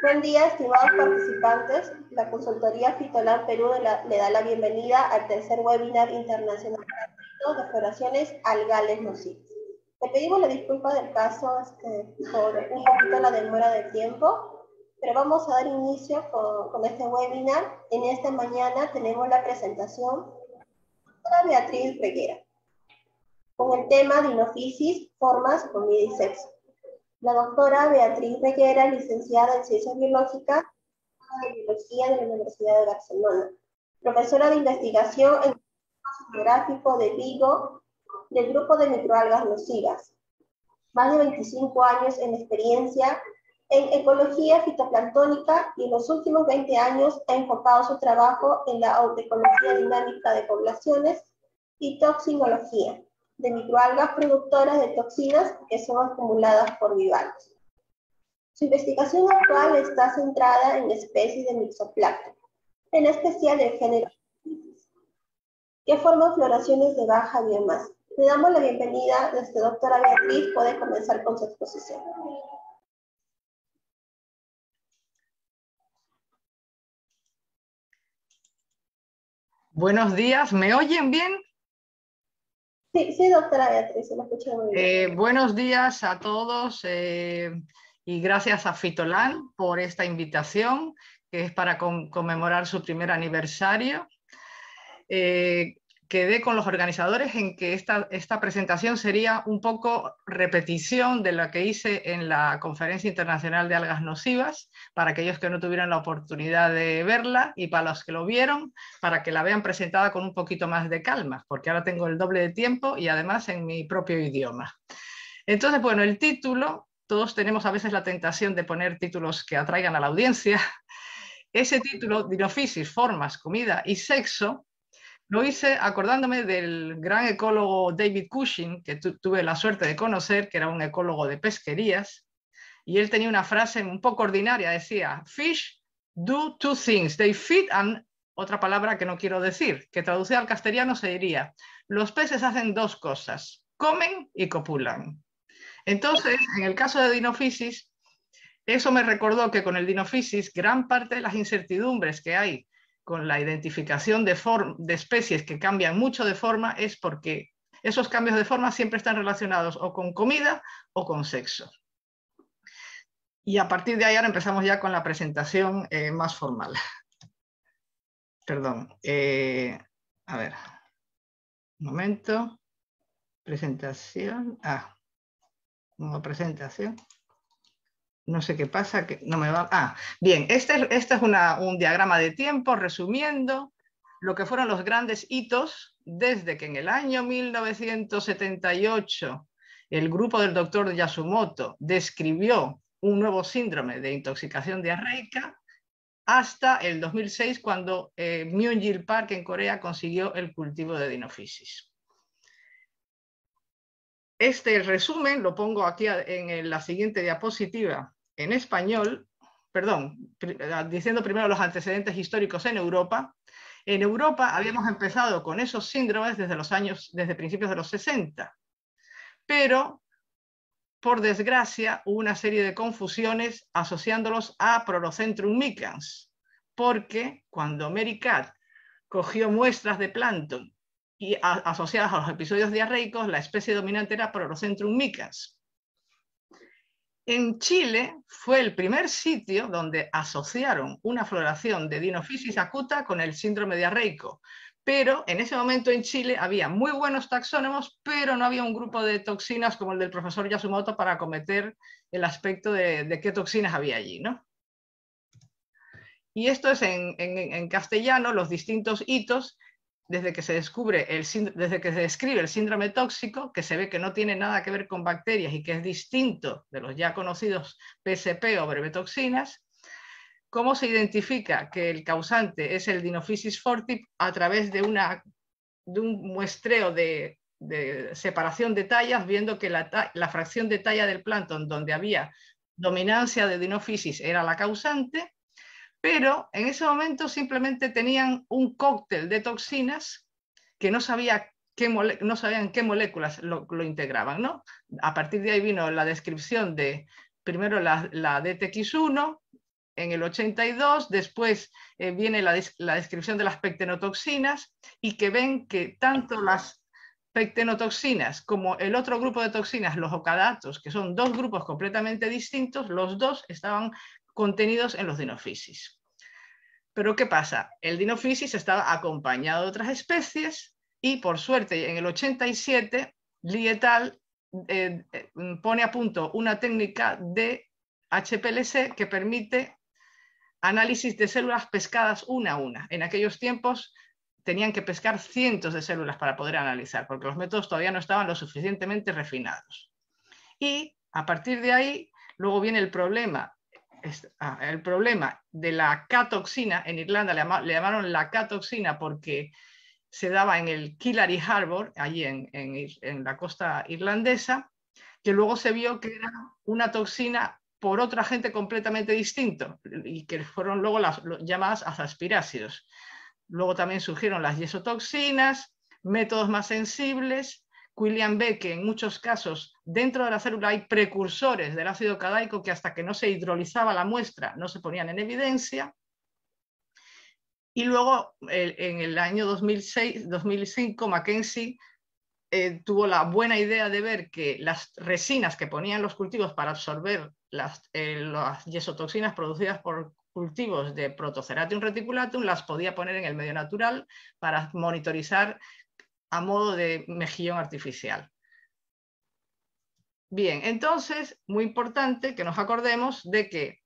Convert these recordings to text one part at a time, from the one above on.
Buen día, estimados participantes. La Consultoría Fitolar Perú le da la bienvenida al tercer webinar internacional de floraciones algales nocivas. Le pedimos la disculpa del caso este, por un poquito la demora del tiempo, pero vamos a dar inicio con, con este webinar. En esta mañana tenemos la presentación de Beatriz Reguera con el tema Dinofisis, formas, comida y sexo. La doctora Beatriz Reguera, licenciada en Ciencias Biológicas de Biología de la Universidad de Barcelona, profesora de investigación en el Geográfico de Vigo del Grupo de Microalgas Nocivas. Más de 25 años en experiencia en ecología fitoplanctónica y en los últimos 20 años ha enfocado su trabajo en la agroecología dinámica de poblaciones y toxinología de microalgas productoras de toxinas que son acumuladas por bivalvos. Su investigación actual está centrada en especies de mixoplancton, en especial el género que forman floraciones de baja biomasa. Le damos la bienvenida desde doctora Beatriz, puede comenzar con su exposición. Buenos días, ¿me oyen bien? Sí, sí, doctora Beatriz, lo escucho muy bien. Eh, buenos días a todos eh, y gracias a Fitolan por esta invitación, que es para conmemorar su primer aniversario. Eh, quedé con los organizadores en que esta, esta, presentación sería un poco repetición de la que hice en la Conferencia Internacional de Algas Nocivas, para aquellos que no tuvieran la oportunidad de verla y para los que lo vieron, para que la vean presentada con un poquito más de calma, porque ahora tengo el doble de tiempo y además en mi propio idioma. Entonces, bueno, el título, todos tenemos a veces la tentación de poner títulos que atraigan a la audiencia. Ese título, Dinofisis, Formas, Comida y Sexo, lo hice acordándome del gran ecólogo David Cushing, que tuve la suerte de conocer, que era un ecólogo de pesquerías, y él tenía una frase un poco ordinaria, decía, fish do two things, they feed and, otra palabra que no quiero decir, que traducida al castellano se diría, los peces hacen dos cosas, comen y copulan. Entonces, en el caso de Dinofisis, eso me recordó que con el Dinofisis, gran parte de las incertidumbres que hay con la identificación de, especies que cambian mucho de forma es porque esos cambios de forma siempre están relacionados o con comida o con sexo. Y a partir de ahí ahora empezamos ya con la presentación eh, más formal. Perdón. Eh, a ver. Un momento. Presentación. Ah. Una presentación no sé qué pasa, que no me va... Ah, bien, este, es un diagrama de tiempo resumiendo lo que fueron los grandes hitos desde que en el año 1978 el grupo del doctor Yasumoto describió un nuevo síndrome de intoxicación diarreica hasta el 2006 cuando eh, Myung-Gil Park en Corea consiguió el cultivo de dinofisis. Este resumen lo pongo aquí en la siguiente diapositiva en español, perdón, ah, diciendo primero los antecedentes históricos en Europa, en Europa habíamos empezado con esos síndromes desde los años, desde principios de los 60, pero por desgracia hubo una serie de confusiones asociándolos a Prorocentrum micans, porque cuando Mary Cat cogió muestras de plancton y asociadas a los episodios diarreicos, la especie dominante era Prorocentrum micans. En Chile fue el primer sitio donde asociaron una floración de Dinofisis acuta con el síndrome diarreico, pero en ese momento en Chile había muy buenos taxónomos, pero no había un grupo de toxinas como el del profesor Yasumoto para acometer el aspecto de, qué toxinas había allí. ¿no? Y esto es en castellano, los distintos hitos desde que se descubre el, desde que se describe el síndrome tóxico, que se ve que no tiene nada que ver con bacterias y que es distinto de los ya conocidos PSP o brevetoxinas, cómo se identifica que el causante es el Dinophysis fortip a través de, una, de un muestreo de, separación de tallas, viendo que la, la, fracción de talla del plancton donde había dominancia de Dinophysis era la causante, pero en ese momento simplemente tenían un cóctel de toxinas que no, sabía qué no sabían qué moléculas lo, integraban. ¿no? A partir de ahí vino la descripción de primero la, DTX1, en el 82, después eh, viene la, la, descripción de las pectenotoxinas y que ven que tanto las pectenotoxinas como el otro grupo de toxinas, los ocadatos, que son dos grupos completamente distintos, los dos estaban contenidos en los dinofisis. Pero ¿qué pasa? El dinofisis estaba acompañado de otras especies y por suerte en el 87 Lietal eh, eh, pone a punto una técnica de HPLC que permite análisis de células pescadas una a una. En aquellos tiempos tenían que pescar cientos de células para poder analizar, porque los métodos todavía no estaban lo suficientemente refinados. Y a partir de ahí, luego viene el problema, ah, el problema de la K-toxina. En Irlanda le, llamaron la K-toxina porque se daba en el Killary Harbor, allí en, en, la costa irlandesa, que luego se vio que era una toxina por otro agente completamente distinto y que fueron luego las llamadas azaspirácidos. Luego también surgieron las yesotoxinas, métodos más sensibles. William que en muchos casos dentro de la célula hay precursores del ácido cadaico que hasta que no se hidrolizaba la muestra no se ponían en evidencia. Y luego, en el año 2006, 2005, Mackenzie eh, tuvo la buena idea de ver que las resinas que ponían los cultivos para absorber las, eh, las yesotoxinas producidas por cultivos de Protoceratium reticulatum las podía poner en el medio natural para monitorizar a modo de mejillón artificial. Bien, entonces, muy importante que nos acordemos de que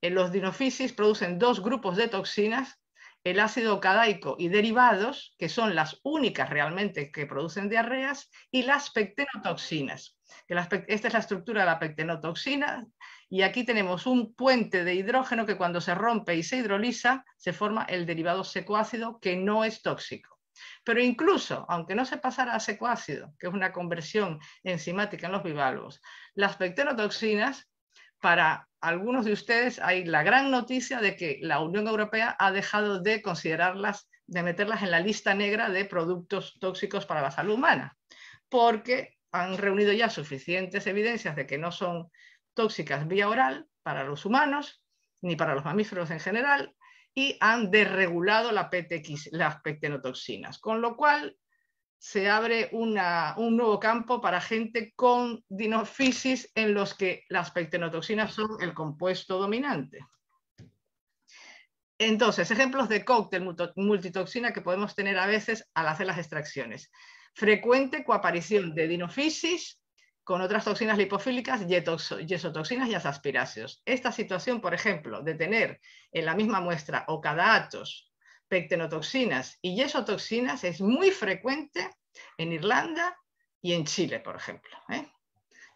en los dinofisis producen dos grupos de toxinas el ácido cadaico y derivados, que son las únicas realmente que producen diarreas, y las pectenotoxinas. Esta es la estructura de la pectenotoxina, y aquí tenemos un puente de hidrógeno que cuando se rompe y se hidroliza, se forma el derivado secoácido que no es tóxico. Pero incluso, aunque no se pasara a secoácido, que es una conversión enzimática en los bivalvos, las pectenotoxinas para algunos de ustedes hay la gran noticia de que la Unión Europea ha dejado de considerarlas, de meterlas en la lista negra de productos tóxicos para la salud humana, porque han reunido ya suficientes evidencias de que no son tóxicas vía oral para los humanos ni para los mamíferos en general y han desregulado la PTX, las pectenotoxinas, con lo cual se abre un nuevo campo para gente con dinofisis en los que las pectenotoxinas son el compuesto dominante. Entonces, ejemplos de cóctel multitoxina que podemos tener a veces al hacer las extracciones. Frecuente coaparición de dinofisis con otras toxinas lipofílicas, yesotoxinas y asaspiráceos. Esta situación, por ejemplo, de tener en la misma muestra ocadaatos, pectenotoxinas y yesotoxinas es muy frecuente en Irlanda y en Chile, por ejemplo. ¿eh?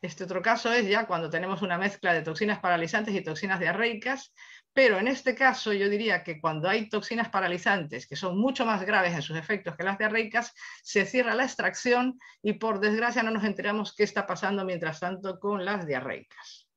Este otro caso es ya cuando tenemos una mezcla de toxinas paralizantes y toxinas diarreicas, pero en este caso yo diría que cuando hay toxinas paralizantes que son mucho más graves en sus efectos que las diarreicas, se cierra la extracción y por desgracia no nos enteramos qué está pasando mientras tanto con las diarreicas.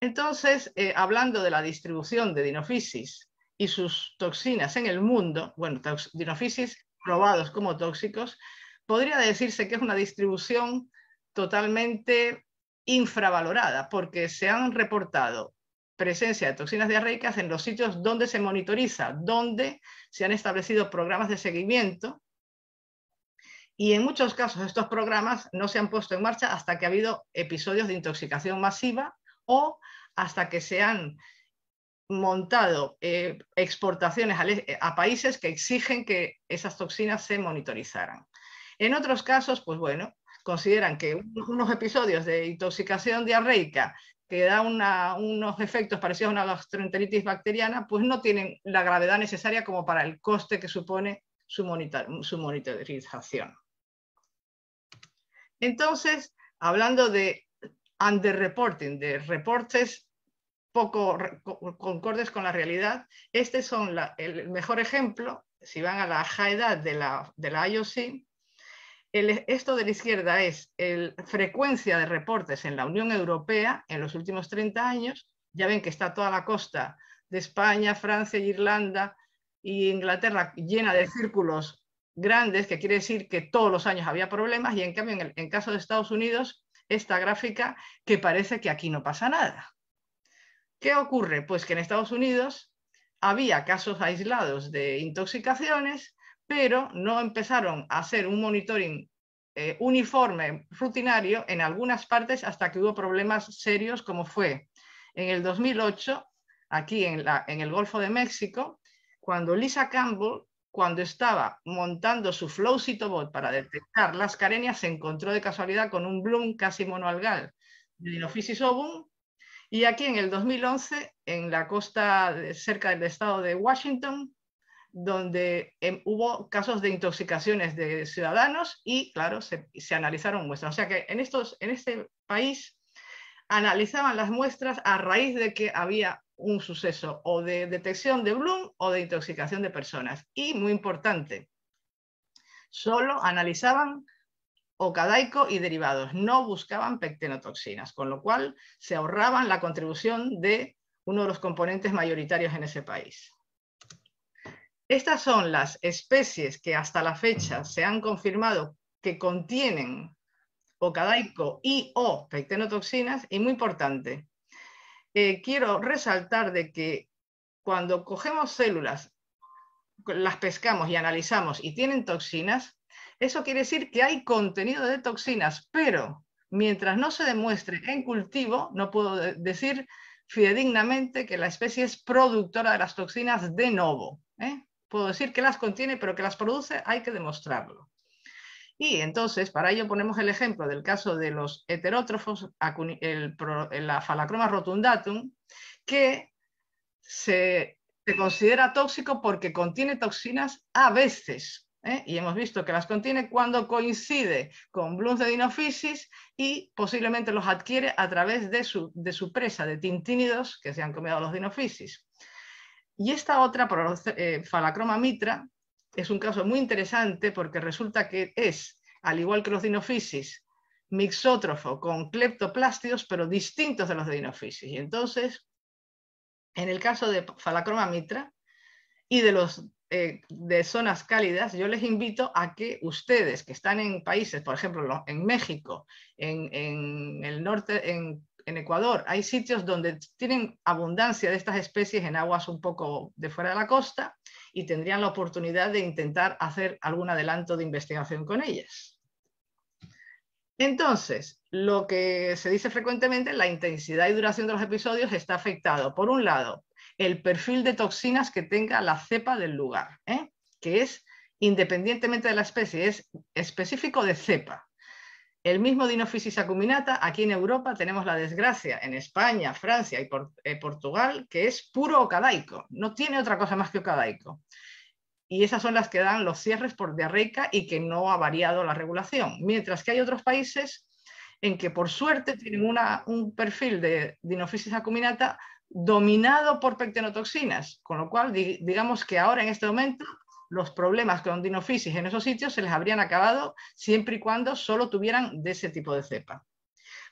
Entonces, eh, hablando de la distribución de dinofisis y sus toxinas en el mundo, bueno, dinofisis probados como tóxicos, podría decirse que es una distribución totalmente infravalorada, porque se han reportado presencia de toxinas diarreicas en los sitios donde se monitoriza, donde se han establecido programas de seguimiento y en muchos casos estos programas no se han puesto en marcha hasta que ha habido episodios de intoxicación masiva o hasta que se han montado eh, exportaciones a, países que exigen que esas toxinas se monitorizaran. En otros casos, pues bueno, consideran que unos episodios de intoxicación diarreica que da unos efectos parecidos a una gastroenteritis bacteriana, pues no tienen la gravedad necesaria como para el coste que supone su, su monitorización. Entonces, hablando de underreporting, de reportes poco concordes con la realidad. Este son el mejor ejemplo, si van a la JAEDAD de la, de la IOC, esto de la izquierda es la frecuencia de reportes en la Unión Europea en los últimos 30 años. Ya ven que está toda la costa de España, Francia, Irlanda y Inglaterra llena de círculos grandes, que quiere decir que todos los años había problemas, y en cambio en el caso de Estados Unidos, esta gráfica que parece que aquí no pasa nada ¿Qué ocurre? Pues que en Estados Unidos había casos aislados de intoxicaciones, pero no empezaron a hacer un monitoring eh, uniforme, rutinario, en algunas partes hasta que hubo problemas serios, como fue en el 2008, aquí en, el Golfo de México, cuando Lisa Campbell, cuando estaba montando su Flow Bot para detectar las carenias, se encontró de casualidad con un bloom casi monoalgal de Dinophysis ovum. Y aquí en el 2011, en la costa cerca del estado de Washington, donde em, hubo casos de intoxicaciones de ciudadanos y, claro, se, analizaron muestras. O sea que en, estos, en este país analizaban las muestras a raíz de que había un suceso o de detección de Bloom o de intoxicación de personas. Y, muy importante, solo analizaban ocadaico y derivados, no buscaban pectenotoxinas, con lo cual se ahorraban la contribución de uno de los componentes mayoritarios en ese país. Estas son las especies que hasta la fecha se han confirmado que contienen ocadaico y o pectenotoxinas y muy importante, eh, quiero resaltar de que cuando cogemos células, las pescamos y analizamos y tienen toxinas, eso quiere decir que hay contenido de toxinas, pero mientras no se demuestre en cultivo, no puedo decir fidedignamente que la especie es productora de las toxinas de novo. ¿eh? Puedo decir que las contiene, pero que las produce hay que demostrarlo. Y entonces, para ello ponemos el ejemplo del caso de los heterótrofos, la falacroma rotundatum, que se, se considera tóxico porque contiene toxinas a veces, ¿eh? y hemos visto que las contiene cuando coincide con blooms de dinophysis y posiblemente los adquiere a través de su, de su presa de tintínidos que se han comido los dinophysis. Y esta otra, eh, Falacroma mitra, es un caso muy interesante porque resulta que es, al igual que los dinophysis, mixótrofo con cleptoplástidos, pero distintos de los de dinophysis. Y entonces, en el caso de Falacroma mitra y de los eh, de zonas cálidas, yo les invito a que ustedes que están en países, por ejemplo, en México, en, el norte, en, Ecuador, hay sitios donde tienen abundancia de estas especies en aguas un poco de fuera de la costa y tendrían la oportunidad de intentar hacer algún adelanto de investigación con ellas. Entonces, lo que se dice frecuentemente, la intensidad y duración de los episodios está afectado, por un lado, el perfil de toxinas que tenga la cepa del lugar, ¿eh? que es independientemente de la especie, es específico de cepa. El mismo Dinophysis acuminata, aquí en Europa tenemos la desgracia, en España, Francia y eh, Portugal, que es puro ocadaico, no tiene otra cosa más que ocadaico. Y esas son las que dan los cierres por diarreica y que no ha variado la regulación. Mientras que hay otros países en que por suerte tienen un perfil de Dinophysis acuminata dominado por pectenotoxinas, con lo cual digamos que ahora en este momento los problemas con dinophysis en esos sitios se les habrían acabado siempre y cuando solo tuvieran de ese tipo de cepa.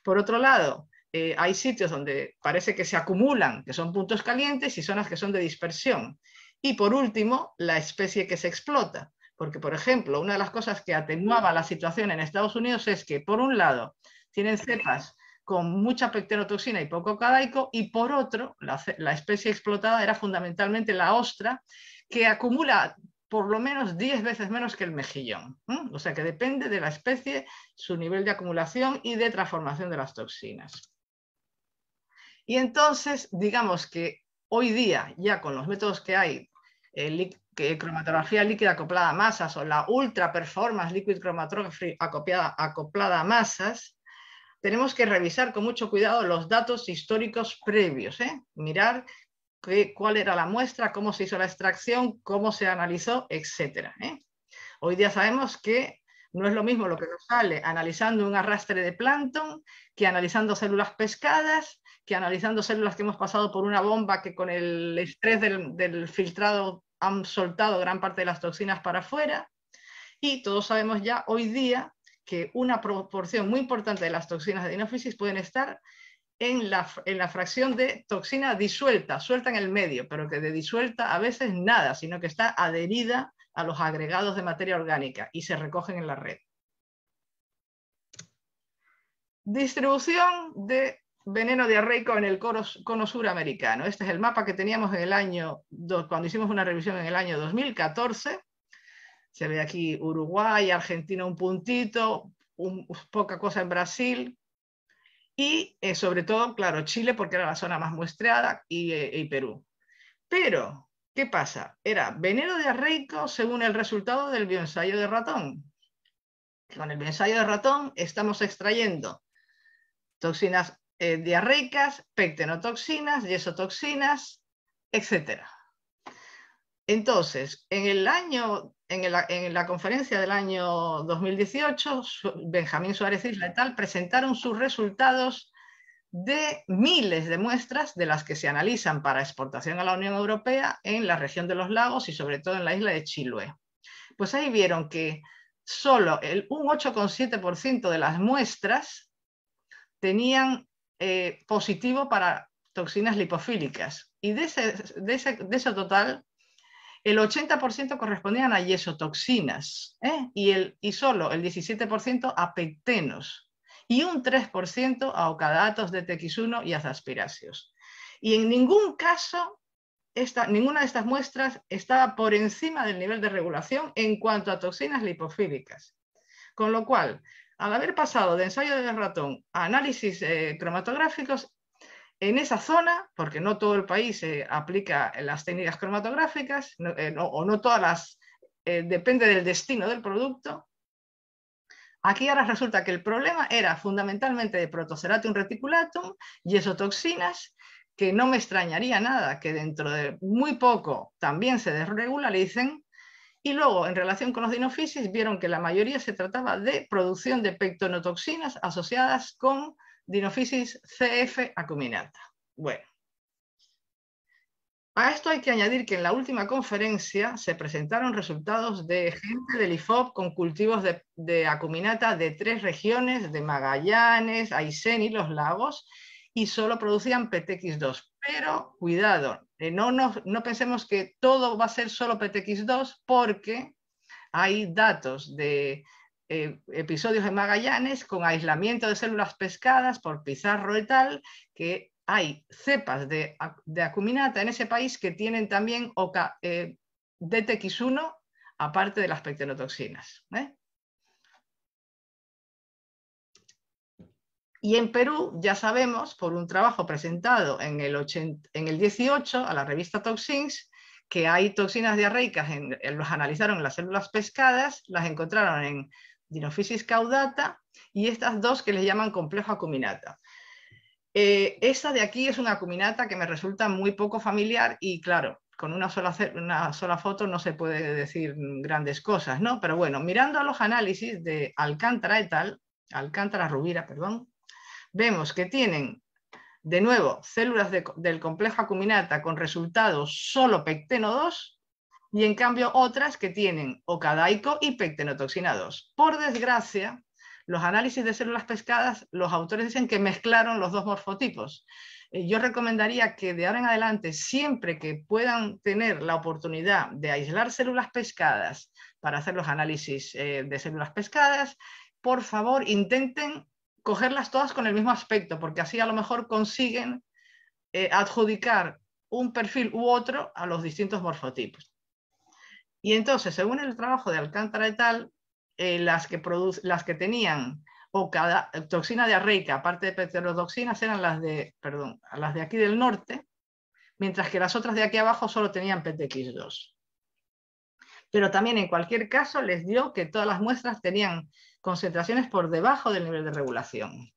Por otro lado, eh, hay sitios donde parece que se acumulan, que son puntos calientes, y zonas que son de dispersión. Y por último, la especie que se explota. Porque, por ejemplo, una de las cosas que atenuaba la situación en Estados Unidos es que, por un lado, tienen cepas con mucha pectenotoxina y poco cadaico, y por otro, la, especie explotada era fundamentalmente la ostra, que acumula por lo menos 10 veces menos que el mejillón. O sea que depende de la especie, su nivel de acumulación y de transformación de las toxinas. Y entonces, digamos que hoy día, ya con los métodos que hay, cromatografía líquida acoplada a masas o la ultra performance liquid chromatography acoplada a masas, tenemos que revisar con mucho cuidado los datos históricos previos, ¿eh? mirar cuál era la muestra, cómo se hizo la extracción, cómo se analizó, etc. ¿eh? Hoy día sabemos que no es lo mismo lo que nos sale analizando un arrastre de plancton que analizando células pescadas, que analizando células que hemos pasado por una bomba que con el estrés del, del filtrado han soltado gran parte de las toxinas para afuera. Y todos sabemos ya hoy día que una proporción muy importante de las toxinas de dinofísis pueden estar en la, en la, fracción de toxina disuelta, suelta en el medio, pero que de disuelta a veces nada, sino que está adherida a los agregados de materia orgánica y se recogen en la red. Distribución de veneno diarreico en el cono, suramericano. Este es el mapa que teníamos en el año, cuando hicimos una revisión en el año 2014. Se ve aquí Uruguay, Argentina un puntito, poca cosa en Brasil y eh, sobre todo, claro, Chile porque era la zona más muestreada y, eh, Perú. Pero, ¿qué pasa? Era veneno diarreico según el resultado del bioensayo de ratón. Con el bioensayo de ratón estamos extrayendo toxinas eh, diarreicas, pectenotoxinas, yesotoxinas, etc. Entonces, en el año, en, la conferencia del año 2018, Benjamín Suárez Isla y tal presentaron sus resultados de miles de muestras de las que se analizan para exportación a la Unión Europea en la región de los lagos y sobre todo en la isla de Chiloé. Pues ahí vieron que solo el, un 8,7% de las muestras tenían eh, positivo para toxinas lipofílicas. Y de ese, de ese, total, el 80% correspondían a yesotoxinas ¿eh? y, el, y solo el 17% a pectenos y un 3% a ocadatos de TX1 y azaspiráceos. Y en ningún caso, esta, ninguna de estas muestras estaba por encima del nivel de regulación en cuanto a toxinas lipofílicas. Con lo cual, al haber pasado de ensayo de ratón a análisis eh, cromatográficos, en esa zona, porque no todo el país eh, aplica las técnicas cromatográficas, eh, o no todas las, depende del destino del producto, Aquí ahora resulta que el problema era fundamentalmente de Protoceratium reticulatum y esotoxinas, que no me extrañaría nada que dentro de muy poco también se desregulalicen, y luego, en relación con los dinofisis, vieron que la mayoría se trataba de producción de pectonotoxinas asociadas con dinofisis CF acuminata. Bueno, a esto hay que añadir que en la última conferencia se presentaron resultados de gente del IFOP con cultivos de, acuminata de tres regiones, de Magallanes, Aysén y Los Lagos, y solo producían PTX2. Pero cuidado, eh, no, no, pensemos que todo va a ser solo PTX2 porque hay datos de eh, episodios en Magallanes con aislamiento de células pescadas por Pizarro et al, que hay cepas de, acuminata en ese país que tienen también eh, DTX1 aparte de las pectinotoxinas. Y en Perú ya sabemos, por un trabajo presentado en el, en el 18 a la revista Toxins, que hay toxinas diarreicas, en, los analizaron en las células pescadas, las encontraron en Dinophysis caudata y estas dos que les llaman complejo acuminata. Eh, esta de aquí es una acuminata que me resulta muy poco familiar y claro, con una sola, una sola foto no se puede decir grandes cosas, ¿no? Pero bueno, mirando los análisis de Alcántara et al, Alcántara Rubira, perdón, vemos que tienen, de nuevo, células del complejo acuminata con resultados solo pecteno 2 y en cambio otras que tienen ocadaico y pectenotoxina 2. Por desgracia, los análisis de células pescadas, los autores dicen que mezclaron los dos morfotipos. Eh, yo recomendaría que de ahora en adelante, siempre que puedan tener la oportunidad de aislar células pescadas para hacer los análisis eh, de células pescadas, por favor intenten cogerlas todas con el mismo aspecto, porque así a lo mejor consiguen eh, adjudicar un perfil u otro a los distintos morfotipos. Y entonces, según el trabajo de Alcántara et al, eh, las, que las que tenían o cada, toxina aparte de pterotoxinas, eran las de, perdón, las de aquí del norte, mientras que las otras de aquí abajo solo tenían PTX2. Pero también en cualquier caso les dio que todas las muestras tenían concentraciones por debajo del nivel de regulación.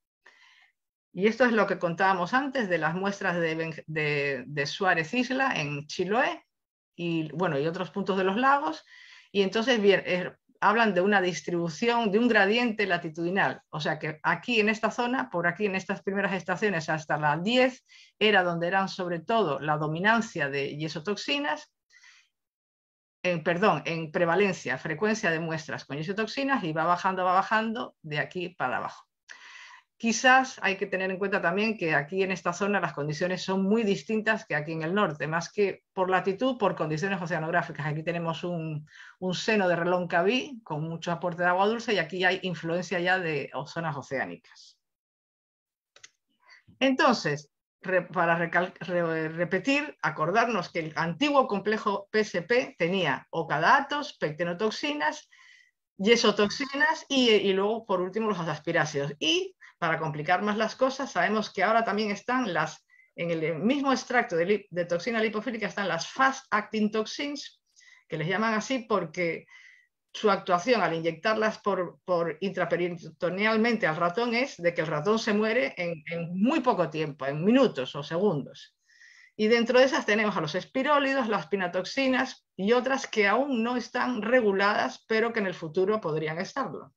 Y esto es lo que contábamos antes de las muestras de, Suárez Isla en Chiloé y, bueno, y otros puntos de los lagos. Y entonces bien, eh, hablan de una distribución, de un gradiente latitudinal. O sea que aquí en esta zona, por aquí en estas primeras estaciones hasta las 10, era donde eran sobre todo la dominancia de yesotoxinas en, perdón, en prevalencia, frecuencia de muestras con isotoxinas y va bajando, va bajando de aquí para abajo. Quizás hay que tener en cuenta también que aquí en esta zona las condiciones son muy distintas que aquí en el norte, más que por latitud, por condiciones oceanográficas. Aquí tenemos un, seno de relón cabí con mucho aporte de agua dulce y aquí hay influencia ya de zonas oceánicas. Entonces, para repetir, acordarnos que el antiguo complejo PSP tenía ocadatos, pectenotoxinas, yesotoxinas y, y luego, por último, los aspirácidos. Y, para complicar más las cosas, sabemos que ahora también están las en el mismo extracto de, toxina lipofílica están las fast acting toxins, que les llaman así porque su actuación al inyectarlas por, por intraperitonealmente al ratón es de que el ratón se muere en, muy poco tiempo, en minutos o segundos. Y dentro de esas tenemos a los espirólidos, las pinatoxinas y otras que aún no están reguladas, pero que en el futuro podrían estarlo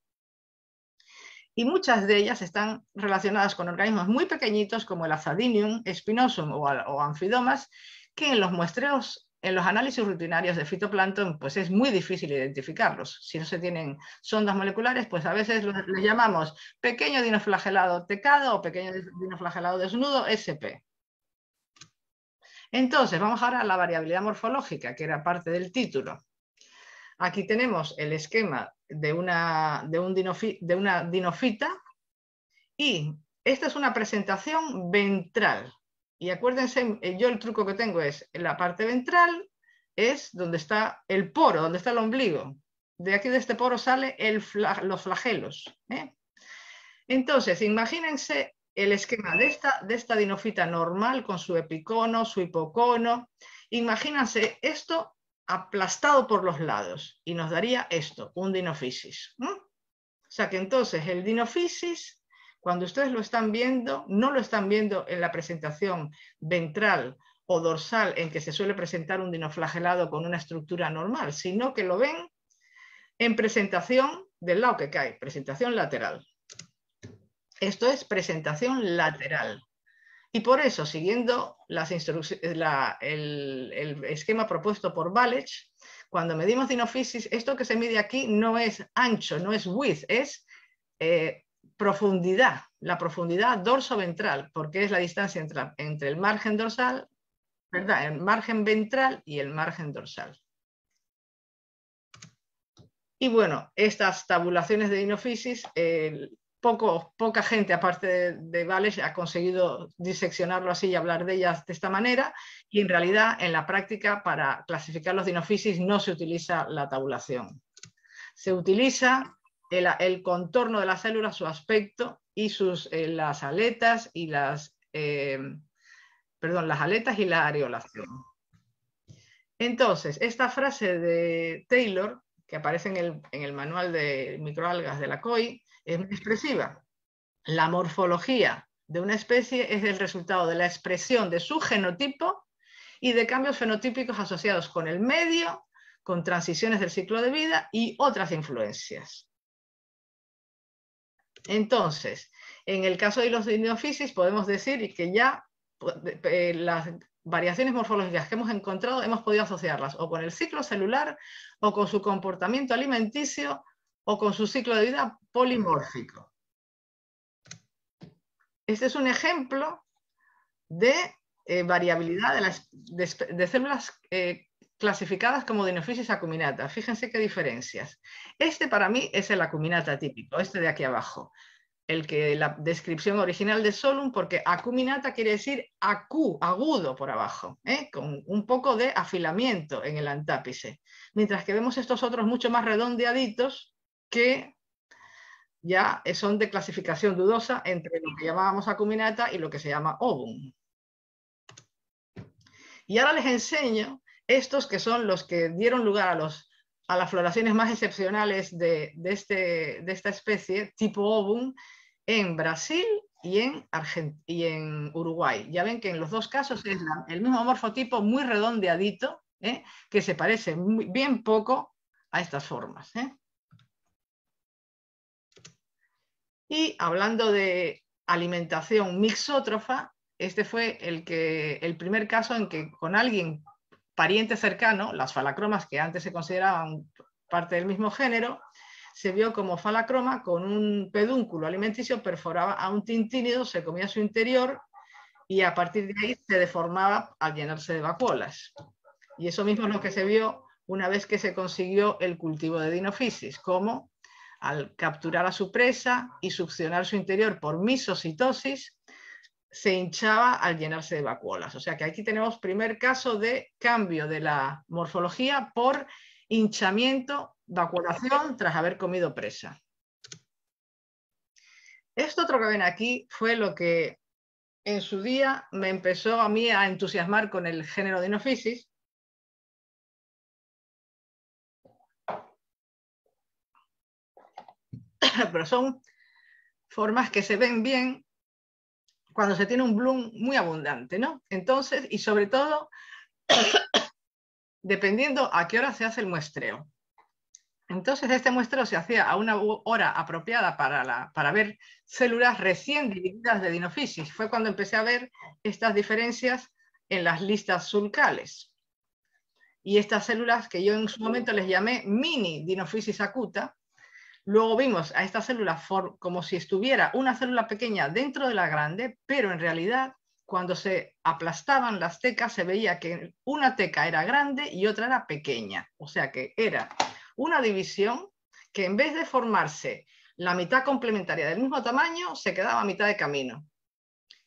y muchas de ellas están relacionadas con organismos muy pequeñitos como el Azadinium, Spinosum o, Anfidomas, que en los muestreos, en los análisis rutinarios de fitoplancton, pues es muy difícil identificarlos. Si no se tienen sondas moleculares, pues a veces les llamamos pequeño dinoflagelado tecado o pequeño dinoflagelado desnudo, SP. Entonces, vamos ahora a la variabilidad morfológica, que era parte del título. Aquí tenemos el esquema de una, de, un de una dinofita y esta es una presentación ventral. Y acuérdense, eh, yo el truco que tengo es, la parte ventral es donde está el poro, donde está el ombligo. De aquí de este poro sale los flagelos. ¿eh? Entonces, imagínense el esquema de esta, de esta dinofita normal con su epicono, su hipocono. Imagínense esto aplastado por los lados y nos daría esto, un dinophysis. O sea que entonces el dinophysis, cuando ustedes lo están viendo, no lo están viendo en la presentación ventral o dorsal en que se suele presentar un dinoflagelado con una estructura normal, sino que lo ven en presentación del lado que cae, presentación lateral. Esto es presentación lateral. Y por eso, siguiendo las el, el, esquema propuesto por Balech, cuando medimos dinophysis, esto que se mide aquí no es ancho, no es width, es eh, profundidad, la profundidad dorso-ventral, porque es la distancia entre, entre, el margen dorsal, ¿verdad? El margen ventral y el margen dorsal. Y bueno, estas tabulaciones de dinophysis, poco, poca gente, aparte de, de ha conseguido diseccionarlo así y hablar de ellas de esta manera, y en realidad en la práctica para clasificar los dinophysis no se utiliza la tabulación. Se utiliza el, contorno de la célula, su aspecto y sus, eh, las aletas y las, eh, perdón, las aletas y la areolación. Entonces, esta frase de Taylor, que aparece en el, en el manual de microalgas de la COI, es muy expresiva. La morfología de una especie es el resultado de la expresión de su genotipo y de cambios fenotípicos asociados con el medio, con transiciones del ciclo de vida y otras influencias. Entonces, en el caso de los dinophysis podemos decir que ya eh, las variaciones morfológicas que hemos encontrado hemos podido asociarlas o con el ciclo celular o con su comportamiento alimenticio o con su ciclo de vida polimórfico. Este es un ejemplo de eh, variabilidad de, las, de, células eh, clasificadas como dinophysis acuminata. Fíjense qué diferencias. Este para mí es el acuminata típico, este de aquí abajo. El que la descripción original de Solum, porque acuminata quiere decir acu, agudo por abajo, ¿eh? con un poco de afilamiento en el antápice. Mientras que vemos estos otros mucho más redondeaditos, que ya son de clasificación dudosa entre lo que llamábamos acuminata y lo que se llama ovum. Y ahora les enseño estos que son los que dieron lugar a, los, a las floraciones más excepcionales de, este, de esta especie, tipo ovum, en Brasil y en, y en Uruguay. Ya ven que en los dos casos es el mismo morfotipo muy redondeadito, ¿eh? que se parece bien poco a estas formas. ¿eh? Y hablando de alimentación mixótrofa, este fue el, que, el primer caso en que con alguien pariente cercano, las falacromas que antes se consideraban parte del mismo género, se vio como falacroma con un pedúnculo alimenticio perforaba a un tintínido, se comía su interior y a partir de ahí se deformaba al llenarse de vacuolas. Y eso mismo es lo que se vio una vez que se consiguió el cultivo de dinophysis, como al capturar a su presa y succionar su interior por misocitosis, se hinchaba al llenarse de vacuolas. O sea que aquí tenemos primer caso de cambio de la morfología por hinchamiento, vacuolación tras haber comido presa. Esto otro que ven aquí fue lo que en su día me empezó a mí a entusiasmar con el género Dinophysis. Pero son formas que se ven bien cuando se tiene un bloom muy abundante, ¿no? Entonces, y sobre todo, dependiendo a qué hora se hace el muestreo. Entonces, este muestreo se hacía a una hora apropiada para, para ver células recién divididas de dinophysis. Fue cuando empecé a ver estas diferencias en las listas sulcales. Y estas células que yo en su momento les llamé mini dinophysis acuta, luego vimos a estas células como si estuviera una célula pequeña dentro de la grande, pero en realidad cuando se aplastaban las tecas se veía que una teca era grande y otra era pequeña. O sea que era una división que en vez de formarse la mitad complementaria del mismo tamaño, se quedaba a mitad de camino.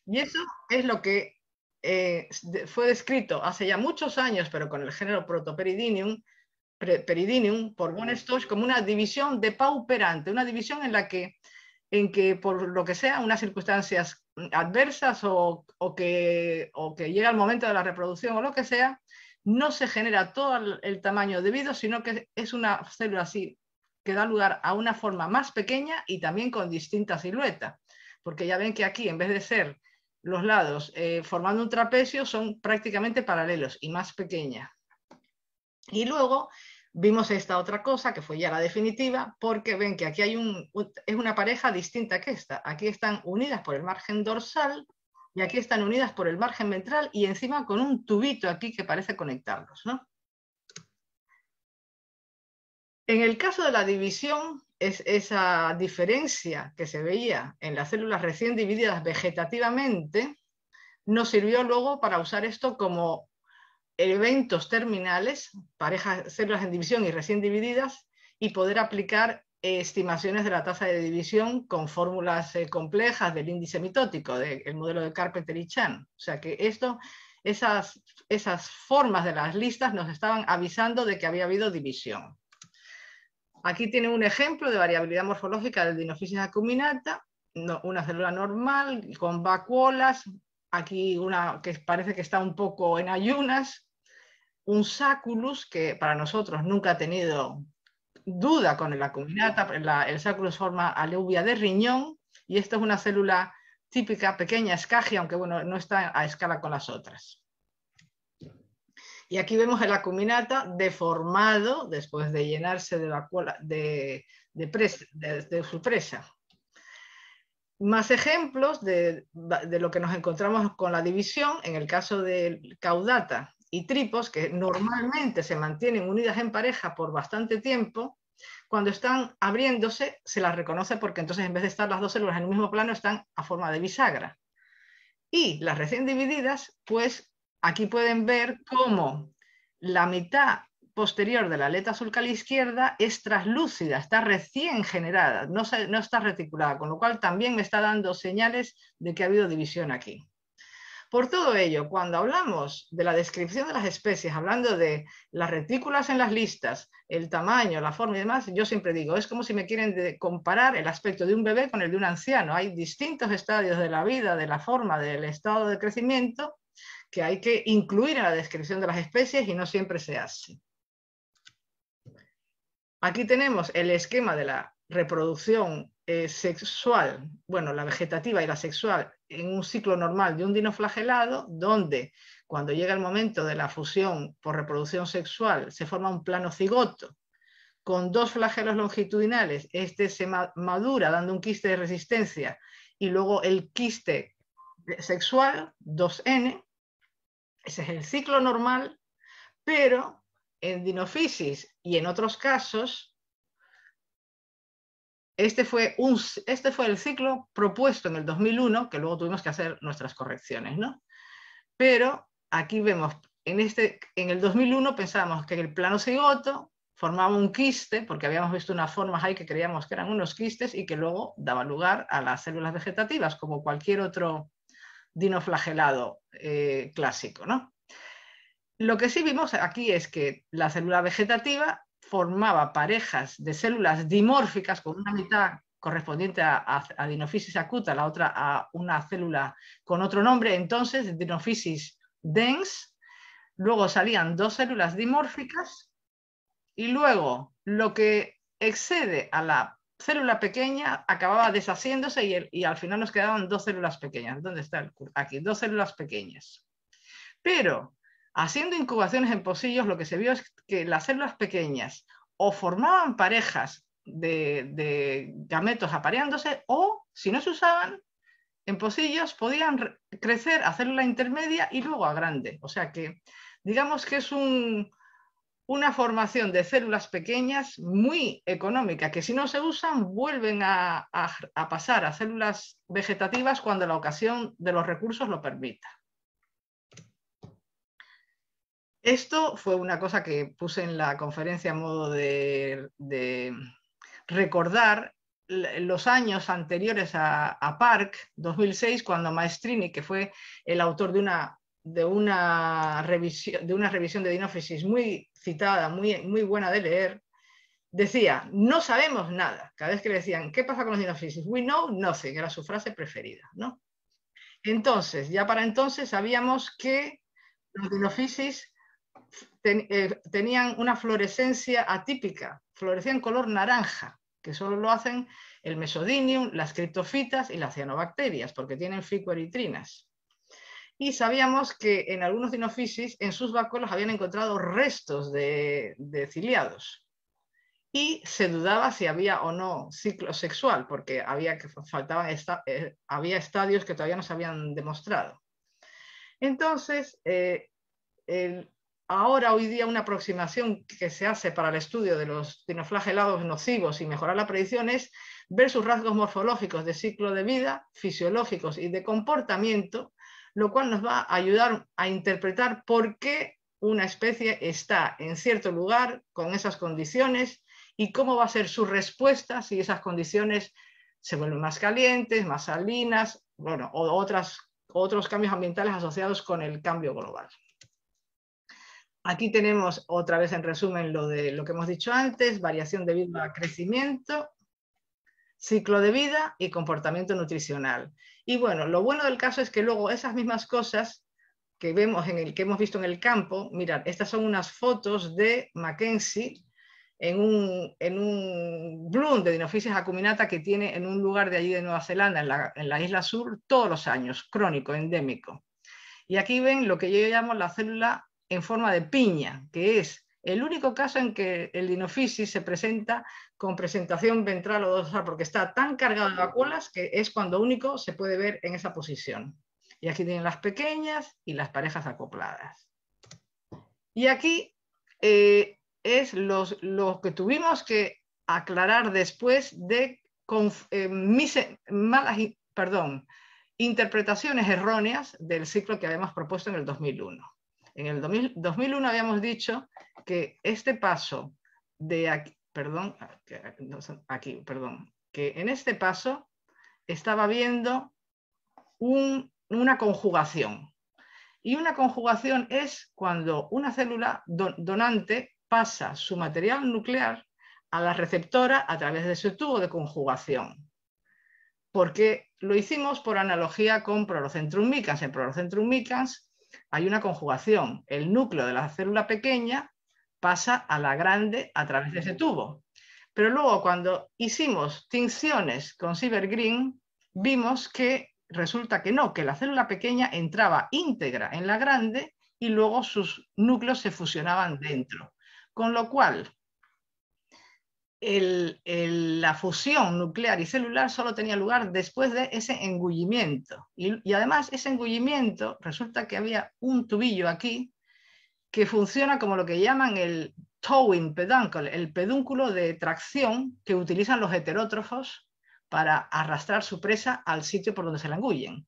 Y eso es lo que eh, fue descrito hace ya muchos años, pero con el género Protoperidinium, peridinium por von Stosch como una división depauperante, una división en la que, en que por lo que sea, unas circunstancias adversas o, que, o que llega el momento de la reproducción o lo que sea, no se genera todo el, tamaño debido, sino que es una célula así que da lugar a una forma más pequeña y también con distinta silueta. Porque ya ven que aquí, en vez de ser los lados eh, formando un trapecio, son prácticamente paralelos y más pequeña. Y luego vimos esta otra cosa, que fue ya la definitiva, porque ven que aquí hay un, es una pareja distinta que esta. Aquí están unidas por el margen dorsal y aquí están unidas por el margen ventral y encima con un tubito aquí que parece conectarlos. En el caso de la división, es esa diferencia que se veía en las células recién divididas vegetativamente, nos sirvió luego para usar esto como eventos terminales, parejas, células en división y recién divididas, y poder aplicar estimaciones de la tasa de división con fórmulas eh, complejas del índice mitótico, del modelo de Carpenter y Chan. O sea que esto, esas, esas formas de las listas nos estaban avisando de que había habido división. Aquí tiene un ejemplo de variabilidad morfológica del Dinophysis acuminata, una célula normal con vacuolas, aquí una que parece que está un poco en ayunas, un saculus que para nosotros nunca ha tenido duda con el acuminata, el sáculo forma aluvia de riñón y esto es una célula típica, pequeña, escagia, aunque bueno, no está a escala con las otras. Y aquí vemos el acuminata deformado después de llenarse de, la, de, de, su presa. Más ejemplos de, de, lo que nos encontramos con la división, en el caso del caudata y tripos, que normalmente se mantienen unidas en pareja por bastante tiempo, cuando están abriéndose se las reconoce porque entonces en vez de estar las dos células en el mismo plano están a forma de bisagra. Y las recién divididas, pues aquí pueden ver cómo la mitad posterior de la aleta sulcal izquierda es traslúcida, está recién generada, no, no está reticulada, con lo cual también me está dando señales de que ha habido división aquí. Por todo ello, cuando hablamos de la descripción de las especies, hablando de las retículas en las listas, el tamaño, la forma y demás, yo siempre digo, es como si me quieren comparar el aspecto de un bebé con el de un anciano. Hay distintos estadios de la vida, de la forma, del estado de crecimiento, que hay que incluir en la descripción de las especies y no siempre se hace. Aquí tenemos el esquema de la reproducción eh, sexual, bueno, la vegetativa y la sexual en un ciclo normal de un dinoflagelado, donde cuando llega el momento de la fusión por reproducción sexual se forma un plano cigoto con dos flagelos longitudinales, este se madura dando un quiste de resistencia y luego el quiste sexual, 2N, ese es el ciclo normal, pero en dinofisis y en otros casos este fue, un, este fue el ciclo propuesto en el 2001, que luego tuvimos que hacer nuestras correcciones, ¿no? Pero aquí vemos, en, este, en el 2001 pensábamos que el plano cigoto formaba un quiste, porque habíamos visto unas formas ahí que creíamos que eran unos quistes y que luego daba lugar a las células vegetativas, como cualquier otro dinoflagelado eh, clásico. ¿no? Lo que sí vimos aquí es que la célula vegetativa formaba parejas de células dimórficas con una mitad correspondiente a, a, dinofisis acuta, la otra a una célula con otro nombre, entonces dinofisis dens, luego salían dos células dimórficas y luego lo que excede a la célula pequeña acababa deshaciéndose y, al final nos quedaban dos células pequeñas. ¿Dónde está el Aquí, dos células pequeñas. Pero haciendo incubaciones en pocillos lo que se vio es que las células pequeñas o formaban parejas de, gametos apareándose o, si no se usaban, en pocillos podían crecer a célula intermedia y luego a grande. O sea que digamos que es un, una formación de células pequeñas muy económica, que si no se usan vuelven a, pasar a células vegetativas cuando la ocasión de los recursos lo permita. Esto fue una cosa que puse en la conferencia a modo de, recordar los años anteriores a, a, Park, 2006, cuando Maestrini, que fue el autor de una de una revisión de, una revisión de Dinófisis muy citada, muy, muy buena de leer, decía, no sabemos nada. Cada vez que le decían, ¿qué pasa con los Dinófisis? We know nothing, era su frase preferida. ¿no? Entonces, ya para entonces sabíamos que los Dinófisis eh, tenían una fluorescencia atípica, florecían color naranja, que solo lo hacen el mesodinium, las criptofitas y las cianobacterias, porque tienen ficoeritrinas y sabíamos que en algunos dinofisis, en sus vacuolos habían encontrado restos de, ciliados. Y se dudaba si había o no ciclo sexual, porque había, que faltaban eh, había estadios que todavía no se habían demostrado. Entonces, eh, ahora, hoy día, una aproximación que se hace para el estudio de los dinoflagelados nocivos y mejorar la predicción es ver sus rasgos morfológicos de ciclo de vida, fisiológicos y de comportamiento lo cual nos va a ayudar a interpretar por qué una especie está en cierto lugar con esas condiciones y cómo va a ser su respuesta si esas condiciones se vuelven más calientes, más salinas, bueno, o otras, otros cambios ambientales asociados con el cambio global. Aquí tenemos otra vez en resumen lo de lo que hemos dicho antes, variación debido a crecimiento, ciclo de vida y comportamiento nutricional. Y bueno, lo bueno del caso es que luego esas mismas cosas que vemos en el que hemos visto en el campo, mirad, estas son unas fotos de Mackenzie en un, en un bloom de Dinophysis acuminata que tiene en un lugar de allí de Nueva Zelanda, en la, en la isla sur, todos los años, crónico, endémico. Y aquí ven lo que yo llamo la célula en forma de piña, que es el único caso en que el dinophysis se presenta con presentación ventral o dorsal, porque está tan cargado de vacuolas que es cuando único se puede ver en esa posición. Y aquí tienen las pequeñas y las parejas acopladas. Y aquí eh, es lo que tuvimos que aclarar después de eh, malas, perdón, interpretaciones erróneas del ciclo que habíamos propuesto en el 2001. En el 2001 habíamos dicho que este paso de aquí, perdón, aquí, perdón, que en este paso estaba viendo una conjugación. Y una conjugación es cuando una célula donante pasa su material nuclear a la receptora a través de su tubo de conjugación. Porque lo hicimos por analogía con Prolocentrum micans. En Prolocentrum micans hay una conjugación. El núcleo de la célula pequeña pasa a la grande a través de ese tubo. Pero luego cuando hicimos tinciones con Green, vimos que resulta que no, que la célula pequeña entraba íntegra en la grande y luego sus núcleos se fusionaban dentro. Con lo cual, la fusión nuclear y celular solo tenía lugar después de ese engullimiento. Y, además ese engullimiento resulta que había un tubillo aquí que funciona como lo que llaman el towing peduncle, el pedúnculo de tracción que utilizan los heterótrofos para arrastrar su presa al sitio por donde se la engullen.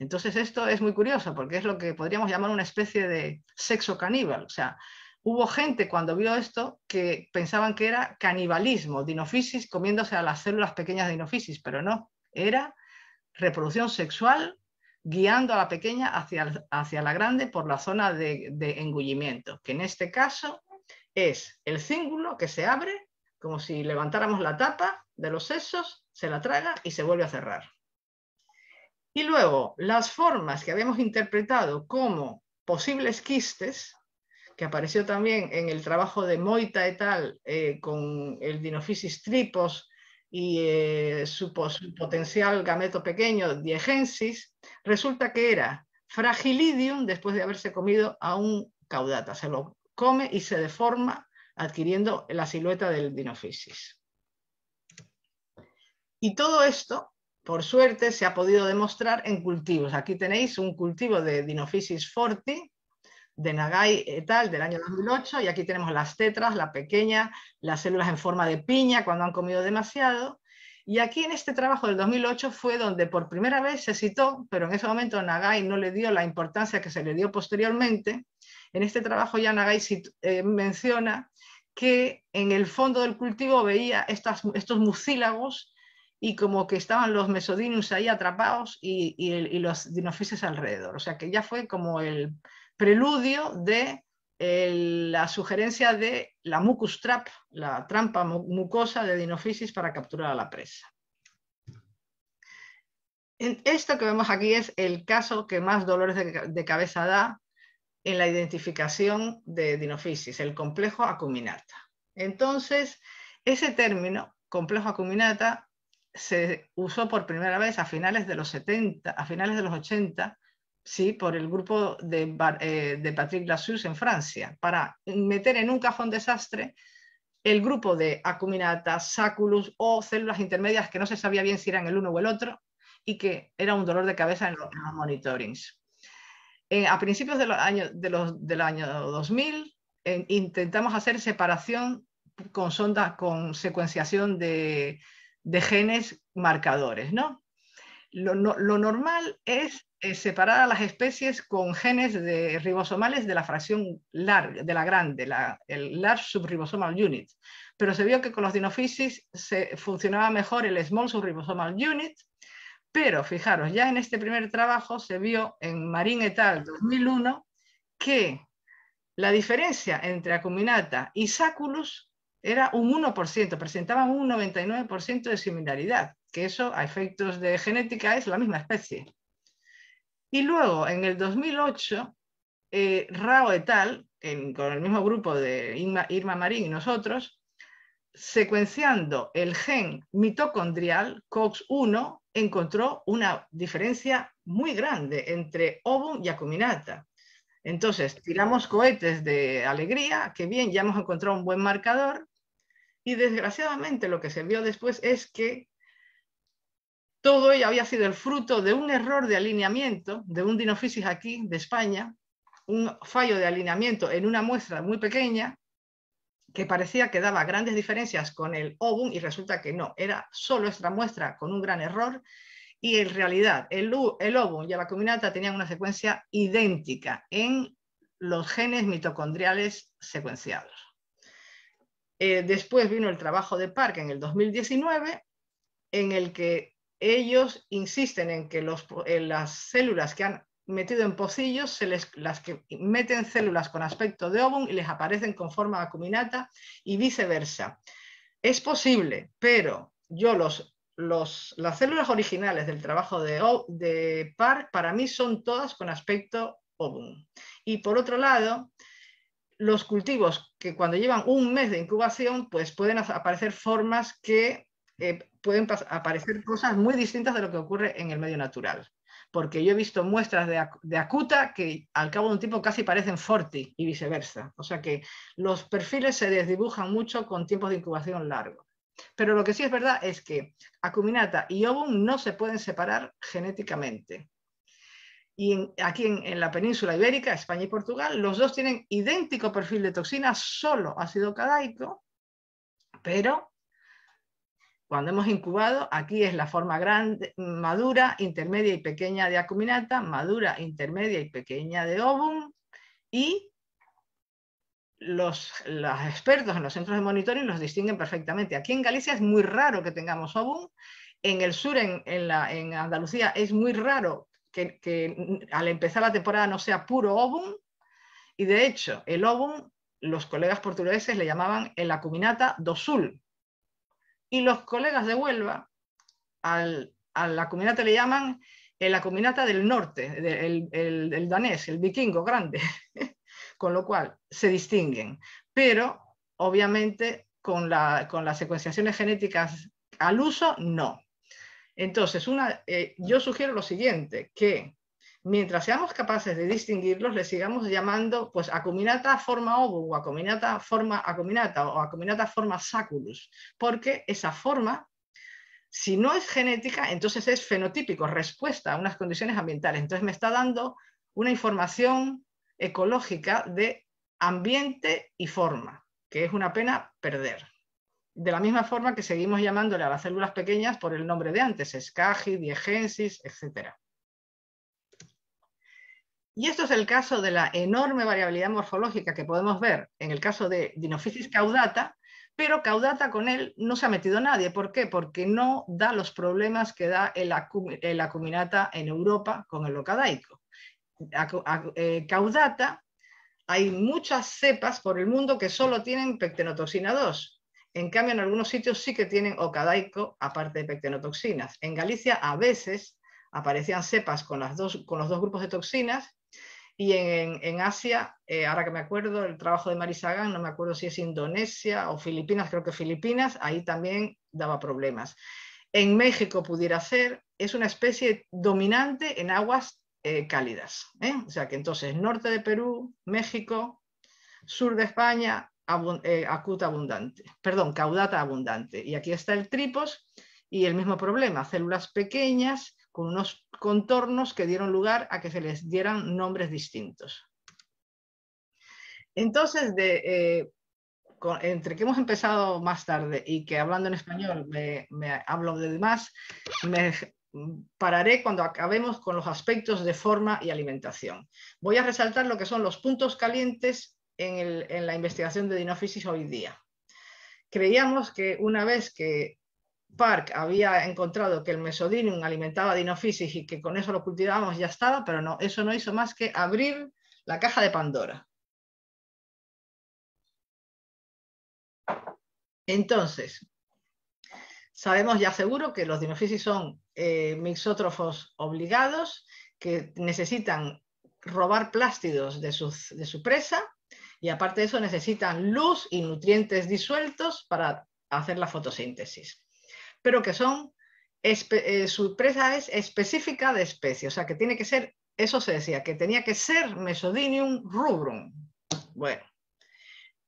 Entonces esto es muy curioso porque es lo que podríamos llamar una especie de sexo caníbal. O sea, hubo gente cuando vio esto que pensaban que era canibalismo, dinofisis comiéndose a las células pequeñas de dinofisis, pero no, era reproducción sexual guiando a la pequeña hacia, hacia la grande por la zona de, engullimiento, que en este caso es el cíngulo que se abre como si levantáramos la tapa de los sesos, se la traga y se vuelve a cerrar. Y luego, las formas que habíamos interpretado como posibles quistes, que apareció también en el trabajo de Moita et al. Eh, con el Dinophysis tripos y eh, su, potencial gameto pequeño, Diegensis, resulta que era fragilidium después de haberse comido a un caudata. Se lo come y se deforma adquiriendo la silueta del Dinophysis. Y todo esto, por suerte, se ha podido demostrar en cultivos. Aquí tenéis un cultivo de Dinophysis forti de Nagai et al. del año 2008 y aquí tenemos las tetras, la pequeña, las células en forma de piña cuando han comido demasiado. Y aquí en este trabajo del 2008 fue donde por primera vez se citó, pero en ese momento Nagai no le dio la importancia que se le dio posteriormente. En este trabajo ya Nagai eh, menciona que en el fondo del cultivo veía estos mucílagos y como que estaban los mesodinius ahí atrapados y, los dinofíses alrededor. O sea que ya fue como el preludio de la sugerencia de la mucus trap, la trampa mucosa de dinofisis para capturar a la presa. Esto que vemos aquí es el caso que más dolores de cabeza da en la identificación de dinofisis, el complejo acuminata. Entonces, ese término, complejo acuminata, se usó por primera vez a finales de los 70, a finales de los 80, sí, por el grupo de, eh, de Patrick Lassus en Francia, para meter en un cajón desastre el grupo de acuminata, sáculos o células intermedias que no se sabía bien si eran el uno o el otro y que era un dolor de cabeza en los monitorings. Eh, a principios de los años, de los, del año 2000 intentamos hacer separación con sonda, con secuenciación de, de genes marcadores. ¿no? Lo, lo, normal es separar a las especies con genes de ribosomales de la fracción larga, de la grande, la, el large subribosomal unit. Pero se vio que con los dinophysis se funcionaba mejor el small subribosomal unit pero fijaros, ya en este primer trabajo se vio en Marín et al. 2001 que la diferencia entre acuminata y saculus era un 1%, presentaban un 99% de similaridad, que eso a efectos de genética es la misma especie. Y luego, en el 2008, eh, Rao et al., con el mismo grupo de Irma Marín y nosotros, secuenciando el gen mitocondrial COX-1, encontró una diferencia muy grande entre ovum y acuminata. Entonces, tiramos cohetes de alegría, que bien, ya hemos encontrado un buen marcador, y desgraciadamente lo que se vio después es que todo ello había sido el fruto de un error de alineamiento de un dinophysis aquí, de España, un fallo de alineamiento en una muestra muy pequeña, que parecía que daba grandes diferencias con el ovum y resulta que no, era solo esta muestra con un gran error y en realidad el, ovum y la combinata tenían una secuencia idéntica en los genes mitocondriales secuenciados. Eh, después vino el trabajo de Park en el 2019, en el que ellos insisten en que las células que han metido en pocillos, se les, las que meten células con aspecto de ovum y les aparecen con forma acuminata y viceversa. Es posible, pero yo los, los, las células originales del trabajo de, de PAR para mí son todas con aspecto ovum. Y por otro lado, los cultivos que cuando llevan un mes de incubación, pues pueden aparecer formas que eh, pueden aparecer cosas muy distintas de lo que ocurre en el medio natural porque yo he visto muestras de, acuta que al cabo de un tiempo casi parecen forti y viceversa. O sea que los perfiles se desdibujan mucho con tiempos de incubación largos. Pero lo que sí es verdad es que acuminata y ovum no se pueden separar genéticamente. Y aquí en, la península ibérica, España y Portugal, los dos tienen idéntico perfil de toxina, solo ácido cadaico, pero cuando hemos incubado, aquí es la forma grande, madura, intermedia y pequeña de acuminata, madura, intermedia y pequeña de ovum, y los, expertos en los centros de monitoring los distinguen perfectamente. Aquí en Galicia es muy raro que tengamos ovum, en el sur, en, en Andalucía, es muy raro que, al empezar la temporada no sea puro ovum, y de hecho el ovum los colegas portugueses le llamaban el acuminata do sul, y los colegas de Huelva al, al acuminata le llaman el acuminata del norte, el, el danés, el vikingo grande, con lo cual se distinguen, pero obviamente con, la, con las secuenciaciones genéticas al uso, no. Entonces, una, eh, yo sugiero lo siguiente, que mientras seamos capaces de distinguirlos, le sigamos llamando pues acuminata forma ovo o acuminata forma acuminata o acuminata forma saculus, porque esa forma, si no es genética, entonces es fenotípico, respuesta a unas condiciones ambientales. Entonces me está dando una información ecológica de ambiente y forma, que es una pena perder de la misma forma que seguimos llamándole a las células pequeñas por el nombre de antes, escaji, diegensis, etc. Y esto es el caso de la enorme variabilidad morfológica que podemos ver en el caso de Dinophysis caudata, pero caudata con él no se ha metido nadie. ¿Por qué? Porque no da los problemas que da el, acuminata en Europa con el locadaico. Eh, caudata, hay muchas cepas por el mundo que solo tienen pectenotoxina 2, en cambio, en algunos sitios sí que tienen ocadaico, aparte de pectenotoxinas. En Galicia a veces aparecían cepas con, los dos grupos de toxinas y en, Asia, eh, ahora que me acuerdo, el trabajo de Marisagan, no me acuerdo si es Indonesia o Filipinas, creo que Filipinas, ahí también daba problemas. En México pudiera ser, es una especie dominante en aguas eh, cálidas. ¿eh? O sea que entonces norte de Perú, México, sur de España, eh, acuta abundante, perdón, caudata abundante. Y aquí está el tripos y el mismo problema, células pequeñas con unos contornos que dieron lugar a que se les dieran nombres distintos. Entonces, eh, entre que hemos empezado más tarde y que hablando en español me, me hablo de demás, me pararé cuando acabemos con los aspectos de forma y alimentación. Voy a resaltar lo que son los puntos calientes en, la investigación de dinófisis hoy día. Creíamos que una vez que Park había encontrado que el mesodinium alimentaba dinófisis y que con eso lo cultivábamos ya estaba, pero no, eso no hizo más que abrir la caja de Pandora. Entonces, sabemos ya seguro que los dinófisis son eh, mixótrofos obligados que necesitan robar plástidos de su presa y aparte de eso necesitan luz y nutrientes disueltos para hacer la fotosíntesis. Pero que son, eh, su presa es específica de especie, o sea que tiene que ser, eso se decía, que tenía que ser Mesodinium rubrum. Bueno,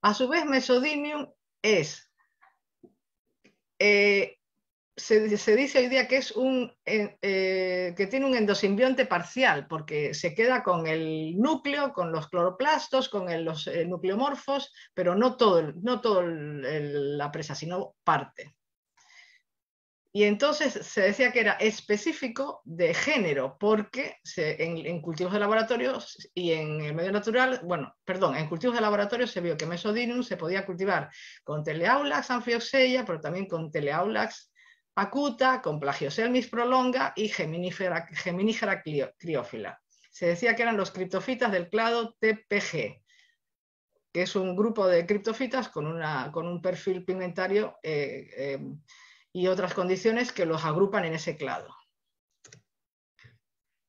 a su vez Mesodinium es eh, se, dice hoy día que, es un, eh, que tiene un endosimbionte parcial, porque se queda con el núcleo, con los cloroplastos, con los eh, nucleomorfos, pero no todo, no todo la presa, sino parte. Y entonces se decía que era específico de género, porque en, cultivos de laboratorio y en el medio natural, bueno, perdón, en cultivos de laboratorio se vio que Mesodinum se podía cultivar con Teleaulax anfioxeia, pero también con Teleaulax acuta, con Plagioselmis prolonga y Geminifera, criófila. Se decía que eran los criptofitas del clado TPG, que es un grupo de criptofitas con, un perfil pigmentario eh, eh, y otras condiciones que los agrupan en ese clado.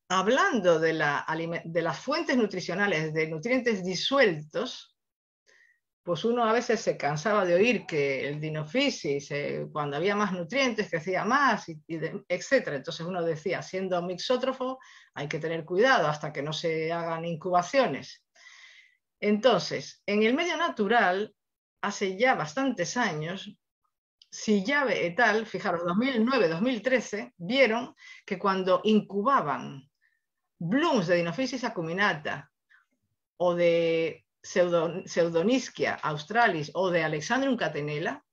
Hablando de las fuentes nutricionales de nutrientes disueltos, pues uno a veces se cansaba de oír que el dinofisis, eh, cuando había más nutrientes, crecía más, y, etc. Entonces uno decía, siendo mixótrofo, hay que tener cuidado hasta que no se hagan incubaciones. Entonces, en el medio natural, hace ya bastantes años, si llave et al, fijaros, 2009-2013, vieron que cuando incubaban blooms de Dinophysis acuminata o de Pseudonisquia australis o de Alexandrium catenella,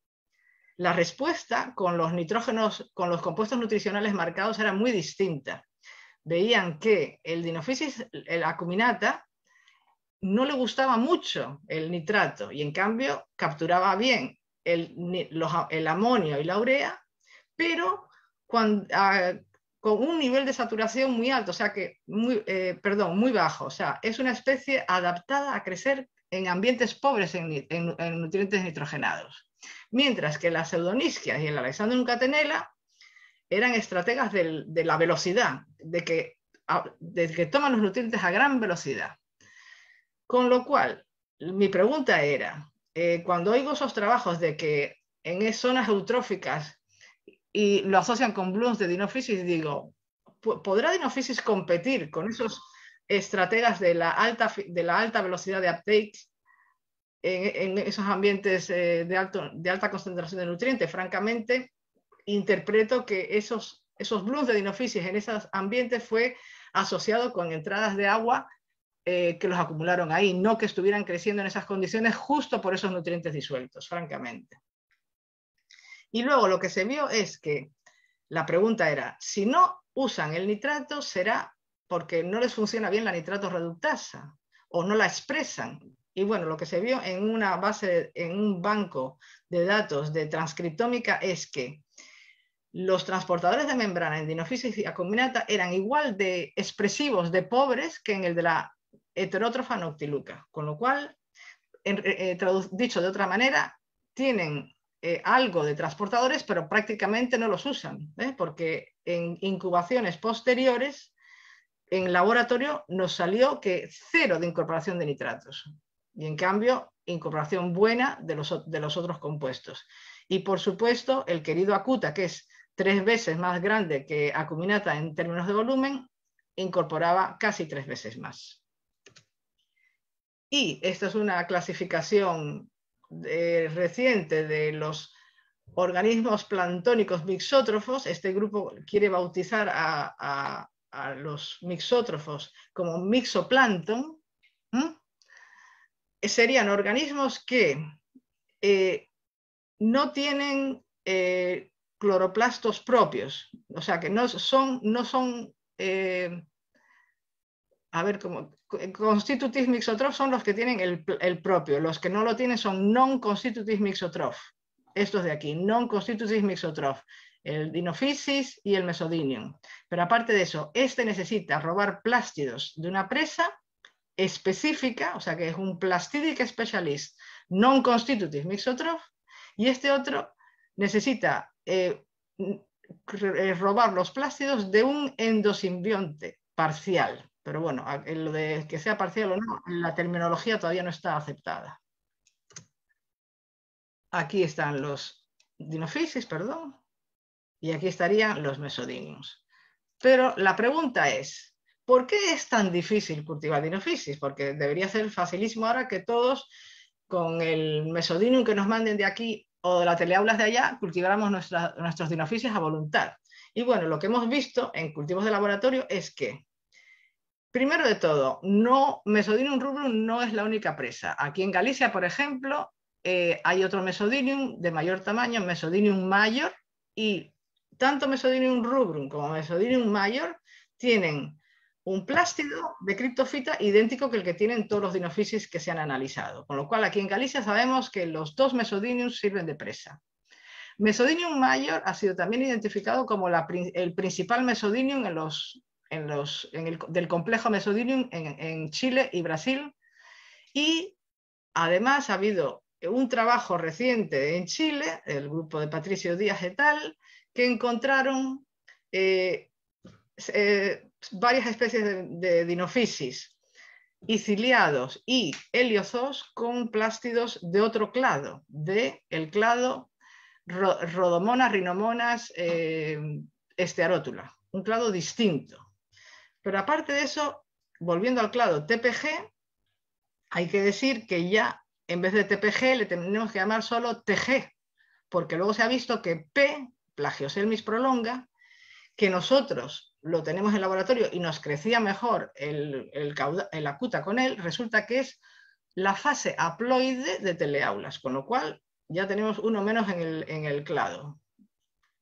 la respuesta con los nitrógenos, con los compuestos nutricionales marcados era muy distinta. Veían que el Dinophysis, el acuminata, no le gustaba mucho el nitrato y en cambio capturaba bien el, amonio y la urea, pero cuando, con un nivel de saturación muy alto, o sea que, eh, perdón, muy bajo. O sea, es una especie adaptada a crecer en ambientes pobres en, nutrientes nitrogenados. Mientras que las pseudonisquias y el Alexandrum catenella eran estrategas de la velocidad, de que, de que toman los nutrientes a gran velocidad. Con lo cual, mi pregunta era, eh, cuando oigo esos trabajos de que en zonas eutróficas y lo asocian con blooms de Dinophysis, digo, ¿podrá Dinophysis competir con esos estrategas de la alta, de la alta velocidad de uptake en, esos ambientes eh, de, alto, de alta concentración de nutrientes? Francamente, interpreto que esos, esos blooms de Dinophysis en esos ambientes fue asociado con entradas de agua eh, que los acumularon ahí, no que estuvieran creciendo en esas condiciones justo por esos nutrientes disueltos, francamente. Y luego lo que se vio es que la pregunta era, si no usan el nitrato, será porque no les funciona bien la nitrato reductasa o no la expresan. Y bueno, lo que se vio en una base, en un banco de datos de transcriptómica es que los transportadores de membrana en dinofísis y acuminata eran igual de expresivos de pobres que en el de la heterótrofa noctiluca, con lo cual, eh, dicho de otra manera, tienen eh, algo de transportadores, pero prácticamente no los usan, ¿eh? porque en incubaciones posteriores, en laboratorio nos salió que cero de incorporación de nitratos, y en cambio, incorporación buena de los, de los otros compuestos. Y por supuesto, el querido acuta, que es tres veces más grande que acuminata en términos de volumen, incorporaba casi tres veces más. Y esta es una clasificación eh, reciente de los organismos plantónicos mixótrofos. Este grupo quiere bautizar a, los mixótrofos como mixoplancton. Serían organismos que eh, no tienen eh, cloroplastos propios, o sea que no son, no son a ver, como constitutive mixotroph son los que tienen el, propio, los que no lo tienen son non-constitutive mixotroph. Estos de aquí, non-constitutive mixotroph, el dinophysis y el mesodinium. Pero aparte de eso, este necesita robar plástidos de una presa específica, o sea que es un plastidic specialist non-constitutive mixotroph, y este otro necesita eh, eh, robar los plástidos de un endosimbionte parcial. Pero bueno, lo de que sea parcial o no, la terminología todavía no está aceptada. Aquí están los dinophysis, perdón, y aquí estarían los mesodiniums. Pero la pregunta es, ¿por qué es tan difícil cultivar dinophysis? Porque debería ser facilísimo ahora que todos con el mesodinium que nos manden de aquí o de la teleaulas de allá, cultiváramos nuestros dinophysis a voluntad. Y bueno, lo que hemos visto en cultivos de laboratorio es que Primero de todo, no, Mesodinium rubrum no es la única presa. Aquí en Galicia, por ejemplo, eh, hay otro Mesodinium de mayor tamaño, Mesodinium mayor, y tanto Mesodinium rubrum como Mesodinium mayor tienen un plástido de criptofita idéntico que el que tienen todos los dinophysis que se han analizado. Con lo cual, aquí en Galicia sabemos que los dos Mesodiniums sirven de presa. Mesodinium mayor ha sido también identificado como el principal Mesodinium en los del complejo Mesodinium en, Chile y Brasil. Y además ha habido un trabajo reciente en Chile, el grupo de Patricio Díaz et al., que encontraron eh, eh, varias especies de, de dinophysis y ciliados y heliozos con plástidos de otro clado, de clado Rodomonas, Rinomonas, eh, estearótula, un clado distinto. Pero aparte de eso, volviendo al clado TPG, hay que decir que ya en vez de TPG le tenemos que llamar solo TG, porque luego se ha visto que P, Plagioselmis prolonga, que nosotros lo tenemos en laboratorio y nos crecía mejor el, el, acuta con él, resulta que es la fase haploide de teleaulas, con lo cual ya tenemos uno menos en el, en el clado.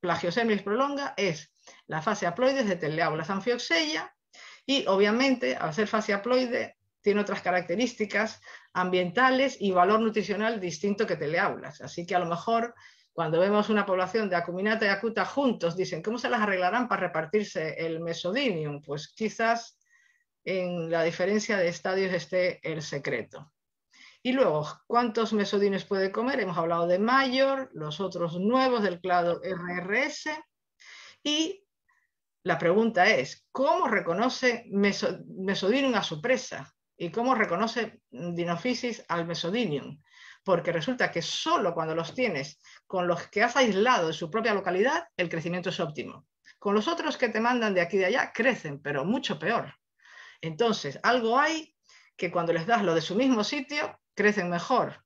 Plagioselmis prolonga es la fase haploide de teleaulas anfioxella y obviamente, al ser fase haploide, tiene otras características ambientales y valor nutricional distinto que teleaulas. Así que a lo mejor cuando vemos una población de acuminata y acuta juntos, dicen, ¿cómo se las arreglarán para repartirse el mesodinium? Pues quizás en la diferencia de estadios esté el secreto. Y luego, ¿cuántos mesodines puede comer? Hemos hablado de mayor, los otros nuevos del clado RRS. Y la pregunta es, ¿cómo reconoce mesodinium a su presa? ¿Y cómo reconoce dinophysis al mesodinium? Porque resulta que solo cuando los tienes con los que has aislado de su propia localidad, el crecimiento es óptimo. Con los otros que te mandan de aquí y de allá, crecen, pero mucho peor. Entonces, algo hay que cuando les das lo de su mismo sitio, crecen mejor.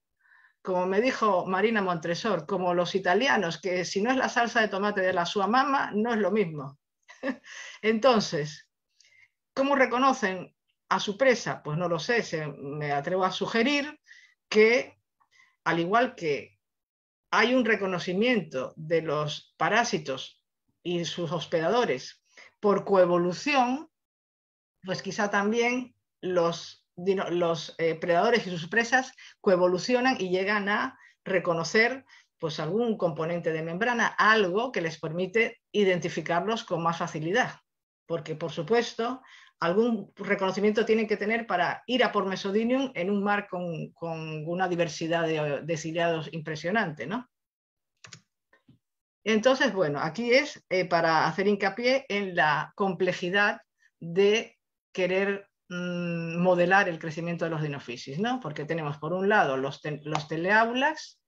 Como me dijo Marina Montresor, como los italianos, que si no es la salsa de tomate de la sua mamá, no es lo mismo. Entonces, ¿cómo reconocen a su presa? Pues no lo sé, me atrevo a sugerir que, al igual que hay un reconocimiento de los parásitos y sus hospedadores por coevolución, pues quizá también los, eh, predadores y sus presas coevolucionan y llegan a reconocer pues algún componente de membrana, algo que les permite identificarlos con más facilidad. Porque, por supuesto, algún reconocimiento tienen que tener para ir a por Mesodinium en un mar con, una diversidad de, de impresionante, ¿no? Entonces, bueno, aquí es eh, para hacer hincapié en la complejidad de querer mm, modelar el crecimiento de los dinofísis, ¿no? Porque tenemos por un lado los, los teleaulas,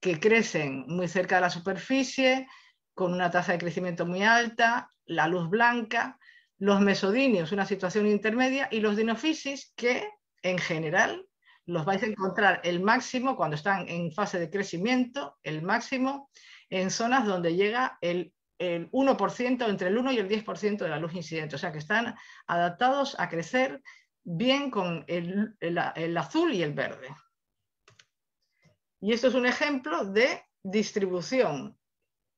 que crecen muy cerca de la superficie, con una tasa de crecimiento muy alta, la luz blanca, los mesodinios, una situación intermedia, y los dinofísis, que en general los vais a encontrar el máximo cuando están en fase de crecimiento, el máximo en zonas donde llega el el 1%, entre el 1 y el 10% de la luz incidente, o sea que están adaptados a crecer bien con el, azul y el verde. Y esto es un ejemplo de distribución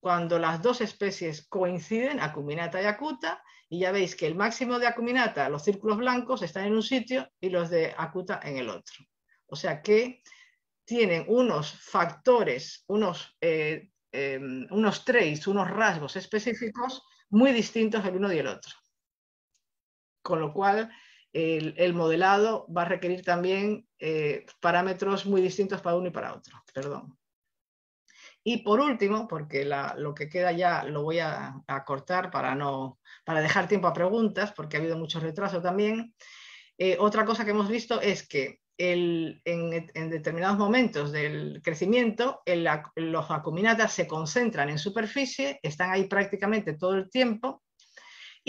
cuando las dos especies coinciden, acuminata y acuta, y ya veis que el máximo de acuminata, los círculos blancos, están en un sitio y los de acuta en el otro. O sea que tienen unos factores, unos eh, Em, unos traits, unos rasgos específicos muy distintos el uno y el otro. Con lo cual, el, modelado va a requerir también eh, parámetros muy distintos para uno y para otro. Perdón. Y por último, porque lo que queda ya lo voy a, cortar para, no, para dejar tiempo a preguntas, porque ha habido mucho retraso también, eh, otra cosa que hemos visto es que en, determinados momentos del crecimiento, los acuminatas se concentran en superficie, están ahí prácticamente todo el tiempo,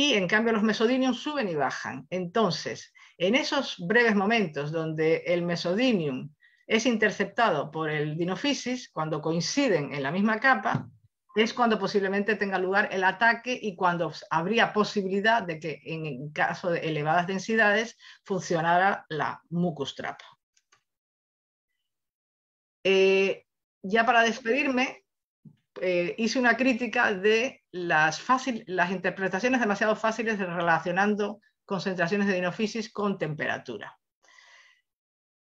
y en cambio los mesodinium suben y bajan. Entonces, en esos breves momentos donde el mesodinium es interceptado por el dinophysis, cuando coinciden en la misma capa, es cuando posiblemente tenga lugar el ataque y cuando habría posibilidad de que en caso de elevadas densidades funcionara la mucus trap. Eh, ya para despedirme, eh, hice una crítica de las, las interpretaciones demasiado fáciles relacionando concentraciones de dinophysis con temperatura.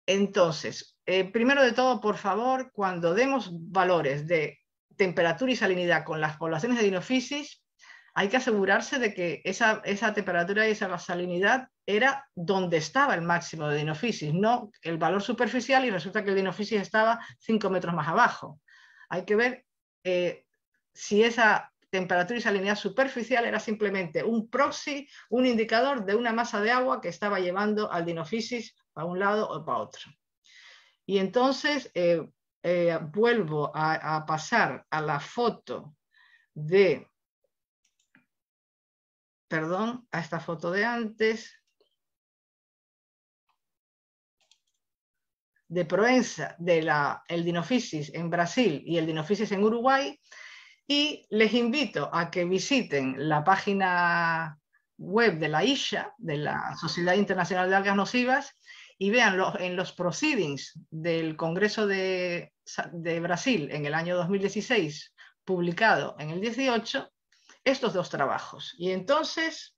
Entonces, eh, primero de todo, por favor, cuando demos valores de temperatura y salinidad con las poblaciones de dinophysis, hay que asegurarse de que esa, temperatura y esa salinidad era donde estaba el máximo de dinophysis, no el valor superficial y resulta que el dinophysis estaba 5 metros más abajo. Hay que ver eh, si esa temperatura y salinidad superficial era simplemente un proxy, un indicador de una masa de agua que estaba llevando al dinophysis para un lado o para otro. Y entonces eh, eh, vuelvo a, pasar a la foto de, perdón, a esta foto de antes, de Proenza, de la, el Dinophysis en Brasil y el Dinophysis en Uruguay, y les invito a que visiten la página web de la ISHA, de la Sociedad Internacional de Algas Nocivas, y vean en los proceedings del Congreso de, Brasil en el año 2016, publicado en el 18, estos dos trabajos. Y entonces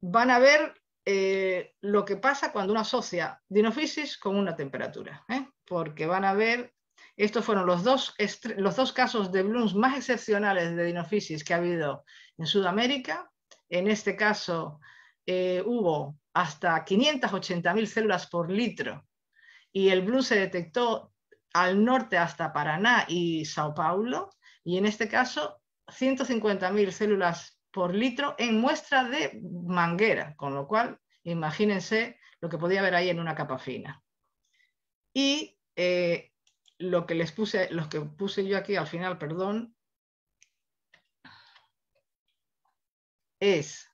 van a ver eh, lo que pasa cuando uno asocia dinophysis con una temperatura, ¿eh? porque van a ver Estos fueron los dos, los dos casos de blooms más excepcionales de dinofisis que ha habido en Sudamérica. En este caso eh, hubo hasta 580.000 células por litro y el bloom se detectó al norte hasta Paraná y Sao Paulo y en este caso 150.000 células por litro en muestra de manguera, con lo cual imagínense lo que podía haber ahí en una capa fina. Y eh, lo que les puse, los que puse yo aquí al final, perdón, es,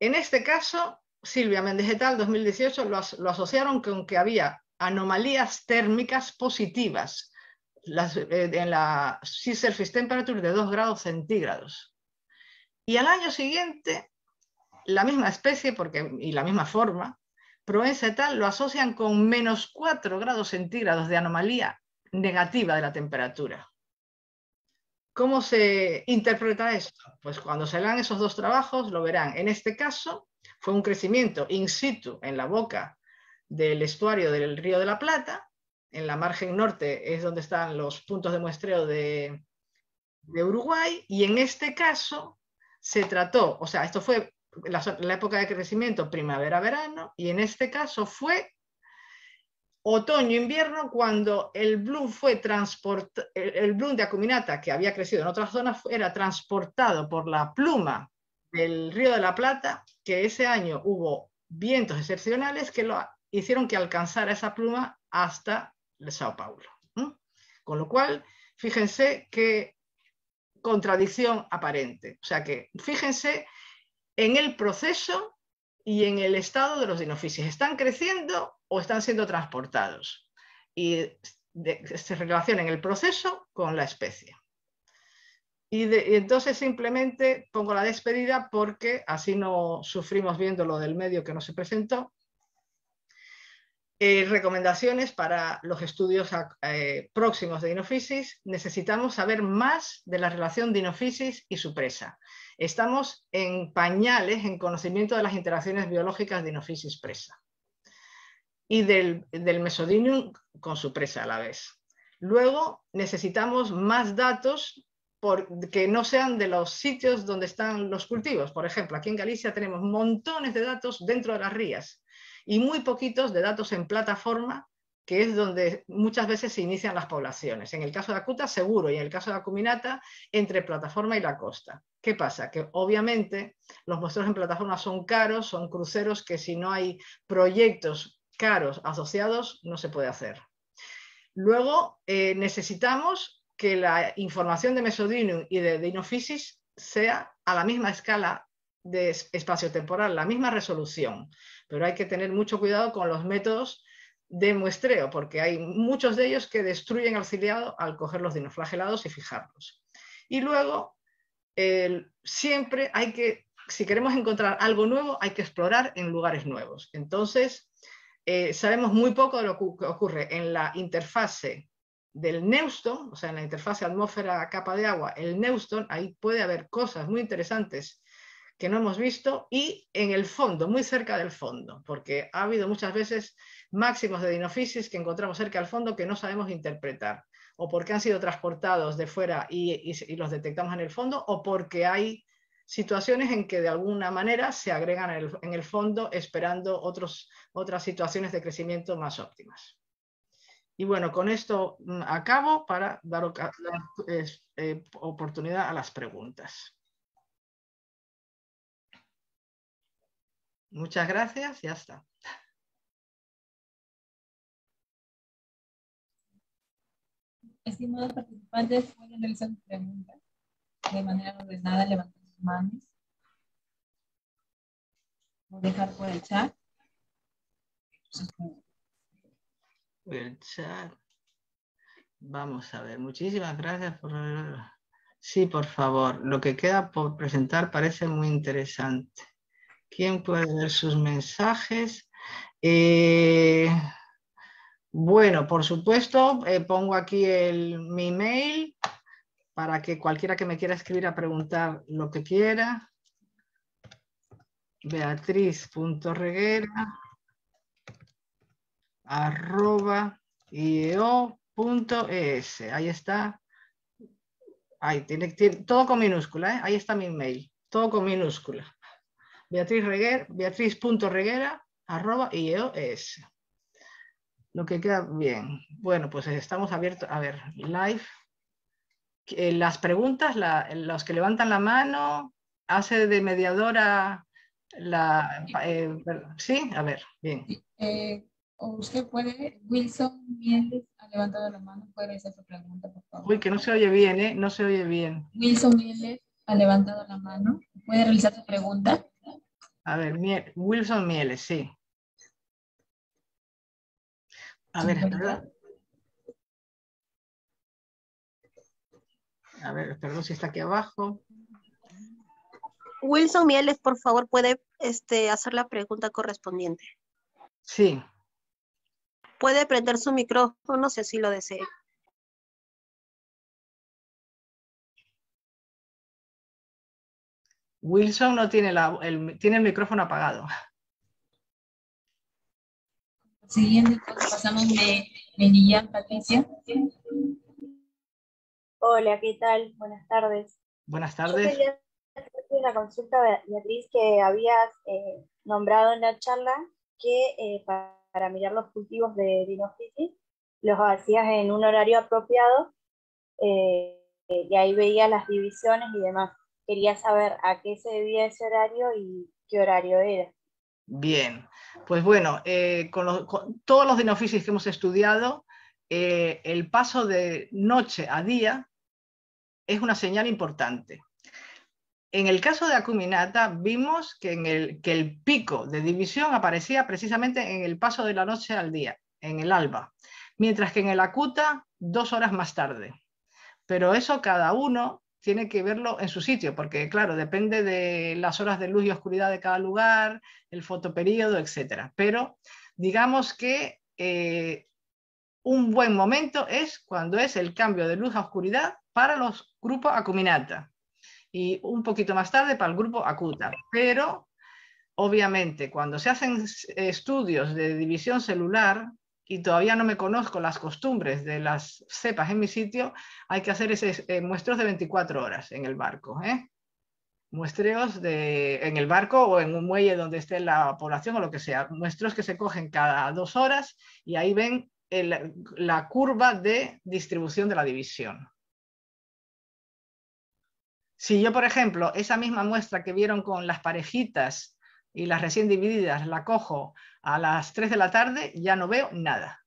en este caso, Silvia Mendejetal 2018 lo, lo asociaron con que había anomalías térmicas positivas eh, en la sea surface temperature de 2 grados centígrados. Y al año siguiente, la misma especie porque, y la misma forma, Provenza et al. lo asocian con menos 4 grados centígrados de anomalía negativa de la temperatura. ¿Cómo se interpreta esto? Pues cuando se lean esos dos trabajos lo verán. En este caso fue un crecimiento in situ en la boca del estuario del Río de la Plata. En la margen norte es donde están los puntos de muestreo de, de Uruguay. Y en este caso se trató, o sea, esto fue la, época de crecimiento primavera-verano y en este caso fue otoño-invierno cuando el bloom fue transportado, el, bloom de acuminata que había crecido en otras zonas era transportado por la pluma del río de la Plata, que ese año hubo vientos excepcionales que lo hicieron que alcanzara esa pluma hasta Sao Paulo. Con lo cual, fíjense qué contradicción aparente. O sea que, fíjense en el proceso y en el estado de los dinofisios. ¿Están creciendo o están siendo transportados? Y se relaciona el proceso con la especie. Y, entonces simplemente pongo la despedida porque así no sufrimos viendo lo del medio que no se presentó. Eh, recomendaciones para los estudios eh, próximos de dinofisis. Necesitamos saber más de la relación dinofisis y su presa. Estamos en pañales en conocimiento de las interacciones biológicas de Inofisis presa y del, del con su presa a la vez. Luego necesitamos más datos que no sean de los sitios donde están los cultivos. Por ejemplo, aquí en Galicia tenemos montones de datos dentro de las rías y muy poquitos de datos en plataforma que es donde muchas veces se inician las poblaciones. En el caso de Acuta, seguro, y en el caso de Acuminata, entre plataforma y la costa. ¿Qué pasa? Que obviamente los muestros en plataforma son caros, son cruceros que si no hay proyectos caros asociados, no se puede hacer. Luego, eh, necesitamos que la información de Mesodinium y de Dinofisis sea a la misma escala de espacio-temporal, la misma resolución. Pero hay que tener mucho cuidado con los métodos de muestreo, porque hay muchos de ellos que destruyen al ciliado al coger los dinoflagelados y fijarlos. Y luego, siempre hay que, si queremos encontrar algo nuevo, hay que explorar en lugares nuevos. Entonces, eh, sabemos muy poco de lo que ocurre en la interfase del Neuston, o sea, en la interfase atmósfera-capa de agua, el Neuston, ahí puede haber cosas muy interesantes que no hemos visto, y en el fondo, muy cerca del fondo, porque ha habido muchas veces máximos de dinofisis que encontramos cerca del fondo que no sabemos interpretar, o porque han sido transportados de fuera y, los detectamos en el fondo, o porque hay situaciones en que de alguna manera se agregan en el, fondo esperando otros, otras situaciones de crecimiento más óptimas. Y bueno, con esto mm, acabo para dar eh, oportunidad a las preguntas. Muchas gracias, ya está. Estimados participantes, pueden realizar sus preguntas de manera ordenada, levantar sus manos o dejar por el chat. El chat. Vamos a ver, muchísimas gracias por... Sí, por favor, lo que queda por presentar parece muy interesante. ¿Quién puede ver sus mensajes? Eh... Bueno, por supuesto, eh, pongo aquí el, mi mail para que cualquiera que me quiera escribir a preguntar lo que quiera. Beatriz.reguera arroba IEO.es. Ahí está. Ahí tiene, todo con minúscula, ¿eh? ahí está mi mail, todo con minúscula. Beatriz Reguer, Beatriz.reguera arroba IEO.es. Lo que queda bien. Bueno, pues estamos abiertos. A ver, live. Eh, las preguntas, los que levantan la mano, hace de mediadora la... Eh, sí, a ver, bien. Eh, usted puede, Wilson Mieles ha levantado la mano, puede hacer su pregunta, por favor. Uy, que no se oye bien, ¿eh? No se oye bien. Wilson Mieles ha levantado la mano, puede realizar su pregunta. A ver, Wilson Mieles, sí. A ver, ¿verdad? A ver, perdón si está aquí abajo. Wilson Mieles, por favor, puede este, hacer la pregunta correspondiente. Sí. Puede prender su micrófono si así lo desea. Wilson no tiene, el, tiene el micrófono apagado. Siguiente, pasamos de Menillán, Patricia. Hola, ¿qué tal? Buenas tardes. Buenas tardes la consulta, Beatriz, que habías eh, nombrado en la charla que eh, para, mirar los cultivos de dinofitis los hacías en un horario apropiado eh, y ahí veías las divisiones y demás. Quería saber a qué se debía ese horario y qué horario era. Bien, pues bueno, con, con, todos los dinofisis que hemos estudiado, el paso de noche a día es una señal importante. En el caso de Acuminata vimos que, el, que el pico de división aparecía precisamente en el paso de la noche al día, en el alba, mientras que en el Acuta dos horas más tarde. Pero eso cada uno tiene que verlo en su sitio, porque claro, depende de las horas de luz y oscuridad de cada lugar, el fotoperíodo, etc. Pero digamos que eh, un buen momento es cuando es el cambio de luz a oscuridad para los grupos acuminata y un poquito más tarde para el grupo acuta. Pero, obviamente, cuando se hacen estudios de división celular, y todavía no me conozco las costumbres de las cepas en mi sitio, hay que hacer ese, eh, muestreos de 24 horas en el barco. ¿eh? Muestreos de, en el barco o en un muelle donde esté la población o lo que sea. Muestreos que se cogen cada dos horas y ahí ven la curva de distribución de la división. Si yo, por ejemplo, esa misma muestra que vieron con las parejitas y las recién divididas, la cojo a las 3 de la tarde, ya no veo nada.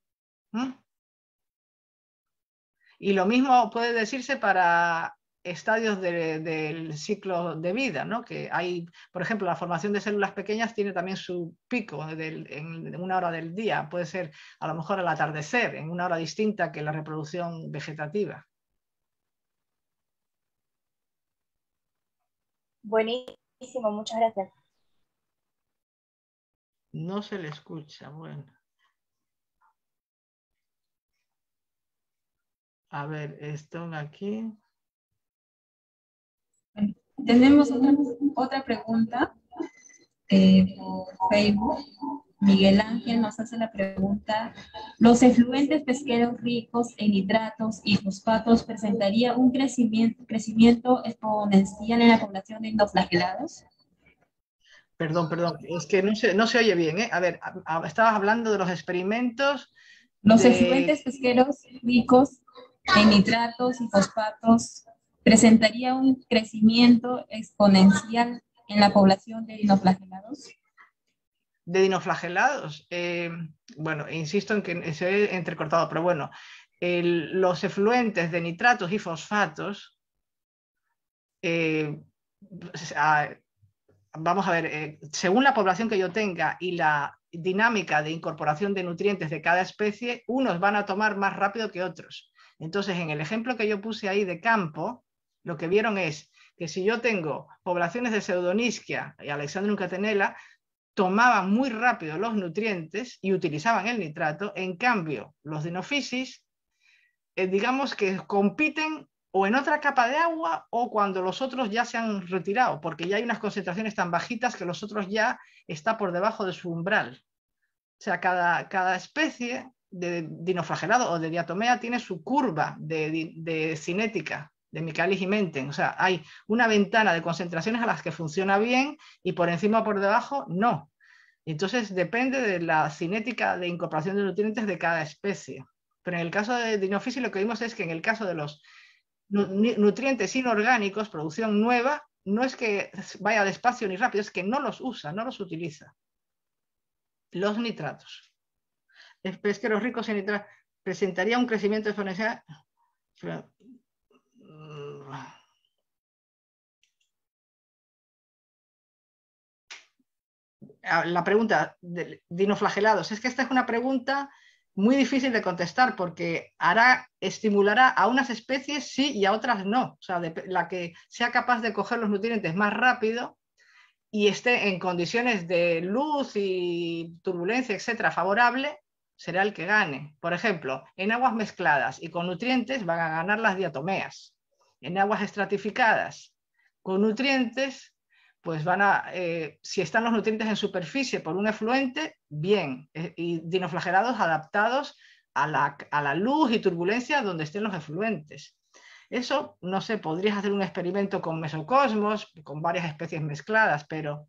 Y lo mismo puede decirse para estadios del ciclo de vida, ¿no? que hay, por ejemplo, la formación de células pequeñas tiene también su pico en una hora del día, puede ser a lo mejor al atardecer, en una hora distinta que la reproducción vegetativa. Buenísimo, muchas gracias. No se le escucha, bueno. A ver, están aquí. Tenemos otra, pregunta eh, por Facebook. Miguel Ángel nos hace la pregunta, ¿los efluentes pesqueros ricos en hidratos y fosfatos presentaría un crecimiento, crecimiento exponencial en la población de endoflagelados? Perdón, perdón, es que no se, no se oye bien. ¿eh? A ver, estabas hablando de los experimentos. Los efluentes pesqueros ricos en nitratos y fosfatos presentaría un crecimiento exponencial en la población de dinoflagelados? de dinoflagelados, eh, bueno, insisto en que se ve entrecortado, pero bueno, los efluentes de nitratos y fosfatos, eh, vamos a ver, eh, según la población que yo tenga y la dinámica de incorporación de nutrientes de cada especie, unos van a tomar más rápido que otros. Entonces, en el ejemplo que yo puse ahí de campo, lo que vieron es que si yo tengo poblaciones de Pseudonisquia y Alexandrum catenella, tomaban muy rápido los nutrientes y utilizaban el nitrato, en cambio los dinofisis, eh, digamos que compiten o en otra capa de agua o cuando los otros ya se han retirado, porque ya hay unas concentraciones tan bajitas que los otros ya está por debajo de su umbral. O sea, cada, cada especie de dinoflagelado o de diatomea tiene su curva de, cinética de Michaelis y Menten. O sea, hay una ventana de concentraciones a las que funciona bien y por encima o por debajo no. Entonces depende de la cinética de incorporación de nutrientes de cada especie. Pero en el caso de Dinofisi lo que vimos es que en el caso de los nutrientes inorgánicos, producción nueva, no es que vaya despacio ni rápido, es que no los usa, no los utiliza. Los nitratos. Pesqueros ricos en nitratos presentaría un crecimiento exponencial. La pregunta de dinoflagelados, es que esta es una pregunta muy difícil de contestar porque hará, estimulará a unas especies sí y a otras no. O sea, la que sea capaz de coger los nutrientes más rápido y esté en condiciones de luz y turbulencia, etcétera, favorable, será el que gane. Por ejemplo, en aguas mezcladas y con nutrientes van a ganar las diatomeas. En aguas estratificadas con nutrientes pues van a, eh, si están los nutrientes en superficie por un efluente, bien, eh, y dinoflagelados adaptados a la, luz y turbulencia donde estén los efluentes. Eso, no sé, podrías hacer un experimento con mesocosmos, con varias especies mezcladas, pero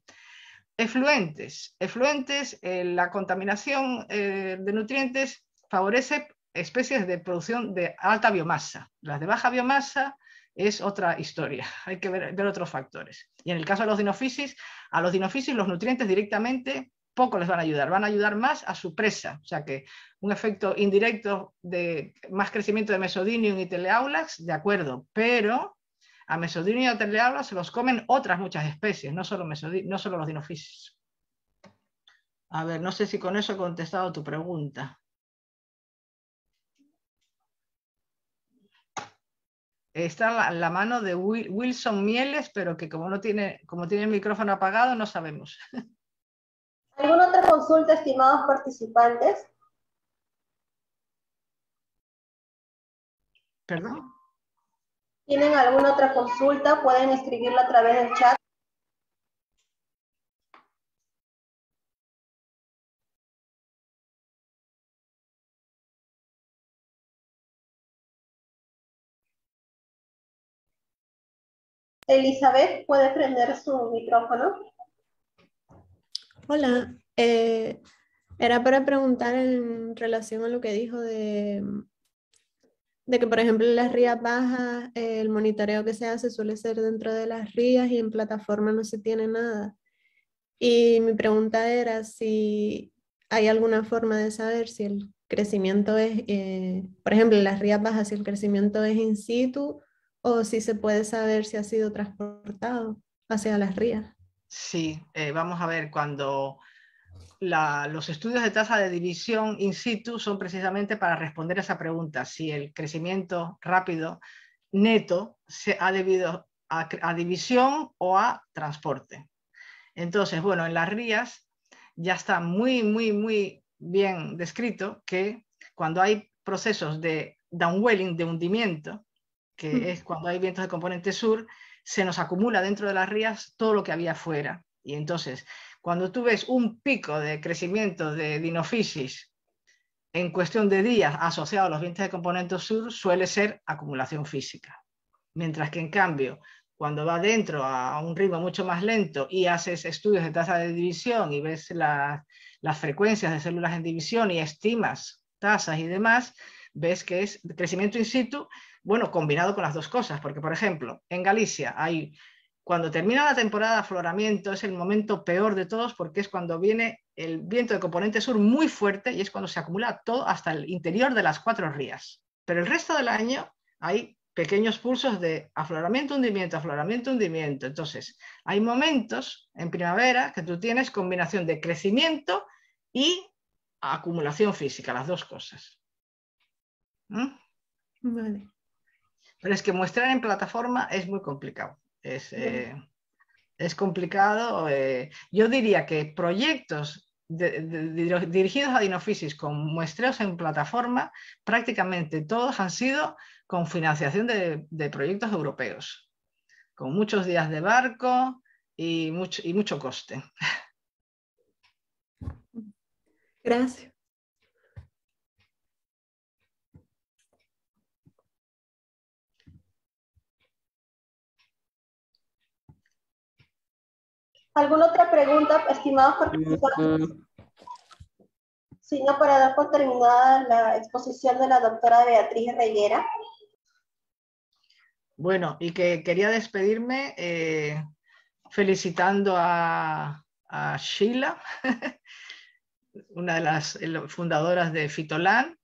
efluentes, efluentes, eh, la contaminación de nutrientes favorece especies de producción de alta biomasa. Las de baja biomasa es otra historia, hay que ver, otros factores. Y en el caso de los dinofisis, a los dinofisis los nutrientes directamente poco les van a ayudar, van a ayudar más a su presa, o sea que un efecto indirecto de más crecimiento de Mesodinium y Teleaulax, de acuerdo, pero a Mesodinium y a Teleaulax se los comen otras muchas especies, no solo, no solo los dinofisis. A ver, no sé si con eso he contestado tu pregunta. Está la, mano de Wilson Mieles, pero que como no tiene, como tiene el micrófono apagado, no sabemos. ¿Alguna otra consulta, estimados participantes? ¿Perdón? ¿Tienen alguna otra consulta? Pueden escribirla a través del chat. Elizabeth, ¿puede prender su micrófono? Hola, eh, era para preguntar en relación a lo que dijo de, de que, por ejemplo, en las rías bajas, el monitoreo que se hace suele ser dentro de las rías y en plataforma no se tiene nada. Y mi pregunta era si hay alguna forma de saber si el crecimiento es, eh, por ejemplo, en las rías bajas, si el crecimiento es in situ o si se puede saber si ha sido transportado hacia las rías. Sí, eh, vamos a ver, cuando los estudios de tasa de división in situ son precisamente para responder a esa pregunta, si el crecimiento rápido neto se ha debido a, a división o a transporte. Entonces, bueno, en las rías ya está muy, muy, muy bien descrito que cuando hay procesos de downwelling, de hundimiento, que es cuando hay vientos de componente sur, se nos acumula dentro de las rías todo lo que había afuera. Y entonces, cuando tú ves un pico de crecimiento de dinofisis en cuestión de días asociado a los vientos de componente sur, suele ser acumulación física. Mientras que en cambio, cuando va dentro a un ritmo mucho más lento y haces estudios de tasa de división y ves las frecuencias de células en división y estimas tasas y demás, ves que es crecimiento in situ bueno, combinado con las dos cosas, porque por ejemplo, en Galicia hay, cuando termina la temporada de afloramiento es el momento peor de todos porque es cuando viene el viento de componente sur muy fuerte y es cuando se acumula todo hasta el interior de las cuatro rías. Pero el resto del año hay pequeños pulsos de afloramiento, hundimiento, afloramiento, hundimiento. Entonces, hay momentos en primavera que tú tienes combinación de crecimiento y acumulación física, las dos cosas. ¿Mm? Vale. Pero es que mostrar en plataforma es muy complicado. Es, eh, complicado. Eh, yo diría que proyectos dirigidos a Dinofisis con muestreos en plataforma, prácticamente todos han sido con financiación de, proyectos europeos, con muchos días de barco y mucho, y mucho coste. Gracias. ¿Alguna otra pregunta, estimados participantes? Si no, para dar por terminada la exposición de la doctora Beatriz Reguera. Bueno, y que quería despedirme eh, felicitando a, Sheila, una de las fundadoras de Fitolan,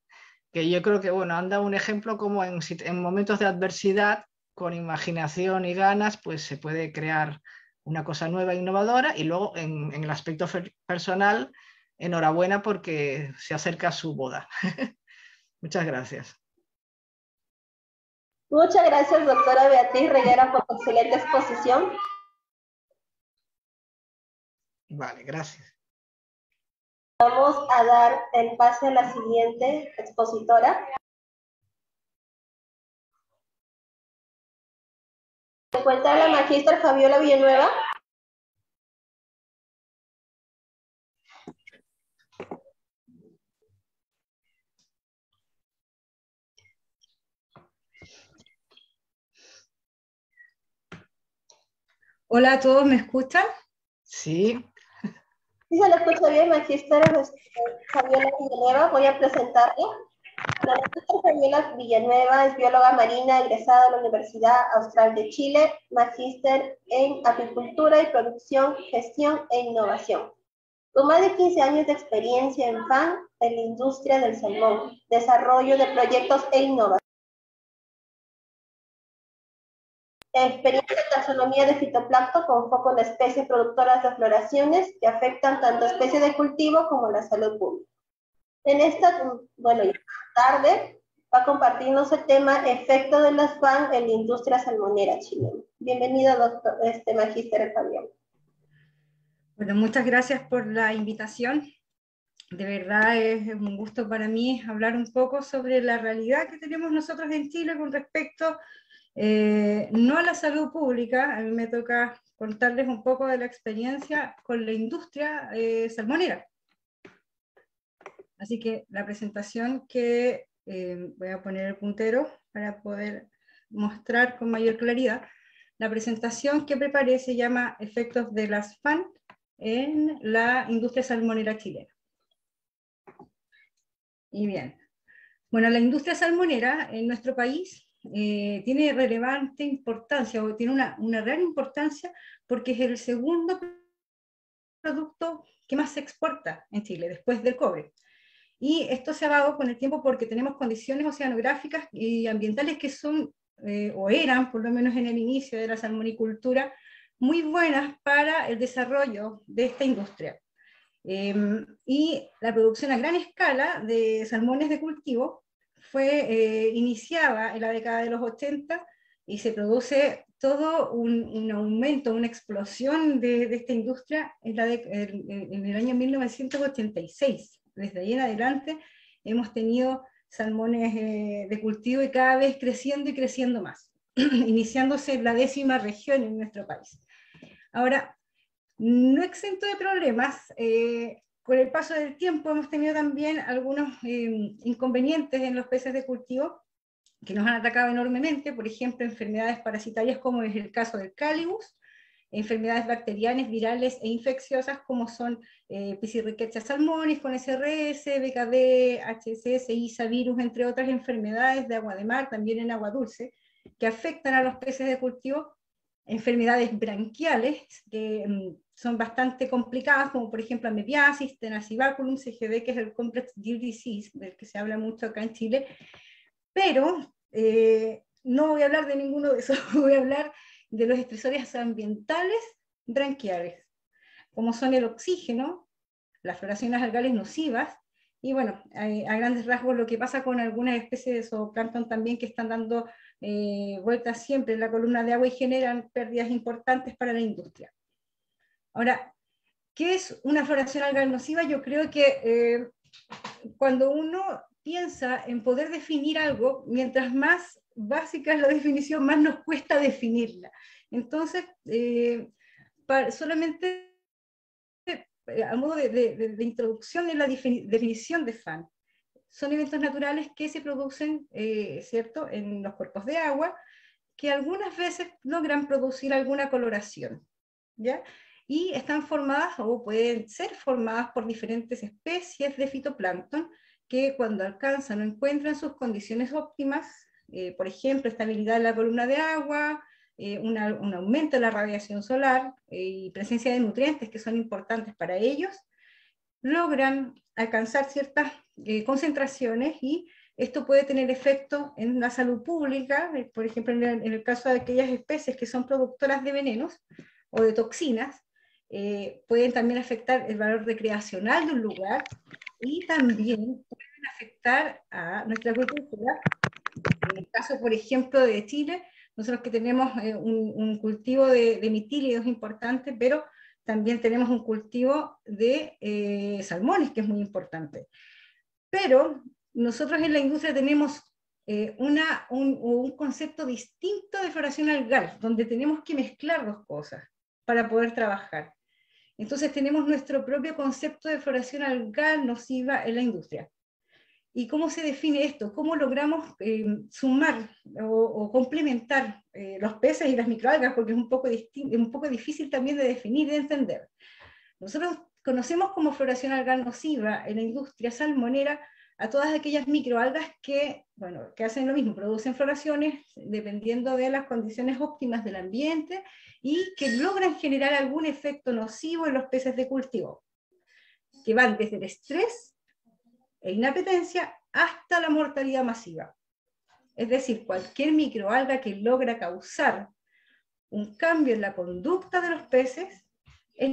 que yo creo que bueno, han dado un ejemplo como en, momentos de adversidad, con imaginación y ganas, pues se puede crear una cosa nueva e innovadora y luego en, en el aspecto personal, enhorabuena porque se acerca su boda. Muchas gracias. Muchas gracias, doctora Beatriz Reguera, por su excelente exposición. Vale, gracias. Vamos a dar el pase a la siguiente expositora. Encuentra la magíster Fabiola Villanueva. Hola a todos, ¿me escuchan? Sí. Sí, se le escucha bien, Magister Fabiola Villanueva. Voy a presentarle. La Magister Fabiola Villanueva es bióloga marina egresada de la Universidad Austral de Chile, magíster en apicultura y producción, gestión e innovación. Con más de 15 años de experiencia en FAN en la industria del salmón, desarrollo de proyectos e innovación. experiencia de taxonomía de fitoplancton con foco en especies productoras de floraciones que afectan tanto especies de cultivo como la salud pública. En esta, bueno, tarde va a compartirnos el tema efecto de las FAN en la industria salmonera chilena. Bienvenido, doctor, este magíster Fabián. Bueno, muchas gracias por la invitación. De verdad es un gusto para mí hablar un poco sobre la realidad que tenemos nosotros en Chile con respecto eh, no a la salud pública, a mí me toca contarles un poco de la experiencia con la industria eh, salmonera. Así que la presentación que eh, voy a poner el puntero para poder mostrar con mayor claridad, la presentación que preparé se llama Efectos de las FAN en la industria salmonera chilena. Y bien, bueno, la industria salmonera en nuestro país eh, tiene relevante importancia o tiene una, una gran importancia porque es el segundo producto que más se exporta en Chile después del cobre. Y esto se ha dado con el tiempo porque tenemos condiciones oceanográficas y ambientales que son, eh, o eran, por lo menos en el inicio de la salmonicultura, muy buenas para el desarrollo de esta industria. Em, y la producción a gran escala de salmones de cultivo fue eh, iniciada en la década de los 80 y se produce todo un, aumento, una explosión de, esta industria en, el año 1986. Desde ahí en adelante hemos tenido salmones eh, de cultivo y cada vez creciendo y creciendo más, iniciándose la décima región en nuestro país. Ahora, no exento de problemas, eh, con el paso del tiempo hemos tenido también algunos eh, inconvenientes en los peces de cultivo que nos han atacado enormemente, por ejemplo, enfermedades parasitarias como es el caso del Calibus, enfermedades bacterianas, virales e infecciosas como son eh, Piscirriquetia salmonis con SRS, BKD, HSS, ISA virus, entre otras enfermedades de agua de mar, también en agua dulce, que afectan a los peces de cultivo, enfermedades branquiales que mm, son bastante complicadas, como por ejemplo amebiasis, tenacibaculum, CGD, que es el complex deer disease, del que se habla mucho acá en Chile, pero eh, no voy a hablar de ninguno de esos, voy a hablar de los estresores ambientales branquiales, como son el oxígeno, las floraciones algales nocivas, y bueno, a, grandes rasgos lo que pasa con algunas especies de zooplancton también que están dando eh, vueltas siempre en la columna de agua y generan pérdidas importantes para la industria. Ahora, ¿qué es una floración algal nociva? Yo creo que eh, cuando uno piensa en poder definir algo, mientras más básica es la definición, más nos cuesta definirla. Entonces, eh, solamente eh, a modo de, introducción en la definición de FAN, son eventos naturales que se producen, ¿cierto?, en los cuerpos de agua, que algunas veces logran producir alguna coloración, ¿ya? y están formadas o pueden ser formadas por diferentes especies de fitoplancton que cuando alcanzan o encuentran sus condiciones óptimas, eh, por ejemplo, estabilidad en la columna de agua, eh, un aumento de la radiación solar eh, y presencia de nutrientes que son importantes para ellos, logran alcanzar ciertas concentraciones y esto puede tener efecto en la salud pública, por ejemplo, en el, en el, caso de aquellas especies que son productoras de venenos o de toxinas, pueden también afectar el valor recreacional de un lugar y también pueden afectar a nuestra agricultura. En el caso, por ejemplo, de Chile, nosotros que tenemos eh, un, cultivo de, de mitílidos importante, pero también tenemos un cultivo de eh, salmones, que es muy importante. Pero nosotros en la industria tenemos eh, una, un, un, concepto distinto de floración algal, donde tenemos que mezclar dos cosas para poder trabajar. Entonces tenemos nuestro propio concepto de floración algal nociva en la industria. ¿Y cómo se define esto? ¿Cómo logramos eh, sumar o, complementar eh, los peces y las microalgas? Porque es un poco, un poco difícil también de definir y de entender. Nosotros conocemos como floración algal nociva en la industria salmonera a todas aquellas microalgas que, bueno, que hacen lo mismo, producen floraciones dependiendo de las condiciones óptimas del ambiente y que logran generar algún efecto nocivo en los peces de cultivo, que van desde el estrés e inapetencia hasta la mortalidad masiva. Es decir, cualquier microalga que logra causar un cambio en la conducta de los peces es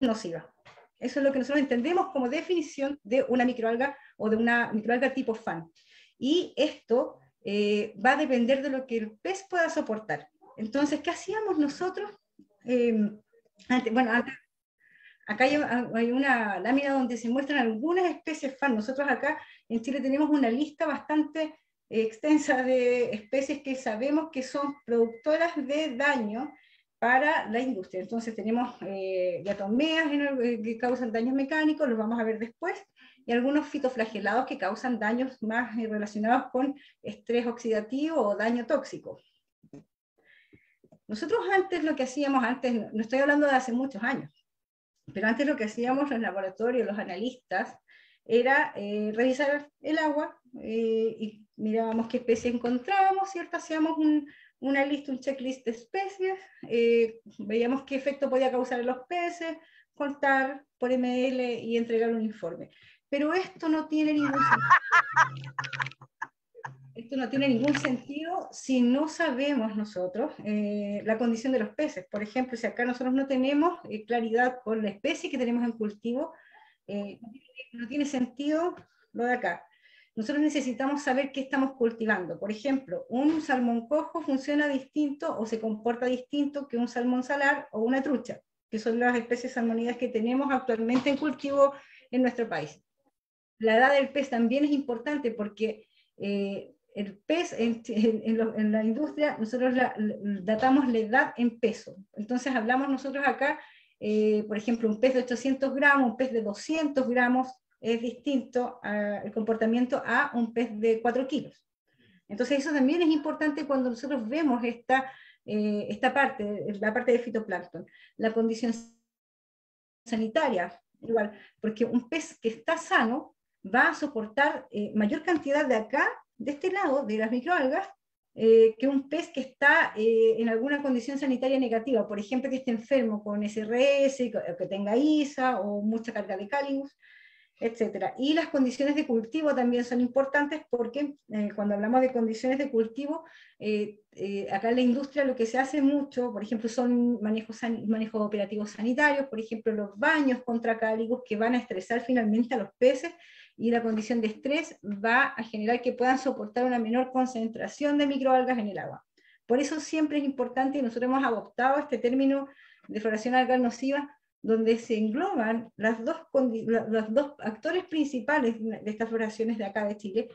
nociva. Eso es lo que nosotros entendemos como definición de una microalga o de una microalga tipo FAN. Y esto eh, va a depender de lo que el pez pueda soportar. Entonces, ¿qué hacíamos nosotros? Eh, bueno, acá hay, una lámina donde se muestran algunas especies FAN. Nosotros acá en Chile tenemos una lista bastante extensa de especies que sabemos que son productoras de daño para la industria. Entonces tenemos eh, diatomeas eh, que causan daños mecánicos, los vamos a ver después, y algunos fitoflagelados que causan daños más eh, relacionados con estrés oxidativo o daño tóxico. Nosotros antes lo que hacíamos, antes, no estoy hablando de hace muchos años, pero antes lo que hacíamos los laboratorios, los analistas, era eh, revisar el agua y mirábamos qué especies encontrábamos, ¿cierto? Hacíamos un, una lista, un checklist de especies, eh, veíamos qué efecto podía causar en los peces, contar por ml y entregar un informe. Pero esto no tiene ningún sentido. Esto no tiene ningún sentido si no sabemos nosotros eh, la condición de los peces. Por ejemplo, si acá nosotros no tenemos eh, claridad con la especie que tenemos en cultivo, no tiene sentido lo de acá nosotros necesitamos saber qué estamos cultivando. Por ejemplo, un salmón cojo funciona distinto o se comporta distinto que un salmón salar o una trucha, que son las especies salmónidas que tenemos actualmente en cultivo en nuestro país. La edad del pez también es importante porque eh, el pez en, la industria, nosotros datamos la edad en peso. Entonces hablamos nosotros acá, eh, por ejemplo, un pez de 800 gramos, un pez de 200 gramos, es distinto el comportamiento a un pez de 4 kilos. Entonces eso también es importante cuando nosotros vemos esta, eh, esta parte, la parte de fitoplancton, la condición sanitaria, igual, porque un pez que está sano va a soportar eh, mayor cantidad de acá, de este lado, de las microalgas, eh, que un pez que está en alguna condición sanitaria negativa, por ejemplo, que esté enfermo con SRS, que tenga ISA o mucha carga de cáligus, etcétera. Y las condiciones de cultivo también son importantes porque eh, cuando hablamos de condiciones de cultivo, eh, eh, acá en la industria lo que se hace mucho, por ejemplo, son manejos, manejos operativos sanitarios, por ejemplo, los baños contra cáligos que van a estresar finalmente a los peces y la condición de estrés va a generar que puedan soportar una menor concentración de microalgas en el agua. Por eso siempre es importante, y nosotros hemos adoptado este término de floración algal nociva, donde se engloban las dos, los dos actores principales de estas floraciones de acá de Chile,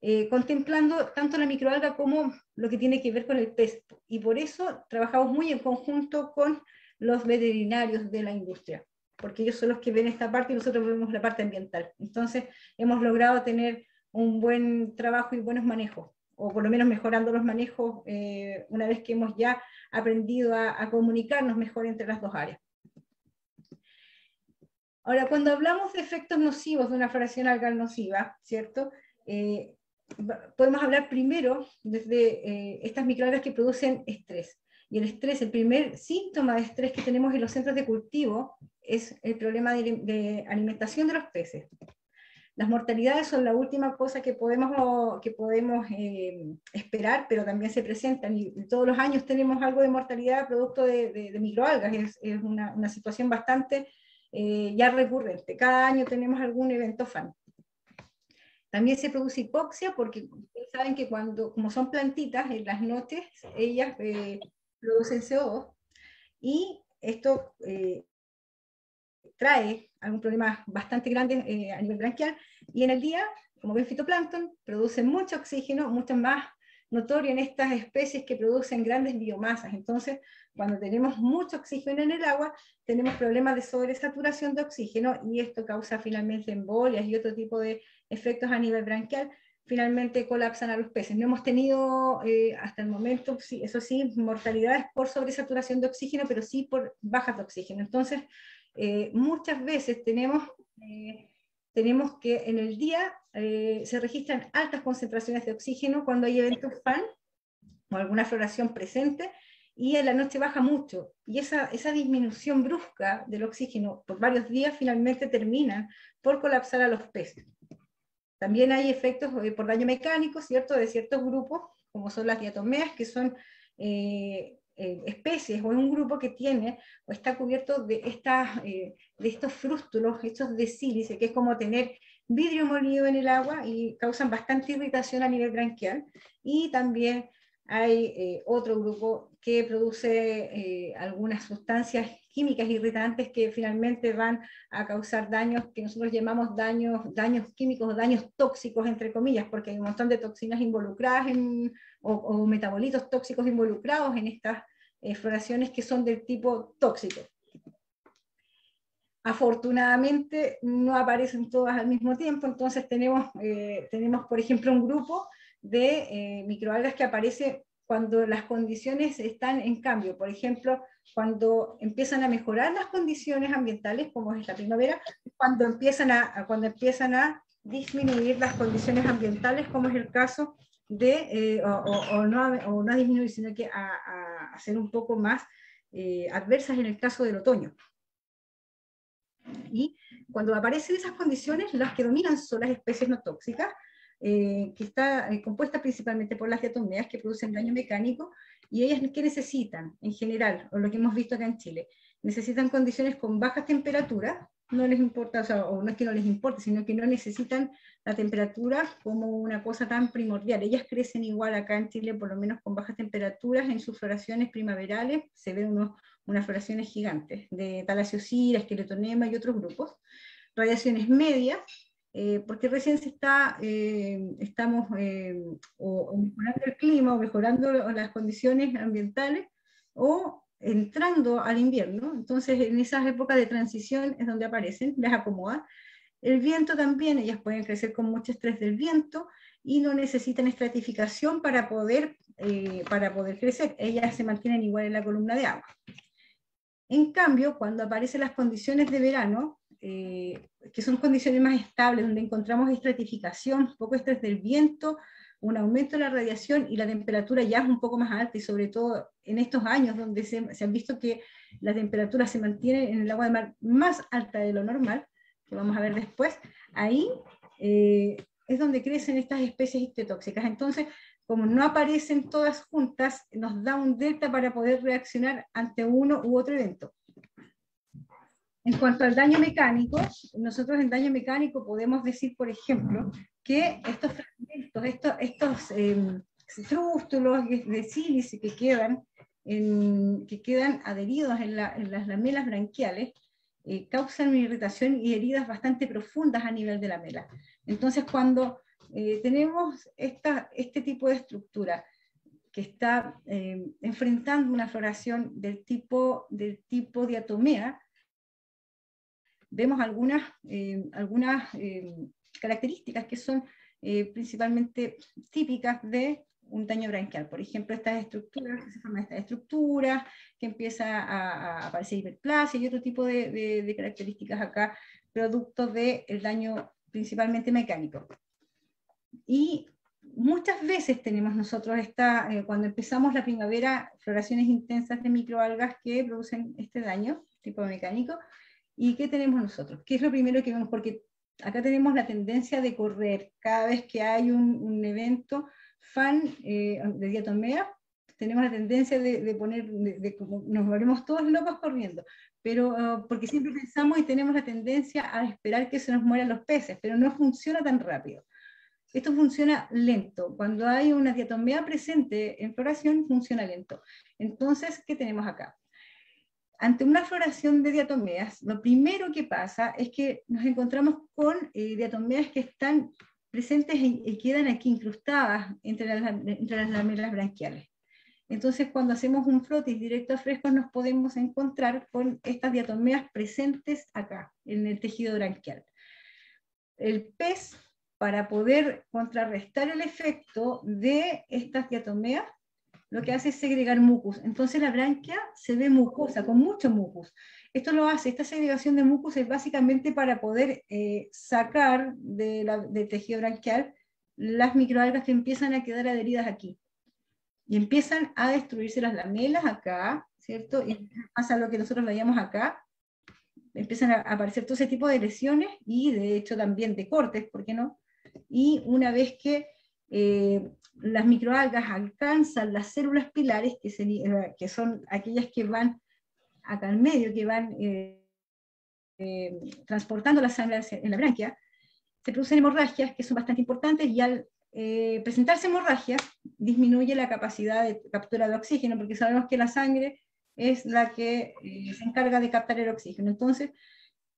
eh, contemplando tanto la microalga como lo que tiene que ver con el pez. Y por eso trabajamos muy en conjunto con los veterinarios de la industria, porque ellos son los que ven esta parte y nosotros vemos la parte ambiental. Entonces, hemos logrado tener un buen trabajo y buenos manejos, o por lo menos mejorando los manejos eh, una vez que hemos ya aprendido a comunicarnos mejor entre las dos áreas. Ahora, cuando hablamos de efectos nocivos de una floración algal nociva, ¿cierto? Eh, podemos hablar primero desde eh, estas microalgas que producen estrés. Y el estrés, el primer síntoma de estrés que tenemos en los centros de cultivo es el problema de, alimentación de los peces. Las mortalidades son la última cosa que podemos, que podemos eh, esperar, pero también se presentan y todos los años tenemos algo de mortalidad producto de, microalgas. Es, es una, una, situación bastante eh, ya recurrente. Cada año tenemos algún evento fan. También se produce hipoxia porque ustedes saben que cuando, como son plantitas, en las noches ellas eh, producen CO2 y esto eh, trae algún problema bastante grande eh, a nivel branquial y en el día, como ven fitoplancton, producen mucho oxígeno, mucho más notorio en estas especies que producen grandes biomasas. Entonces, cuando tenemos mucho oxígeno en el agua, tenemos problemas de sobresaturación de oxígeno y esto causa finalmente embolias y otro tipo de efectos a nivel branquial. Finalmente colapsan a los peces. No hemos tenido eh, hasta el momento, eso sí, mortalidades por sobresaturación de oxígeno, pero sí por bajas de oxígeno. Entonces, eh, muchas veces tenemos, eh, tenemos que en el día se registran altas concentraciones de oxígeno cuando hay eventos FAN o alguna floración presente, y en la noche baja mucho. Y esa, esa disminución brusca del oxígeno por varios días finalmente termina por colapsar a los peces. También hay efectos eh, por daño mecánico, ¿cierto?, de ciertos grupos, como son las diatomeas, que son eh, eh, especies o un grupo que tiene o está cubierto de, estas, de estos frústulos hechos de sílice, que es como tener vidrio molido en el agua y causan bastante irritación a nivel branquial. Y también hay eh, otro grupo que produce eh, algunas sustancias químicas irritantes que finalmente van a causar daños que nosotros llamamos daños, daños químicos o daños tóxicos, entre comillas, porque hay un montón de toxinas involucradas en, o, metabolitos tóxicos involucrados en estas eh, floraciones que son del tipo tóxico. Afortunadamente no aparecen todas al mismo tiempo, entonces tenemos, tenemos por ejemplo, un grupo de eh, microalgas que aparece cuando las condiciones están en cambio. Por ejemplo, cuando empiezan a mejorar las condiciones ambientales, como es la primavera, cuando empiezan a, cuando empiezan a disminuir las condiciones ambientales, como es el caso de, eh, o, no, o, no, a disminuir, sino que a, a, ser un poco más eh, adversas en el caso del otoño. Y cuando aparecen esas condiciones, las que dominan son las especies no tóxicas, eh, que está eh, compuesta principalmente por las diatomeas que producen daño mecánico, y ellas ¿qué necesitan en general, o lo que hemos visto acá en Chile? Necesitan condiciones con bajas temperaturas, no les importa, o, sea, o no es que no les importe, sino que no necesitan la temperatura como una cosa tan primordial. Ellas crecen igual acá en Chile, por lo menos con bajas temperaturas, en sus floraciones primaverales se ven unos, unas floraciones gigantes de Thalassiosira, Esqueletonema y otros grupos. Radiaciones medias, eh, porque recién se está, eh, estamos eh, o, mejorando el clima, o mejorando las condiciones ambientales, o entrando al invierno. Entonces, en esas épocas de transición es donde aparecen, les acomoda. El viento también, ellas pueden crecer con mucho estrés del viento y no necesitan estratificación para poder, para poder crecer. Ellas se mantienen igual en la columna de agua. En cambio, cuando aparecen las condiciones de verano, eh, que son condiciones más estables, donde encontramos estratificación, poco estrés del viento, un aumento de la radiación y la temperatura ya es un poco más alta y sobre todo en estos años donde se, se han visto que la temperatura se mantiene en el agua de mar más alta de lo normal, que vamos a ver después, ahí eh, es donde crecen estas especies tóxicas. Entonces, como no aparecen todas juntas, nos da un delta para poder reaccionar ante uno u otro evento. En cuanto al daño mecánico, nosotros en daño mecánico podemos decir, por ejemplo, que estos fragmentos, estos, estos eh, de sílice que quedan, que quedan adheridos en, las lamelas branquiales, eh, causan una irritación y heridas bastante profundas a nivel de la mela. Entonces, cuando eh, tenemos esta, este tipo de estructura que está eh, enfrentando una floración del tipo, del tipo diatomea, vemos algunas, eh, algunas eh, características que son eh, principalmente típicas de un daño branquial. Por ejemplo, estas estructuras, que se forman estas estructuras, que empieza a, aparecer hiperplasia y otro tipo de, características acá producto del daño principalmente mecánico. Y muchas veces tenemos nosotros esta, eh, cuando empezamos la primavera, floraciones intensas de microalgas que producen este daño tipo mecánico. ¿Y qué tenemos nosotros? ¿Qué es lo primero que vemos? Porque acá tenemos la tendencia de correr cada vez que hay un, evento fan eh, de diatomea, tenemos la tendencia de, poner, de, como nos volvemos todos locos corriendo, pero ah, porque siempre pensamos y tenemos la tendencia a esperar que se nos mueran los peces, pero no funciona tan rápido. Esto funciona lento. Cuando hay una diatomea presente en floración, funciona lento. Entonces, ¿qué tenemos acá? Ante una floración de diatomeas, lo primero que pasa es que nos encontramos con eh, diatomeas que están presentes y, quedan aquí incrustadas entre las, entre las lamelas branquiales. Entonces, cuando hacemos un frotis directo a fresco, nos podemos encontrar con estas diatomeas presentes acá, en el tejido branquial. El pez para poder contrarrestar el efecto de estas diatomeas, lo que hace es segregar mucus. Entonces la branquia se ve mucosa, con mucho mucus. Esto lo hace, esta segregación de mucus es básicamente para poder eh, sacar de del tejido branquial las microalgas que empiezan a quedar adheridas aquí. Y empiezan a destruirse las lamelas acá, ¿cierto? Y pasa lo que nosotros veíamos acá, empiezan a aparecer todo ese tipo de lesiones y de hecho también de cortes, ¿por qué no? y una vez que eh, las microalgas alcanzan las células pilares, que, eh, que, son aquellas que van acá al medio, que van eh, transportando la sangre en la branquia, se producen hemorragias que son bastante importantes y al presentarse hemorragias disminuye la capacidad de captura de oxígeno, porque sabemos que la sangre es la que se encarga de captar el oxígeno. Entonces,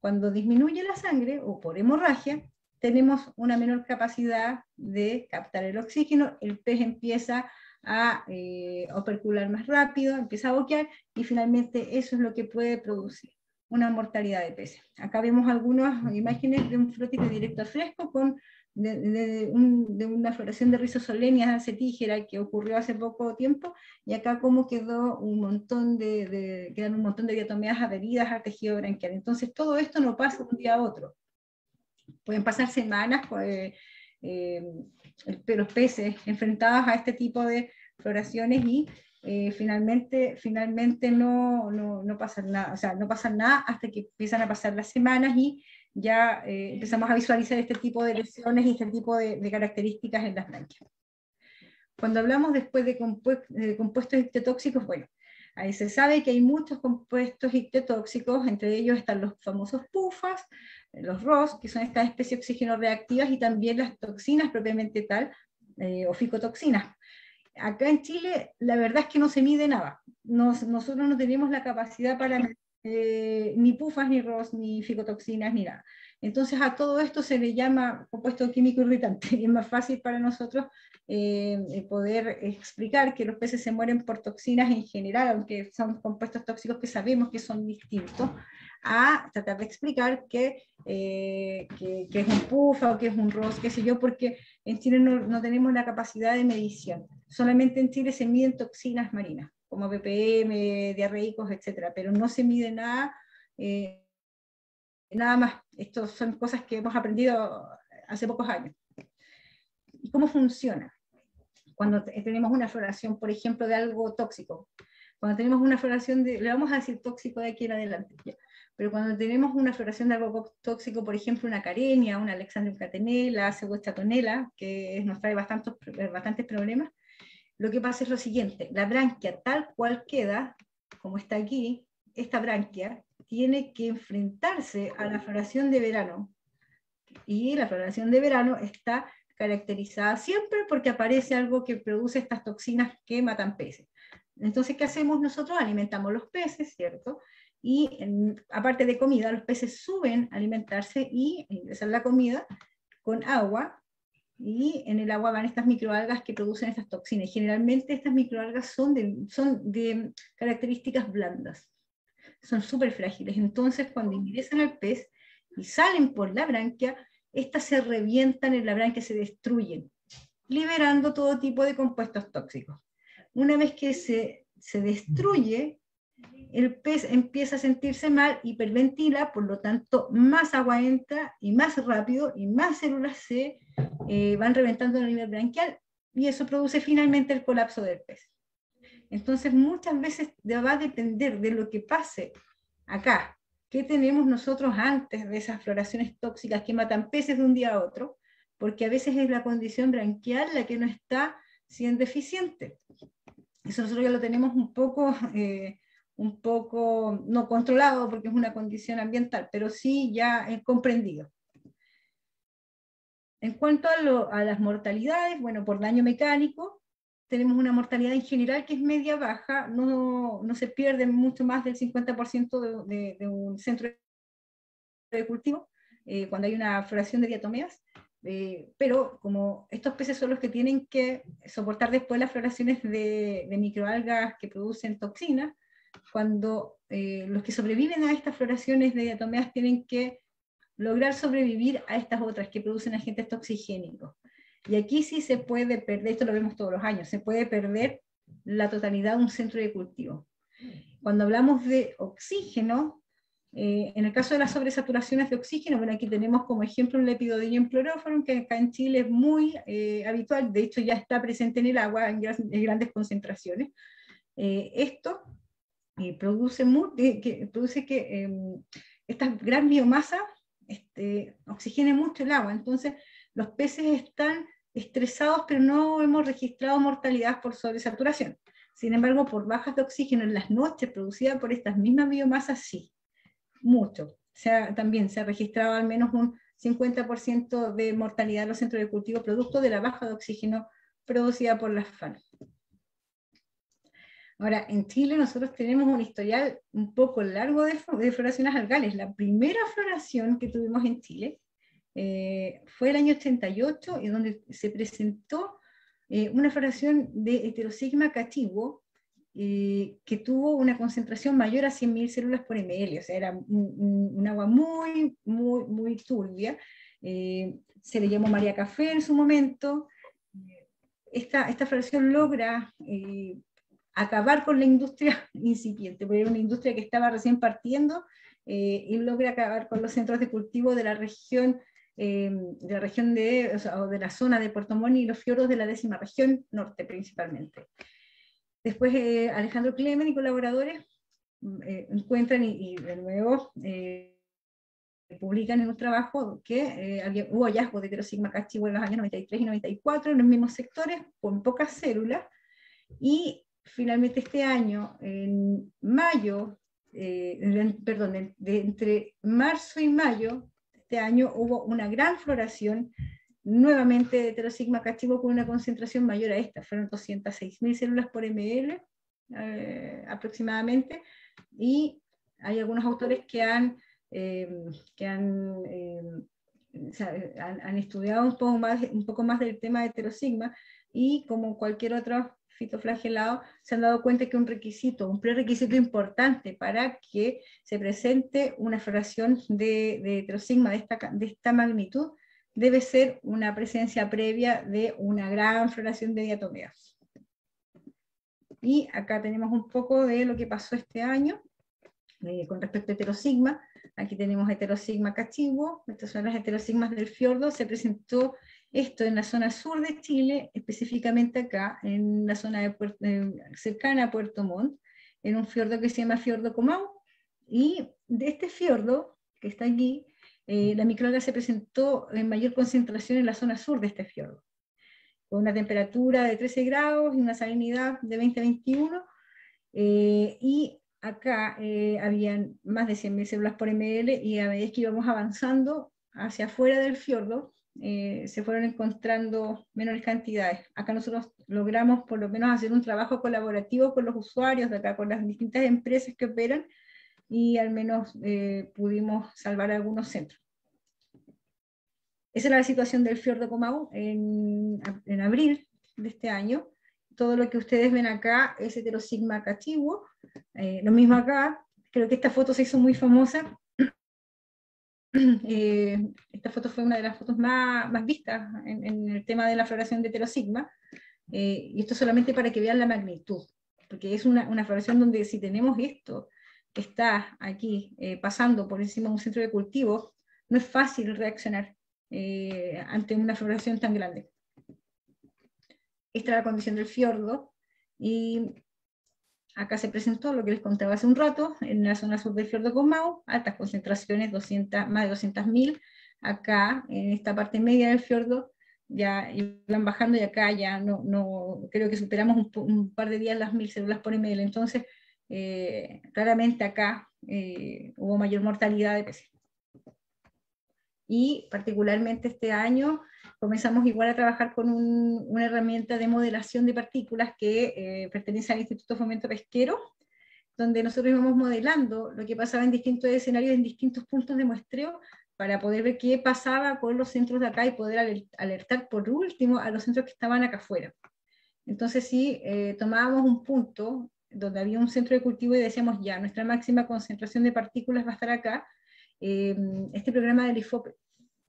cuando disminuye la sangre o por hemorragia, tenemos una menor capacidad de captar el oxígeno, el pez empieza a eh, opercular más rápido, empieza a boquear y finalmente eso es lo que puede producir una mortalidad de peces. Acá vemos algunas imágenes de un flótico directo a fresco con de, una floración de rizosolenias acetígera que ocurrió hace poco tiempo, y acá como quedó un montón de, quedan un montón de diatomeas adheridas al tejido branquial. Entonces todo esto no pasa de un día a otro pueden pasar semanas pues, eh, los peces enfrentados a este tipo de floraciones y eh, finalmente, finalmente no, no, no pasa nada, o sea, no pasa nada hasta que empiezan a pasar las semanas y ya eh, empezamos a visualizar este tipo de lesiones y este tipo de, características en las branquias. Cuando hablamos después de, compuestos ictetóxicos, bueno, ahí se sabe que hay muchos compuestos ictetóxicos, entre ellos están los famosos PUFAS, los ROS, que son estas especies oxígeno reactivas, y también las toxinas propiamente tal, eh, o ficotoxinas. Acá en Chile, la verdad es que no se mide nada. nosotros no tenemos la capacidad para eh, ni pufas, ni ROS, ni ficotoxinas, ni nada. Entonces a todo esto se le llama compuesto químico irritante. Es más fácil para nosotros eh, poder explicar que los peces se mueren por toxinas en general, aunque son compuestos tóxicos que sabemos que son distintos, a tratar de explicar que, eh, que, es un pufa o que es un ROS, qué sé yo, porque en Chile no, no, tenemos la capacidad de medición. Solamente en Chile se miden toxinas marinas, como BPM, diarreicos, etcétera, pero no se mide nada, eh, nada más. Estas son cosas que hemos aprendido hace pocos años. ¿Y cómo funciona? Cuando tenemos una floración, por ejemplo, de algo tóxico, cuando tenemos una floración de, le vamos a decir tóxico de aquí en adelante, pero cuando tenemos una floración de algo tóxico, por ejemplo, una carenia, una alexandria catenela, tonela, que nos trae bastantes, bastantes problemas, lo que pasa es lo siguiente, la branquia tal cual queda, como está aquí, esta branquia tiene que enfrentarse a la floración de verano. Y la floración de verano está caracterizada siempre porque aparece algo que produce estas toxinas que matan peces. Entonces, ¿qué hacemos nosotros? Alimentamos los peces, ¿cierto? y aparte de comida, los peces suben a alimentarse y ingresan la comida con agua y en el agua van estas microalgas que producen estas toxinas. Generalmente estas microalgas son de, son de características blandas, son súper frágiles. Entonces cuando ingresan al pez y salen por la branquia, estas se revientan en la branquia, se destruyen, liberando todo tipo de compuestos tóxicos. Una vez que se, se destruye el pez empieza a sentirse mal, hiperventila, por lo tanto más agua entra y más rápido y más células se eh, van reventando a nivel branquial y eso produce finalmente el colapso del pez. Entonces muchas veces va a depender de lo que pase acá, qué tenemos nosotros antes de esas floraciones tóxicas que matan peces de un día a otro, porque a veces es la condición branquial la que no está siendo eficiente. Eso nosotros ya lo tenemos un poco... Eh, un poco, no controlado porque es una condición ambiental, pero sí ya comprendido. En cuanto a, las mortalidades, bueno, por daño mecánico, tenemos una mortalidad en general que es media-baja, no, no, se pierde mucho más del 50% de, de, un centro de cultivo eh, cuando hay una floración de diatomeas, eh, pero como estos peces son los que tienen que soportar después las floraciones de microalgas que producen toxinas, cuando eh, los que sobreviven a estas floraciones de diatomeas tienen que lograr sobrevivir a estas otras que producen agentes toxigénicos. Y aquí sí se puede perder, esto lo vemos todos los años, se puede perder la totalidad de un centro de cultivo. Cuando hablamos de oxígeno, eh, en el caso de las sobresaturaciones de oxígeno, bueno, aquí tenemos como ejemplo un lepidodium pleuroforum, que acá en Chile es muy eh, habitual, de hecho ya está presente en el agua en, grandes concentraciones. esto produce, que, produce que em, esta gran biomasa este, oxigene mucho el agua. Entonces, los peces están estresados, pero no hemos registrado mortalidad por sobresaturación. Sin embargo, por bajas de oxígeno en las noches producidas por estas mismas biomasas, sí, mucho. También se ha registrado al menos un 50% de mortalidad en los centros de cultivo producto de la baja de oxígeno producida por las fanas. Ahora, en Chile nosotros tenemos un historial un poco largo de, floraciones algales. La primera floración que tuvimos en Chile eh, fue el año 88, y donde se presentó eh, una floración de heterosigma cativo eh, que tuvo una concentración mayor a 100.000 células por ml, o sea, era un, agua muy, muy, muy turbia. se le llamó María Café en su momento. Esta, esta floración logra acabar con la industria incipiente, porque era una industria que estaba recién partiendo eh, y logra acabar con los centros de cultivo de la región, eh, de la región de, o, de la zona de Puerto Montt y los fiordos de la décima región norte principalmente. Después eh, Alejandro Clemen y colaboradores encuentran y, de nuevo publican en un trabajo que había, hubo hallazgos de heterosigma cachivo en los años 93 y 94 en los mismos sectores, con pocas células, y finalmente este año, en mayo, eh, perdón, de, entre marzo y mayo, este año hubo una gran floración nuevamente de heterosigma castigo con una concentración mayor a esta, fueron 206.000 células por ml eh, aproximadamente, y hay algunos autores que han, eh, que han, han, han, estudiado un poco, más, un poco más del tema de heterosigma, y como cualquier otro fitoflagelado, se han dado cuenta que un requisito, un prerequisito importante para que se presente una floración de, de heterosigma de esta, de esta magnitud, debe ser una presencia previa de una gran floración de diatomeas. Y acá tenemos un poco de lo que pasó este año eh, con respecto a heterosigma. Aquí tenemos heterosigma cachivo, estas son las heterosigmas del fiordo, se presentó esto en la zona sur de Chile, específicamente acá, en la zona de cercana a Puerto Montt, en un fiordo que se llama Fiordo Comau. Y de este fiordo, que está aquí, eh, la microalga se presentó en mayor concentración en la zona sur de este fiordo, con una temperatura de 13 grados y una salinidad de 20-21. Eh, y acá eh, habían más de 100.000 células por ml y a medida que íbamos avanzando hacia afuera del fiordo, eh, se fueron encontrando menores cantidades. Acá nosotros logramos por lo menos hacer un trabajo colaborativo con los usuarios de acá, con las distintas empresas que operan, y al menos eh, pudimos salvar algunos centros. Esa era la situación del Fiordo Comau en, en abril de este año. Todo lo que ustedes ven acá es heterosigma cachiguo. Eh, lo mismo acá, creo que esta foto se hizo muy famosa Eh, esta foto fue una de las fotos más, más vistas en, el tema de la floración de heterosigma, eh, y esto solamente para que vean la magnitud. porque es una, una floración donde si tenemos esto que está aquí eh, pasando por encima de un centro de cultivo, no es fácil reaccionar eh, ante una floración tan grande. Esta es la condición del fiordo y acá se presentó lo que les contaba hace un rato, en la zona sur del fiordo con Mau, altas concentraciones, 200, más de 200.000, acá en esta parte media del fiordo ya iban bajando y acá ya no, creo que superamos un, par de días las mil células por ml, entonces eh, claramente acá eh, hubo mayor mortalidad de peces. Y particularmente este año comenzamos igual a trabajar con una herramienta de modelación de partículas que eh, pertenece al Instituto Fomento Pesquero, donde nosotros íbamos modelando lo que pasaba en distintos escenarios, en distintos puntos de muestreo, para poder ver qué pasaba con los centros de acá y poder alertar por último a los centros que estaban acá afuera. Entonces sí, tomábamos un punto donde había un centro de cultivo y decíamos, ya, nuestra máxima concentración de partículas va a estar acá. Eh, este programa del IFOP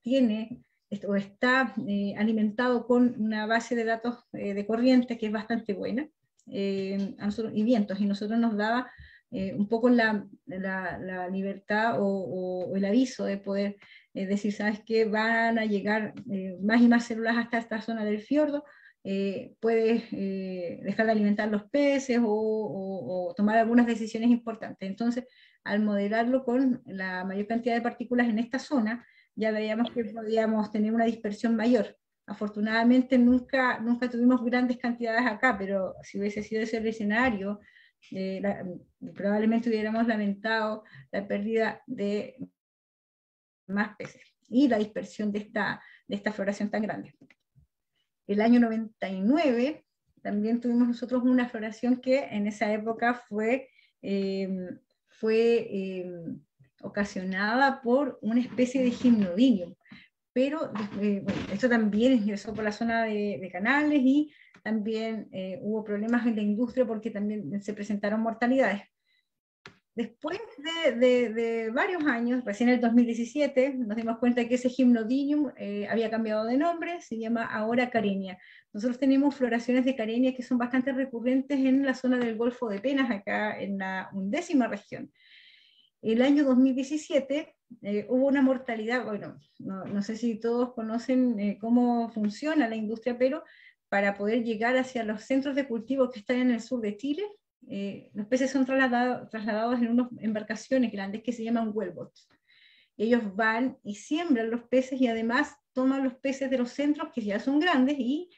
tiene o está eh, alimentado con una base de datos eh, de corriente que es bastante buena y vientos, y nosotros nos daba un poco la, la, libertad o, o, el aviso de poder decir, sabes que van a llegar más y más células hasta esta zona del fiordo, eh, puedes eh, dejar de alimentar los peces o, tomar algunas decisiones importantes. Entonces, al modelarlo con la mayor cantidad de partículas en esta zona, ya veíamos que podíamos tener una dispersión mayor. Afortunadamente nunca, nunca tuvimos grandes cantidades acá, pero si hubiese sido ese el escenario, eh, probablemente hubiéramos lamentado la pérdida de más peces y la dispersión de esta, de esta floración tan grande el año 99 también tuvimos nosotros una floración que en esa época fue, em, fue em, ocasionada por una especie de gimnodinium. Pero eh, esto también ingresó por la zona de, canales y también eh, hubo problemas en la industria porque también se presentaron mortalidades. Después de, varios años, recién en el 2017, nos dimos cuenta que ese Gymnodinium eh, había cambiado de nombre, se llama ahora Carenia. Nosotros tenemos floraciones de Carenia que son bastante recurrentes en la zona del Golfo de Penas, acá en la undécima región. El año 2017 eh, hubo una mortalidad, bueno, no, sé si todos conocen eh, cómo funciona la industria, pero para poder llegar hacia los centros de cultivo que están en el sur de Chile, eh, los peces son trasladados en unas embarcaciones grandes que se llaman wellboats. Ellos van y siembran los peces y además toman los peces de los centros que ya son grandes y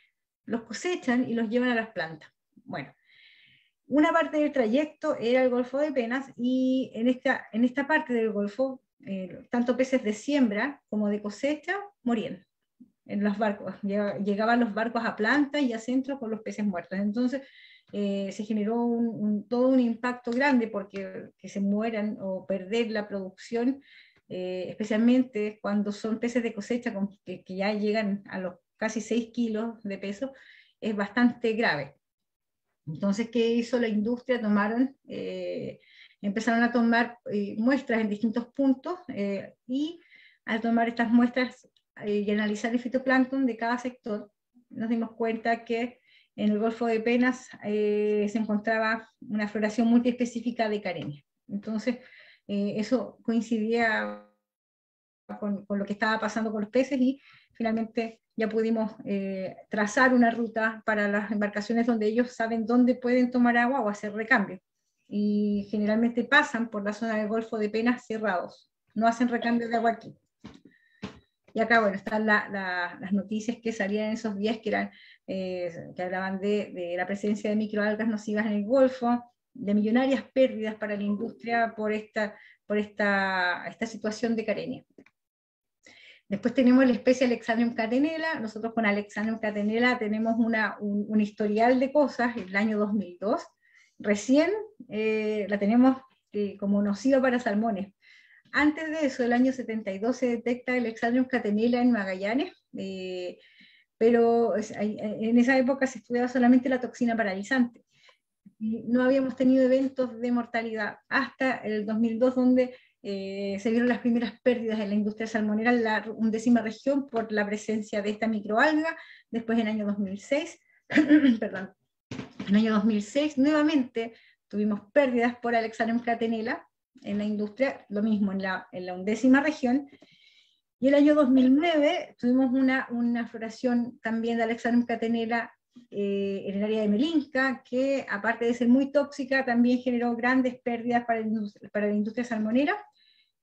los cosechan y los llevan a las plantas. Bueno, una parte del trayecto era el Golfo de Penas y en esta, en esta parte del Golfo, eh, tanto peces de siembra como de cosecha morían en los barcos. Llegaban los barcos a planta y a centro con los peces muertos. Entonces, eh, se generó un, todo un impacto grande porque que se mueran o perder la producción, eh, especialmente cuando son peces de cosecha que, ya llegan a los casi 6 kilos de peso, es bastante grave. Entonces, ¿qué hizo la industria? Tomaron, eh, empezaron a tomar muestras en distintos puntos y al tomar estas muestras y analizar el fitoplancton de cada sector, nos dimos cuenta que en el Golfo de Penas eh, se encontraba una floración multiespecífica de carenia. Entonces, eh, eso coincidía con, lo que estaba pasando con los peces y finalmente ya pudimos eh, trazar una ruta para las embarcaciones donde ellos saben dónde pueden tomar agua o hacer recambio. Y generalmente pasan por la zona del Golfo de Penas cerrados, no hacen recambio de agua aquí. Y acá, bueno, están las noticias que salían en esos días que eh, hablaban de, la presencia de microalgas nocivas en el Golfo, de millonarias pérdidas para la industria por esta, por esta situación de carenia. Después tenemos la especie Alexandrium catenella. Nosotros con Alexandrium catenella tenemos una, un, historial de cosas, el año 2002. Recién eh, la tenemos eh, como nociva para salmones. Antes de eso, el año 72 se detecta el Alexandrium catenella en Magallanes pero en esa época se estudiaba solamente la toxina paralizante. No habíamos tenido eventos de mortalidad hasta el 2002, donde eh, se vieron las primeras pérdidas en la industria salmonera en la undécima región por la presencia de esta microalga, después en el año 2006, perdón, En el año 2006, nuevamente, tuvimos pérdidas por Alexandrium catenella en la industria, lo mismo en la, en la undécima región, y el año 2009 tuvimos una, una floración también de Alexandrium catenella eh, en el área de Melinca, que aparte de ser muy tóxica, también generó grandes pérdidas para, para la industria salmonera.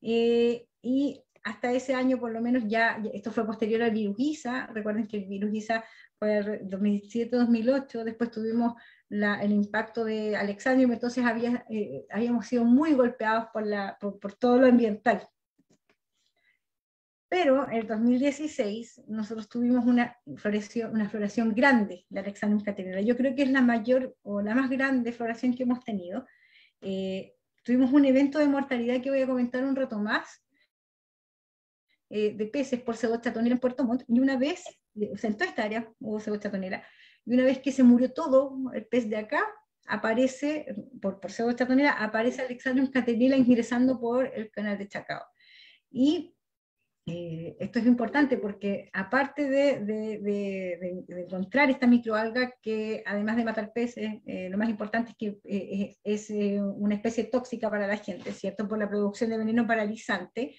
Eh, y hasta ese año, por lo menos, ya, esto fue posterior al virus ISA, recuerden que el virus ISA fue 2007-2008, después tuvimos la, el impacto de Alexandrium, entonces había, eh, habíamos sido muy golpeados por, la, por, por todo lo ambiental. Pero en el 2016 nosotros tuvimos una floración, una floración grande de Alexandrium catenera. Yo creo que es la mayor o la más grande floración que hemos tenido. Eh, tuvimos un evento de mortalidad que voy a comentar un rato más, eh, de peces por cebo chatonera en Puerto Montt, y una vez, o sea, en toda esta área hubo cebo chatonera, y una vez que se murió todo, el pez de acá, aparece, por, por cebo chatonera, aparece Alexandrium catenera ingresando por el canal de Chacao. Y eh, esto es importante porque aparte de, de, encontrar esta microalga que además de matar peces, eh, lo más importante es que eh, es una especie tóxica para la gente, ¿cierto? Por la producción de veneno paralizante,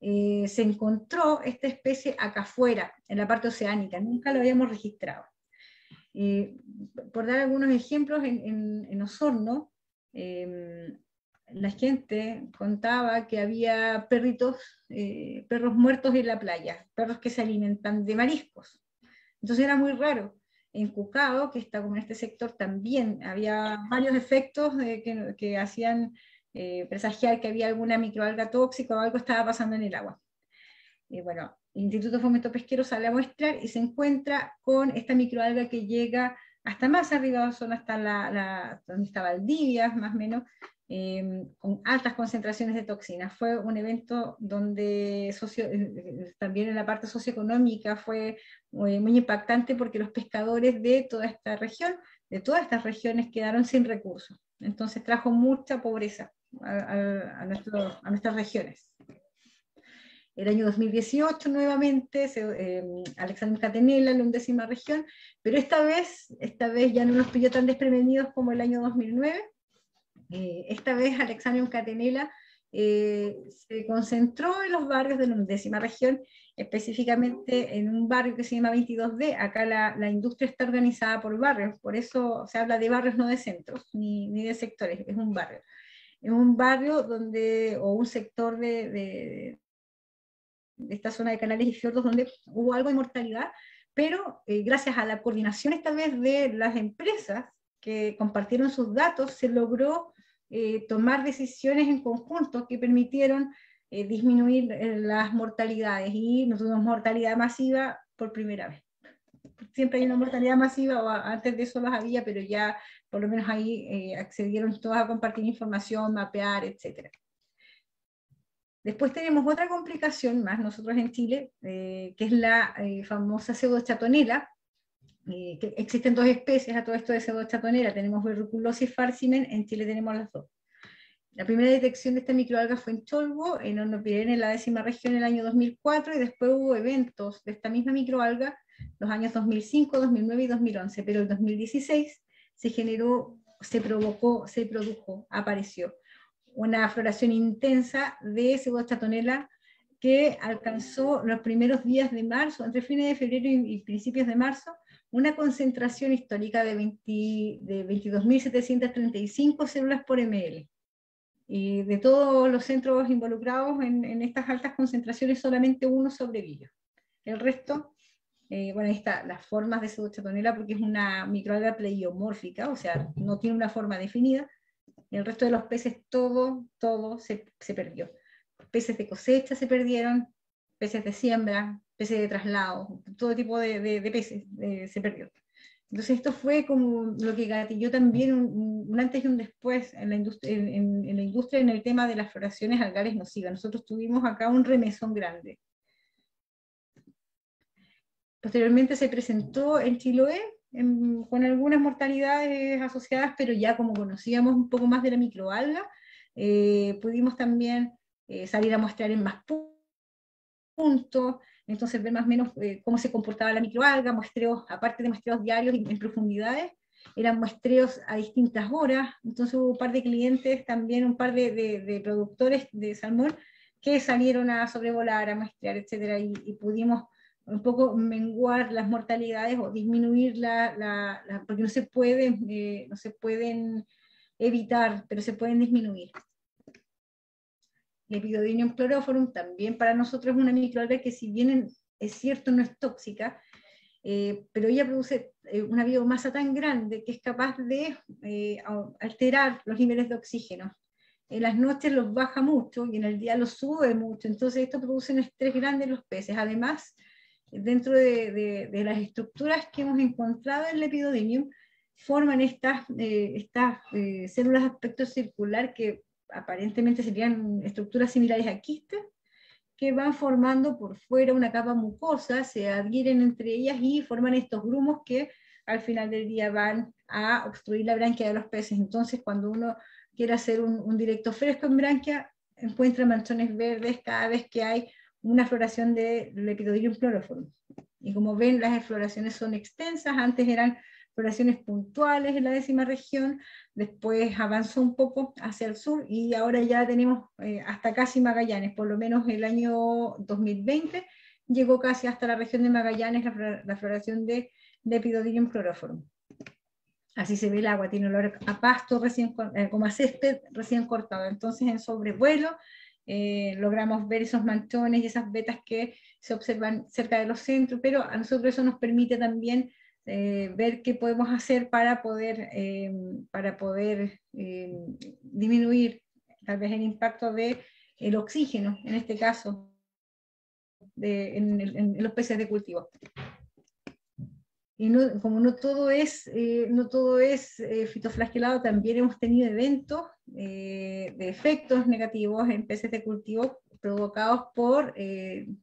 se encontró esta especie acá afuera, en la parte oceánica, nunca lo habíamos registrado. Por dar algunos ejemplos, en, Osorno, la gente contaba que había perritos, eh, perros muertos en la playa, perros que se alimentan de mariscos. Entonces era muy raro. En Cucao, que está como en este sector, también había varios efectos que, que, hacían eh, presagiar que había alguna microalga tóxica o algo estaba pasando en el agua. Bueno, Instituto de Fomento Pesquero sale a muestrar y se encuentra con esta microalga que llega hasta más arriba, son hasta la, la, donde está Valdivia, más o menos, Em, con altas concentraciones de toxinas. Fue un evento donde socio, eh, eh, también en la parte socioeconómica fue muy, impactante porque los pescadores de toda esta región, de todas estas regiones, quedaron sin recursos. Entonces trajo mucha pobreza a, a, nuestro, a nuestras regiones. El año 2018 nuevamente, se, eh, Alexander Catenela, la undécima región, pero esta vez, esta vez ya no nos pilló tan desprevenidos como el año 2009, eh, esta vez Alexandrium Catenela eh, se concentró en los barrios de la undécima región, específicamente en un barrio que se llama 22D. Acá la, la, industria está organizada por barrios, por eso se habla de barrios, no de centros, ni, ni de sectores, es un barrio. Es un barrio donde, o un sector de, de esta zona de canales y fiordos donde hubo algo de mortalidad, pero eh, gracias a la coordinación esta vez de las empresas que compartieron sus datos, se logró eh, tomar decisiones en conjunto que permitieron eh, disminuir eh, las mortalidades y no tuvimos mortalidad masiva por primera vez. Siempre hay una mortalidad masiva, o antes de eso las había, pero ya por lo menos ahí accedieron todos a compartir información, mapear, etc. Después tenemos otra complicación más nosotros en Chile, que es la famosa pseudochatonela, eh, existen dos especies a todo esto de pseudochatonera, tenemos verruculosis farcinen, en Chile tenemos las dos. La primera detección de esta microalga fue en Cholbo, en Hornopirén, en la décima región, en el año 2004, y después hubo eventos de esta misma microalga los años 2005, 2009 y 2011, pero en 2016 se generó, se provocó, se produjo, apareció una floración intensa de pseudochatonela que alcanzó los primeros días de marzo, entre fines de febrero y principios de marzo, una concentración histórica de, de 22.735 células por ml. Y de todos los centros involucrados en, en estas altas concentraciones, solamente uno sobrevivió. El resto, eh, bueno, ahí está, las formas de pseudochatonela, porque es una microalga pleiomórfica, o sea, no tiene una forma definida. El resto de los peces, todo, todo se, se perdió. Peces de cosecha se perdieron, peces de siembra, peces de traslado, todo tipo de, de, peces se perdió. Entonces esto fue como lo que gatilló también un, antes y un después en la, industria, en, en, la industria en el tema de las floraciones algales nocivas. Nosotros tuvimos acá un remesón grande. Posteriormente se presentó en Chiloé con algunas mortalidades asociadas, pero ya como conocíamos un poco más de la microalga, eh, pudimos también eh, salir a mostrar en más puntos, entonces ver más o menos eh, cómo se comportaba la microalga, muestreos, aparte de muestreos diarios en, profundidades, eran muestreos a distintas horas, entonces hubo un par de clientes, también un par de, de, productores de salmón que salieron a sobrevolar, a muestrear, etcétera, y, pudimos un poco menguar las mortalidades o disminuir la, la, porque no se pueden, eh, no se pueden evitar, pero se pueden disminuir. Lepidodinium chloroforum también para nosotros es una microalga que si bien es cierto no es tóxica, eh, pero ella produce eh, una biomasa tan grande que es capaz de eh, alterar los niveles de oxígeno. En las noches los baja mucho y en el día los sube mucho, entonces esto produce un estrés grande en los peces. Además, dentro de, de, las estructuras que hemos encontrado en el epidodinium, forman estas, estas células de aspecto circular que aparentemente serían estructuras similares a quistes, que van formando por fuera una capa mucosa, se adhieren entre ellas y forman estos grumos que al final del día van a obstruir la branquia de los peces. Entonces, cuando uno quiere hacer un, directo fresco en branquia, encuentra manchones verdes cada vez que hay una floración de Lepidodilium chloroform. Y como ven, las floraciones son extensas, antes eran floraciones puntuales en la décima región, después avanzó un poco hacia el sur y ahora ya tenemos eh, hasta casi Magallanes, por lo menos el año 2020 llegó casi hasta la región de Magallanes la, floración de Lepidodilium chloroforum. Así se ve el agua, tiene olor a pasto recién, eh, como a césped recién cortado. Entonces en sobrevuelo eh, logramos ver esos manchones y esas vetas que se observan cerca de los centros, pero a nosotros eso nos permite también eh, ver qué podemos hacer para poder, eh, para poder disminuir tal vez el impacto del el oxígeno, en este caso, de, en, los peces de cultivo. Y como no todo es, no todo es fitoflagelado, también hemos tenido eventos de efectos negativos en peces de cultivo provocados por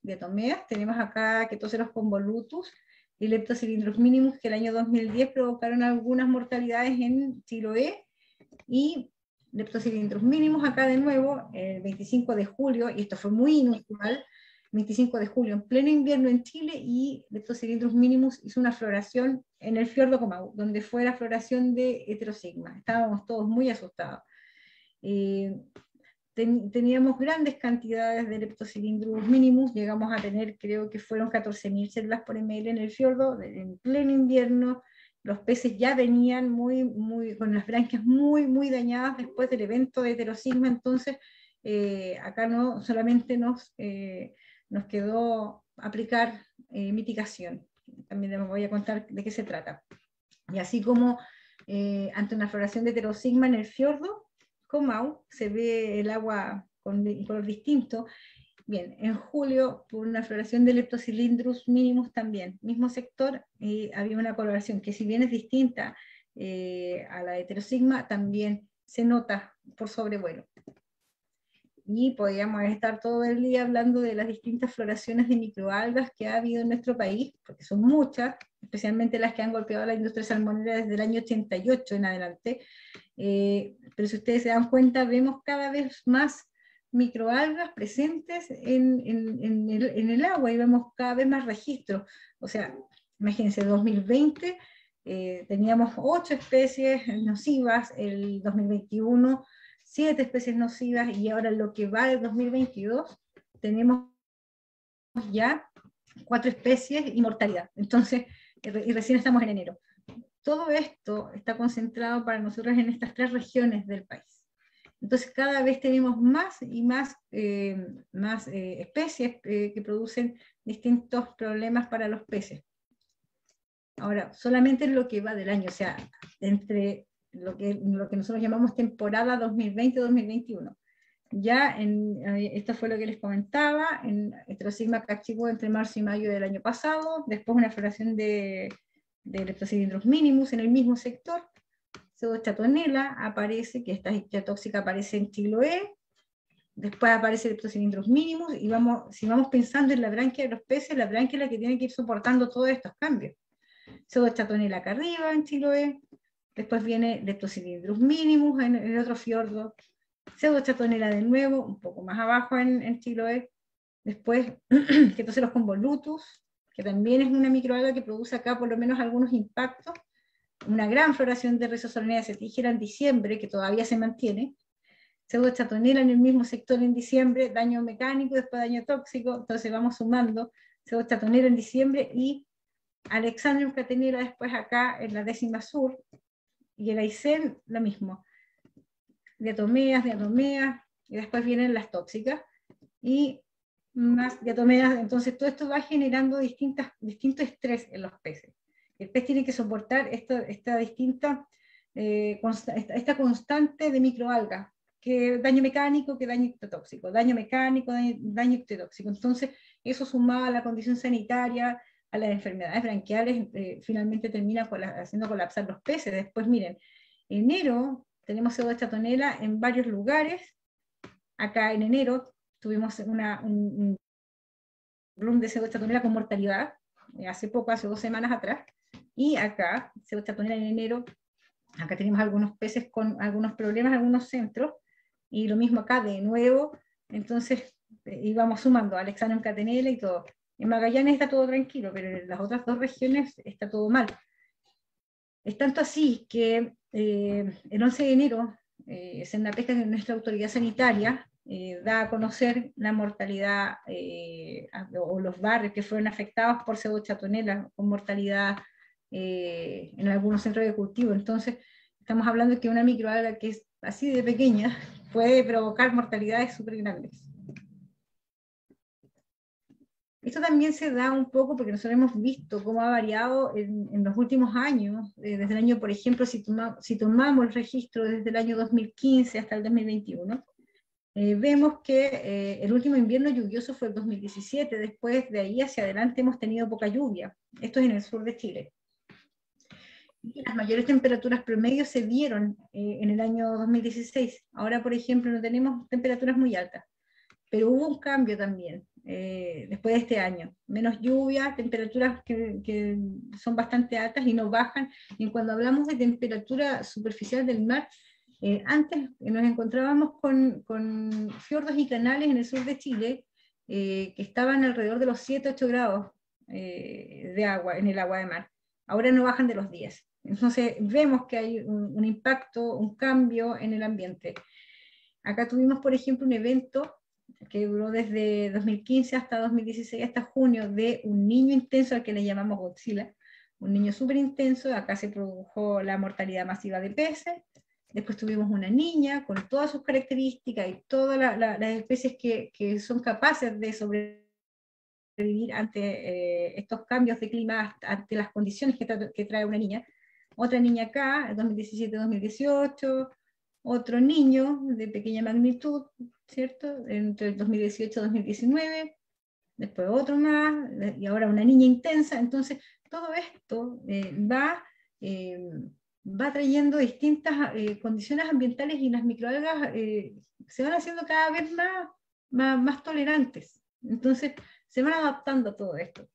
diatomeas. Tenemos acá ketoceros convolutus, y leptocilindros mínimos que el año 2010 provocaron algunas mortalidades en Chiloé y leptocilindros mínimos acá de nuevo el 25 de julio, y esto fue muy inusual, 25 de julio en pleno invierno en Chile y leptocilindros mínimos hizo una floración en el fiordo Comau, donde fue la floración de heterosigma. Estábamos todos muy asustados. Eh, teníamos grandes cantidades de leptocilindrus mínimos, llegamos a tener, creo que fueron 14.000 células por ml en el fiordo, en pleno invierno, los peces ya venían muy, muy, con las branquias muy, muy dañadas después del evento de heterosigma, entonces eh, acá no solamente nos, eh, nos quedó aplicar eh, mitigación, también les voy a contar de qué se trata. Y así como ante una floración de heterosigma en el fiordo, Comau se ve el agua con color distinto. Bien, en julio, por una floración de leptocilindrus mínimos también, mismo sector, eh, había una coloración que si bien es distinta eh, a la de heterosigma, también se nota por sobrevuelo. Y podríamos estar todo el día hablando de las distintas floraciones de microalgas que ha habido en nuestro país, porque son muchas, especialmente las que han golpeado la industria salmonera desde el año 88 en adelante, eh, pero si ustedes se dan cuenta, vemos cada vez más microalgas presentes en, en, el, agua y vemos cada vez más registros. O sea, imagínense, 2020 eh, teníamos ocho especies nocivas, el 2021 siete especies nocivas y ahora lo que va del 2022 tenemos ya cuatro especies y mortalidad. Entonces, y recién estamos en enero. Todo esto está concentrado para nosotros en estas tres regiones del país. Entonces cada vez tenemos más y más, eh, más eh, especies eh, que producen distintos problemas para los peces. Ahora, solamente lo que va del año, o sea, entre lo que, lo que nosotros llamamos temporada 2020-2021. Ya, en, esto fue lo que les comentaba, en Heterosigma cachivo entre marzo y mayo del año pasado, después una floración de de leptocilindros mínimos en el mismo sector. Pseudochatonela aparece, que esta tóxica aparece en Chiloé, después aparece leptocilindros mínimos, y vamos, si vamos pensando en la branquia de los peces, la branquia es la que tiene que ir soportando todos estos cambios. Pseudochatonela acá arriba en Chiloé, después viene leptocilindros mínimos en, el otro fiordo, pseudochatonela de nuevo, un poco más abajo en, en Chiloé, después los convolutus, que también es una microalga que produce acá por lo menos algunos impactos. una gran floración de Rhizostoronea cetígera en diciembre, que todavía se mantiene, pseudochatonela en el mismo sector en diciembre, daño mecánico, después daño tóxico, entonces vamos sumando pseudochatonela en diciembre y Alexandrium catenera después acá en la décima sur, y el Aysén lo mismo, diatomeas, diatomeas, y después vienen las tóxicas, y más diatomeas, entonces todo esto va generando distintas, distinto estrés en los peces. El pez tiene que soportar esta, esta distinta, eh, esta, constante de microalgas, que daño mecánico, que daño tóxico, daño mecánico, daño, daño tóxico. Entonces, eso sumado a la condición sanitaria, a las enfermedades branquiales, eh, finalmente termina haciendo colapsar los peces. Después, miren, enero tenemos pseudochatonela en varios lugares. Acá en enero tuvimos una, un, bloom de pseudochatonela con mortalidad, eh, hace poco, hace dos semanas atrás. Y acá, pseudochatonela en enero, acá tenemos algunos peces con algunos problemas, algunos centros. Y lo mismo acá, de nuevo, entonces eh, íbamos sumando Alexandro en Catenela y todo. En Magallanes está todo tranquilo, pero en las otras dos regiones está todo mal. Es tanto así que eh, el 11 de enero, eh, Pesca, que nuestra autoridad sanitaria, eh, da a conocer la mortalidad eh, o los barrios que fueron afectados por cebochatonela con mortalidad en algunos centros de cultivo. Entonces, estamos hablando de que una microalga que es así de pequeña puede provocar mortalidades súper grandes. Esto también se da un poco porque nosotros hemos visto cómo ha variado en, los últimos años, eh, desde el año, por ejemplo, si, si, tomamos el registro desde el año 2015 hasta el 2021, eh, vemos que eh, el último invierno lluvioso fue el 2017, después de ahí hacia adelante hemos tenido poca lluvia, esto es en el sur de Chile. las mayores temperaturas promedio se dieron en el año 2016, ahora por ejemplo no tenemos temperaturas muy altas, pero hubo un cambio también, eh, después de este año. Menos lluvia, temperaturas que, son bastante altas y no bajan. Y cuando hablamos de temperatura superficial del mar, eh, antes nos encontrábamos con, con, fiordos y canales en el sur de Chile eh, que estaban alrededor de los 7-8 grados de agua en el agua de mar. Ahora no bajan de los 10. Entonces vemos que hay un, un impacto, un cambio en el ambiente. Acá tuvimos, por ejemplo, un evento que duró desde 2015 hasta 2016, hasta junio, de un niño intenso al que le llamamos Godzilla, un niño súper intenso, acá se produjo la mortalidad masiva de peces, después tuvimos una niña con todas sus características y todas las especies que, que, son capaces de sobrevivir ante eh, estos cambios de clima, ante las condiciones que, que trae una niña. Otra niña acá, 2017-2018, otro niño de pequeña magnitud, ¿cierto? Entre el 2018 y 2019, después otro más, y ahora una niña intensa. Entonces, todo esto eh, va, eh, va trayendo distintas eh, condiciones ambientales y las microalgas se van haciendo cada vez más, más, más, tolerantes. Entonces, se van adaptando a todo esto.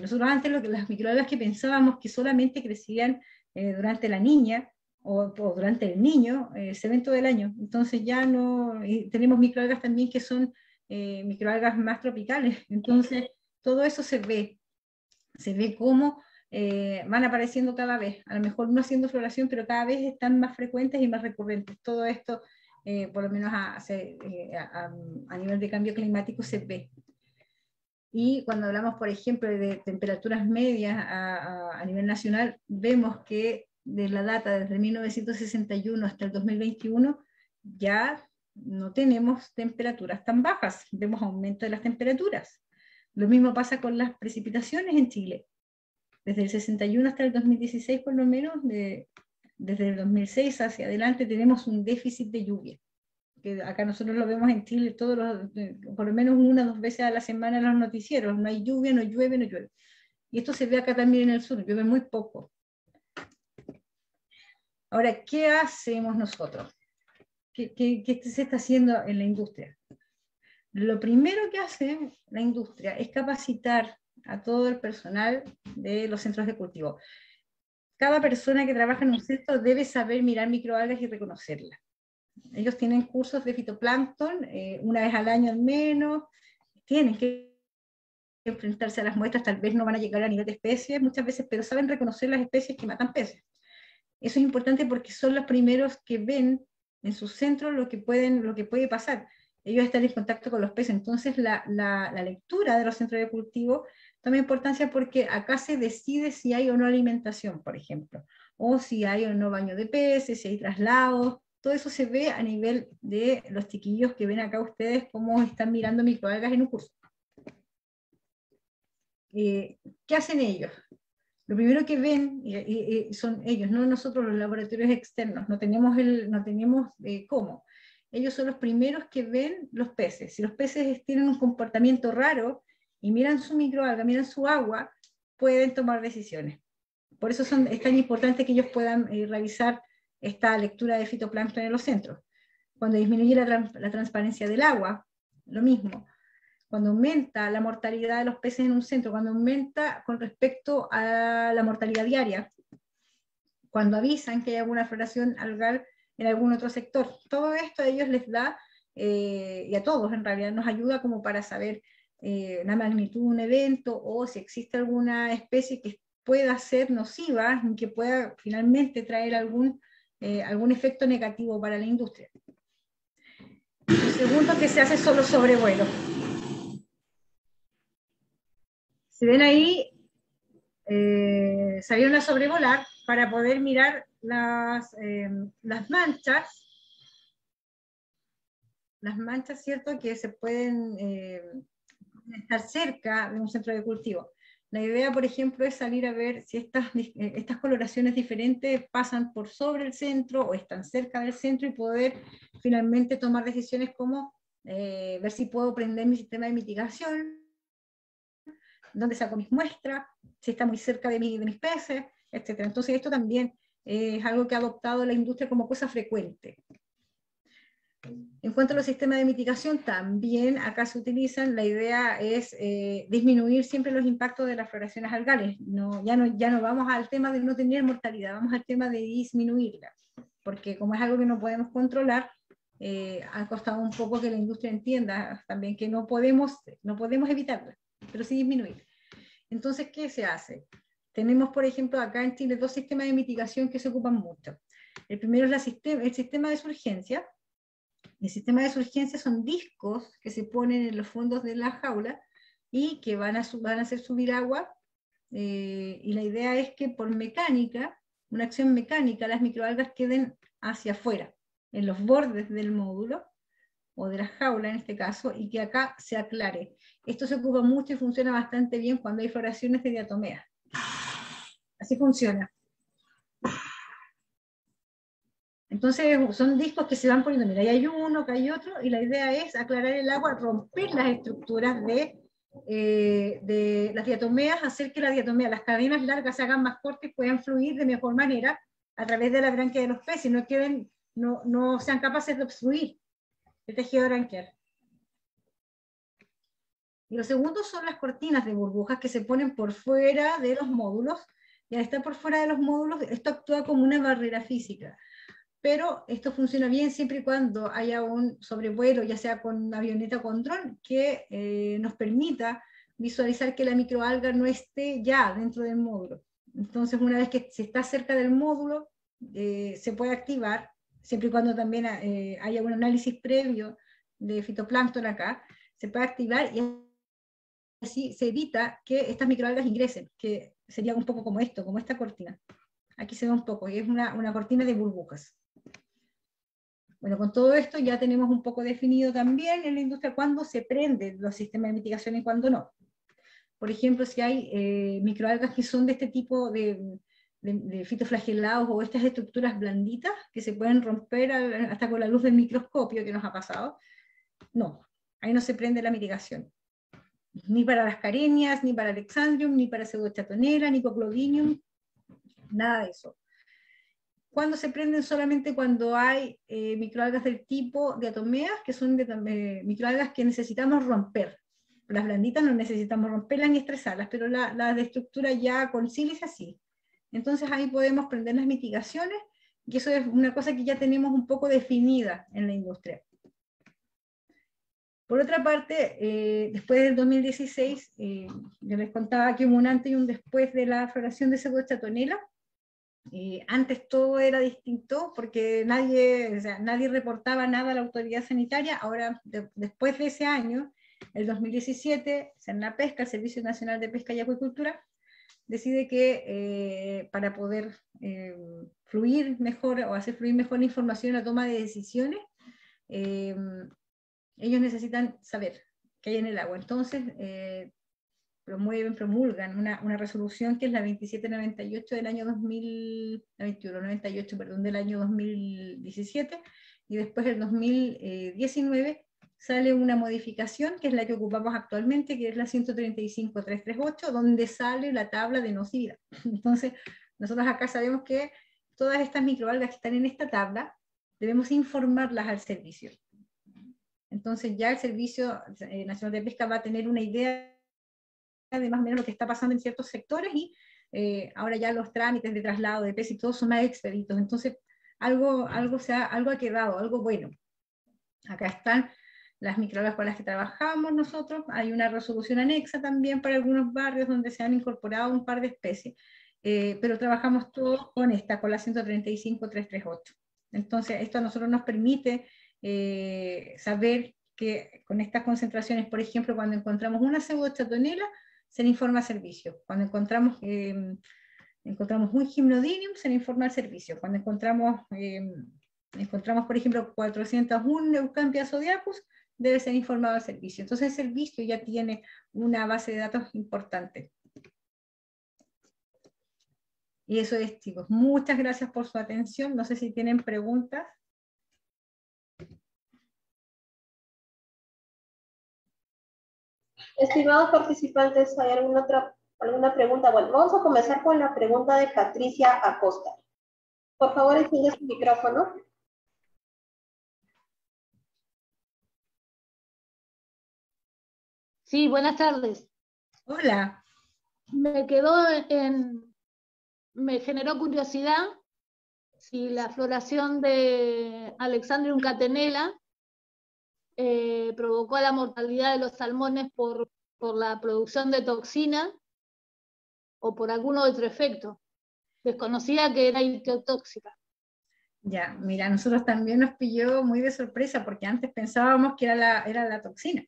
nosotros antes lo que, las microalgas que pensábamos que solamente crecían durante la niña, o, durante el niño, eh, ese evento del año. Entonces ya no, tenemos microalgas también que son eh, microalgas más tropicales. Entonces todo eso se ve, se ve cómo eh, van apareciendo cada vez, a lo mejor no haciendo floración, pero cada vez están más frecuentes y más recurrentes. Todo esto, por lo menos a, a, nivel de cambio climático, se ve. Y cuando hablamos, por ejemplo, de temperaturas medias a, nivel nacional, vemos que de la data desde 1961 hasta el 2021, ya no tenemos temperaturas tan bajas, vemos aumento de las temperaturas. Lo mismo pasa con las precipitaciones en Chile. Desde el 61 hasta el 2016, por lo menos, desde el 2006 hacia adelante, tenemos un déficit de lluvia. Que acá nosotros lo vemos en Chile todos por lo menos una o dos veces a la semana en los noticieros. No hay lluvia, no llueve, no llueve. Y esto se ve acá también en el sur, llueve muy poco. Ahora, ¿qué hacemos nosotros? ¿Qué, se está haciendo en la industria? Lo primero que hace la industria es capacitar a todo el personal de los centros de cultivo. Cada persona que trabaja en un centro debe saber mirar microalgas y reconocerlas. Ellos tienen cursos de fitoplancton eh, una vez al año al menos, tienen que enfrentarse a las muestras, tal vez no van a llegar a nivel de especies muchas veces, pero saben reconocer las especies que matan peces. Eso es importante porque son los primeros que ven en su centro lo que, pueden, lo que puede pasar. Ellos están en contacto con los peces, entonces la, la, la lectura de los centros de cultivo toma importancia porque acá se decide si hay o no alimentación, por ejemplo, o si hay o no baño de peces, si hay traslados, todo eso se ve a nivel de los chiquillos que ven acá ustedes cómo están mirando microalgas en un curso. Eh, ¿Qué hacen ellos? Lo primero que ven son ellos, no nosotros los laboratorios externos, no tenemos, el, no tenemos eh, cómo. Ellos son los primeros que ven los peces. Si los peces tienen un comportamiento raro y miran su microalga, miran su agua, pueden tomar decisiones. Por eso son, es tan importante que ellos puedan eh, revisar esta lectura de fitoplancton en los centros. Cuando disminuye la, la transparencia del agua, lo mismo cuando aumenta la mortalidad de los peces en un centro, cuando aumenta con respecto a la mortalidad diaria, cuando avisan que hay alguna floración algal en algún otro sector. Todo esto a ellos les da, eh, y a todos en realidad, nos ayuda como para saber eh, la magnitud de un evento o si existe alguna especie que pueda ser nociva y que pueda finalmente traer algún, eh, algún efecto negativo para la industria. Lo segundo que se hace son los sobrevuelos. Si ven ahí, eh, salieron a sobrevolar para poder mirar las, eh, las manchas, las manchas, ¿cierto?, que se pueden eh, estar cerca de un centro de cultivo. La idea, por ejemplo, es salir a ver si estas, estas coloraciones diferentes pasan por sobre el centro o están cerca del centro y poder finalmente tomar decisiones como ver si puedo prender mi sistema de mitigación, dónde saco mis muestras, si está muy cerca de, de mis peces, etc. Entonces esto también es algo que ha adoptado la industria como cosa frecuente. En cuanto a los sistemas de mitigación, también acá se utilizan, la idea es eh, disminuir siempre los impactos de las floraciones algales. No, ya, no, ya no vamos al tema de no tener mortalidad, vamos al tema de disminuirla, porque como es algo que no podemos controlar, eh, ha costado un poco que la industria entienda también que no podemos, no podemos evitarla pero sí disminuir. Entonces, ¿qué se hace? Tenemos, por ejemplo, acá en Chile dos sistemas de mitigación que se ocupan mucho. El primero es la el sistema de surgencia. El sistema de surgencia son discos que se ponen en los fondos de la jaula y que van a, van a hacer subir agua. Eh, y la idea es que por mecánica, una acción mecánica, las microalgas queden hacia afuera, en los bordes del módulo, o de la jaula en este caso, y que acá se aclare. Esto se ocupa mucho y funciona bastante bien cuando hay floraciones de diatomea. Así funciona. Entonces son discos que se van poniendo, mira, ahí hay uno, hay otro, y la idea es aclarar el agua, romper las estructuras de, eh, de las diatomeas, hacer que la diatomea, las cadenas largas se hagan más cortas y puedan fluir de mejor manera a través de la branquia de los peces, no, queden, no, no sean capaces de obstruir el tejido branquial. Y lo segundo son las cortinas de burbujas que se ponen por fuera de los módulos, y al estar por fuera de los módulos, esto actúa como una barrera física. Pero esto funciona bien siempre y cuando haya un sobrevuelo, ya sea con avioneta o con dron, que eh, nos permita visualizar que la microalga no esté ya dentro del módulo. Entonces, una vez que se está cerca del módulo, eh, se puede activar siempre y cuando también eh, haya un análisis previo de fitoplancton acá, se puede activar y así se evita que estas microalgas ingresen, que sería un poco como esto, como esta cortina. Aquí se ve un poco, es una, una cortina de burbujas. Bueno, con todo esto ya tenemos un poco definido también en la industria cuándo se prenden los sistemas de mitigación y cuándo no. Por ejemplo, si hay eh, microalgas que son de este tipo de, de, fitoflagelados o estas estructuras blanditas que se pueden romper hasta con la luz del microscopio que nos ha pasado. No, ahí no se prende la mitigación. Ni para las carenias, ni para Alexandrium, ni para pseudochatonera, ni coclodinium, nada de eso. Cuando se prenden solamente cuando hay eh, microalgas del tipo diatomeas, que son de, eh, microalgas que necesitamos romper. Las blanditas no necesitamos romperlas ni estresarlas, pero las la de estructura ya con sílice sí. Entonces ahí podemos prender las mitigaciones y eso es una cosa que ya tenemos un poco definida en la industria. Por otra parte, eh, después del 2016, eh, yo les contaba que hubo un antes y un después de la floración de chatonela. Y antes todo era distinto porque nadie, o sea, nadie reportaba nada a la autoridad sanitaria. Ahora, después de ese año, el 2017, la Pesca, el Servicio Nacional de Pesca y Acuicultura, decide que eh, para poder eh, fluir mejor o hacer fluir mejor la información la toma de decisiones, eh, ellos necesitan saber qué hay en el agua. Entonces, promueven, promulgan una, una, resolución que es la 2798 del año 2021, 98, perdón, del año 2017, y después el 2019 sale una modificación que es la que ocupamos actualmente, que es la 135.338, donde sale la tabla de nocividad. Entonces, nosotros acá sabemos que todas estas microalgas que están en esta tabla, debemos informarlas al servicio. Entonces ya el Servicio eh, Nacional de Pesca va a tener una idea de más o menos lo que está pasando en ciertos sectores y eh, ahora ya los trámites de traslado de peces y todo son más expeditos. Entonces, algo, algo, se ha, algo ha quedado, algo bueno. Acá están las microalgas con las que trabajamos nosotros. Hay una resolución anexa también para algunos barrios donde se han incorporado un par de especies, eh, pero trabajamos todos con esta, con la 135.338. Entonces, esto a nosotros nos permite eh, saber que con estas concentraciones, por ejemplo, cuando encontramos una pseudochatonela, se le informa servicio. Cuando encontramos, eh, encontramos un gimnodinium, se le informa al servicio. Cuando encontramos, encontramos por ejemplo, 401 Eucampia zodiacus, debe ser informado al servicio. Entonces el servicio ya tiene una base de datos importante. Y eso es, chicos. Muchas gracias por su atención. No sé si tienen preguntas. Estimados participantes, ¿hay alguna otra alguna pregunta? Bueno, vamos a comenzar con la pregunta de Patricia Acosta. Por favor, enciende su micrófono. Sí, buenas tardes. Hola. Me quedó en, me generó curiosidad si la floración de Alexandrium catenela eh, provocó la mortalidad de los salmones por, por la producción de toxina o por algún otro efecto. Desconocía que era ictiotóxica. Ya, mira, nosotros también nos pilló muy de sorpresa porque antes pensábamos que era la, era la toxina.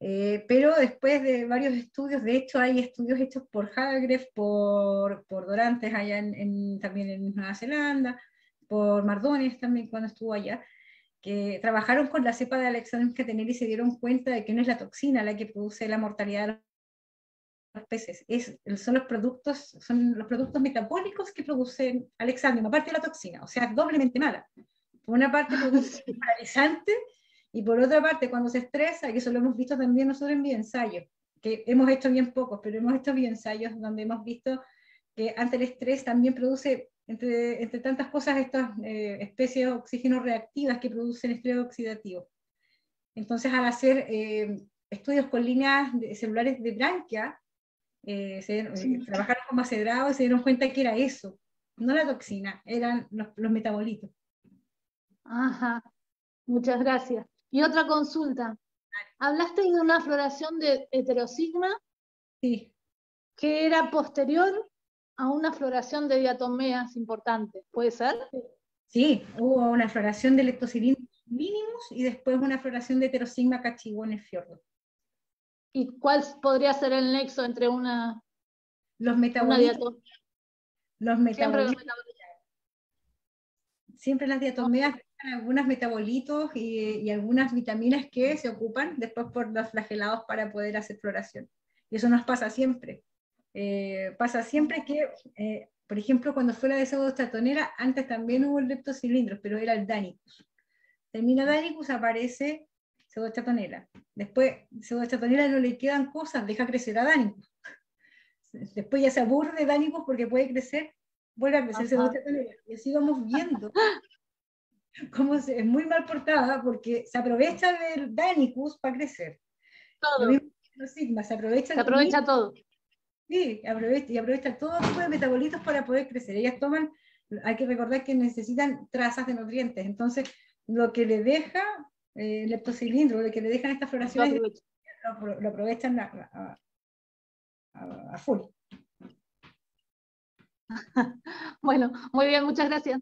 Eh, pero después de varios estudios, de hecho hay estudios hechos por Hagreff, por, por Dorantes allá en, también en Nueva Zelanda, por Mardones también cuando estuvo allá, que trabajaron con la cepa de Alexander Catenel y se dieron cuenta de que no es la toxina la que produce la mortalidad de los peces, es, son los productos, son los productos metabólicos que producen Alexander, aparte de la toxina, o sea, doblemente mala. Por una parte produce paralizante y por otra parte, cuando se estresa, que eso lo hemos visto también nosotros en bioensayos, que hemos hecho bien pocos, pero hemos hecho bioensayos donde hemos visto que ante el estrés también produce, entre, entre tantas cosas, estas eh, especies de oxígeno reactivas que producen estrés oxidativo. Entonces, al hacer eh, estudios con líneas celulares de branquia, eh, se, trabajaron con macedrado y se dieron cuenta que era eso, no la toxina, eran los, los metabolitos. Ajá, muchas gracias. Y otra consulta. Hablaste de una floración de heterosigma. Sí. Que era posterior a una floración de diatomeas importante. ¿Puede ser? Sí, hubo una floración de leptocilindros mínimos y después una floración de heterosigma el fiordo. ¿Y cuál podría ser el nexo entre una... Los metabolitos. los metabolitos. Siempre, las diatomeas algunos metabolitos y, algunas vitaminas que se ocupan después por los flagelados para poder hacer floración. Y eso nos pasa siempre. Eh, pasa siempre que, eh, por ejemplo, cuando fue la de pseudostatonera, antes también hubo el leptocilindros, pero era el danicus. Termina danicus, aparece pseudostatonera. Después, pseudostatonera no le quedan cosas, deja crecer a danicus. Después ya se aburre de danicus porque puede crecer, vuelve a crecer pseudostatonera. Y así vamos viendo cómo es muy mal portada porque se aprovecha del Danicus para crecer. Todo. se aprovecha, se aprovecha todo. Sí, aprovecha, y aprovecha todo tipo de metabolitos para poder crecer. Ellas toman, hay que recordar que necesitan trazas de nutrientes, entonces lo que le deja eh, el leptocilindro, lo que le dejan estas floraciones, lo, aprovechan a, a, full. bueno, muy bien, muchas gracias.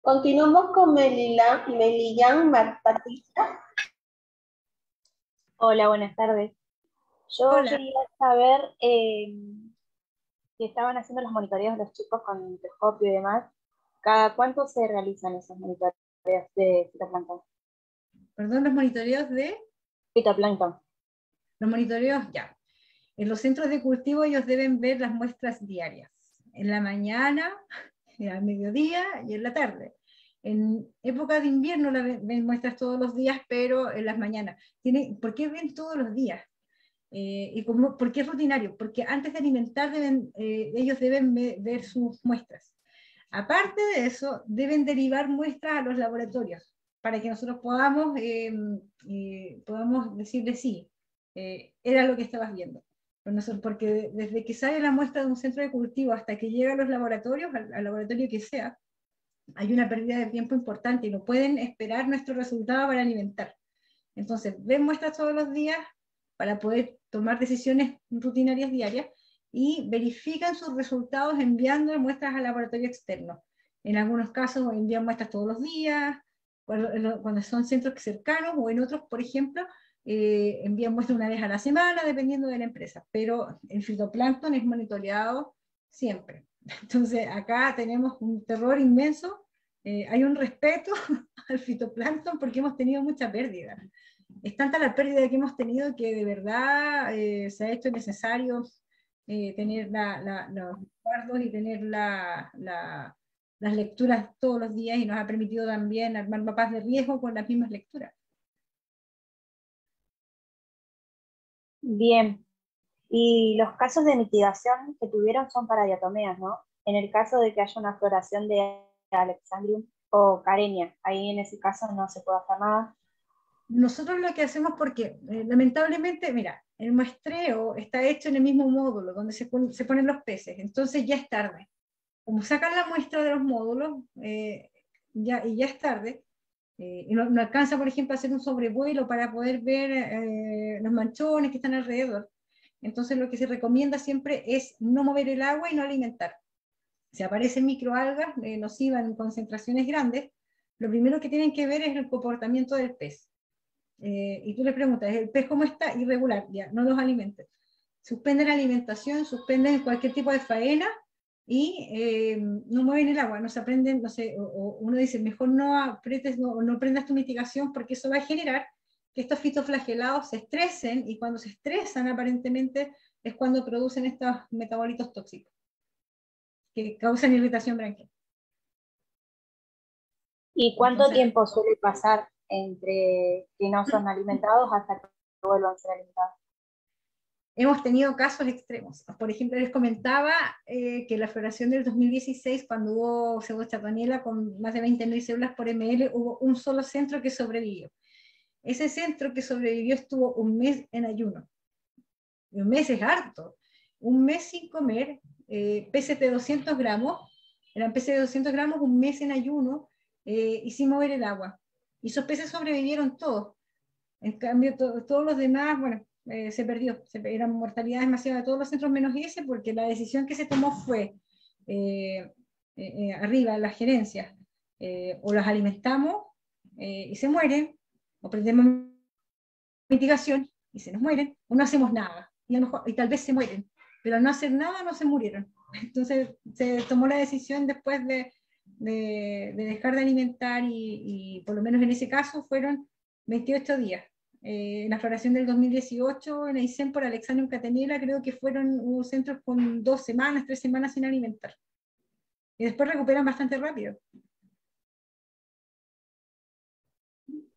Continuamos con Melillán Patricia. Hola, buenas tardes. Yo quería saber eh, si estaban haciendo los monitoreos los chicos con microscopio y demás. ¿Cada cuánto se realizan esos monitoreos de fitoplancton? Perdón, los monitoreos de fitoplancton. Los monitoreos ya. En los centros de cultivo ellos deben ver las muestras diarias. En la mañana, al mediodía y en la tarde. En época de invierno la ven, muestras todos los días, pero en las mañanas. Tiene, ¿Por qué ven todos los días? Eh, y ¿Por qué es rutinario? Porque antes de alimentar deben, eh, ellos deben ver, sus muestras. Aparte de eso, deben derivar muestras a los laboratorios para que nosotros podamos, em, eh, podamos decirle sí, era lo que estabas viendo. Porque desde que sale la muestra de un centro de cultivo hasta que llega a los laboratorios, al laboratorio que sea, hay una pérdida de tiempo importante y no pueden esperar nuestro resultado para alimentar. Entonces, ven muestras todos los días para poder tomar decisiones rutinarias diarias y verifican sus resultados enviando muestras al laboratorio externo. En algunos casos envían muestras todos los días, cuando, son centros cercanos o en otros, por ejemplo, eh, envían muestras una vez a la semana, dependiendo de la empresa. Pero el fitoplancton es monitoreado siempre. Entonces, acá tenemos un terror inmenso, eh, hay un respeto al fitoplancton porque hemos tenido mucha pérdida. Es tanta la pérdida que hemos tenido que de verdad eh, se ha hecho necesario eh, tener los guardos y tener las lecturas todos los días y nos ha permitido también armar mapas de riesgo con las mismas lecturas. Bien, y los casos de mitigación que tuvieron son para diatomeas, ¿no? En el caso de que haya una floración de Alexandrium o Carenia, ahí en ese caso no se puede hacer nada. Nosotros lo que hacemos, porque eh, lamentablemente, mira, el muestreo está hecho en el mismo módulo donde se, se ponen los peces, entonces ya es tarde. Como sacan la muestra de los módulos, eh, ya, y ya es tarde, eh, y no, no, alcanza, por ejemplo, a hacer un sobrevuelo para poder ver los manchones que están alrededor. Entonces lo que se recomienda siempre es no mover el agua y no alimentar. Si aparecen microalgas eh, nocivas en concentraciones grandes, lo primero que tienen que ver es el comportamiento del pez. Eh, y tú le preguntas, ¿el pez cómo está? Irregular, ya, no los alimentes. Suspenden la alimentación, suspenden cualquier tipo de faena y eh, no mueven el agua, no se aprenden, no sé, o, uno dice, mejor no apretes, no, no prendas tu mitigación porque eso va a generar que estos fitoflagelados se estresen y cuando se estresan aparentemente es cuando producen estos metabolitos tóxicos que causan irritación branquial. ¿Y cuánto tiempo suele pasar entre que no son alimentados hasta que vuelvan a ser alimentados? Hemos tenido casos extremos. Por ejemplo, les comentaba eh, que la floración del 2016, cuando hubo pseudochatanela con más de 20.000 células por ml, hubo un solo centro que sobrevivió. Ese centro que sobrevivió estuvo un mes en ayuno. Un mes es harto. Un mes sin comer, eh, peces de 200 gramos, eran peces de 200 gramos, un mes en ayuno eh, y sin mover el agua. Y esos peces sobrevivieron todos. En cambio, todos los demás, bueno, eh, se perdió. Se, eran mortalidades masivas de todos los centros menos ese, porque la decisión que se tomó fue arriba, las gerencias, o las alimentamos y se mueren, o prendemos mitigación y se nos mueren, o no hacemos nada, y, y tal vez se mueren, pero al no hacer nada no se murieron. Entonces se tomó la decisión después de, de, dejar de alimentar y, por lo menos en ese caso fueron 28 días. Eh, en la floración del 2018 en Aysén por Alexandria Catenela creo que fueron centros con dos semanas, tres semanas sin alimentar. Y después recuperan bastante rápido.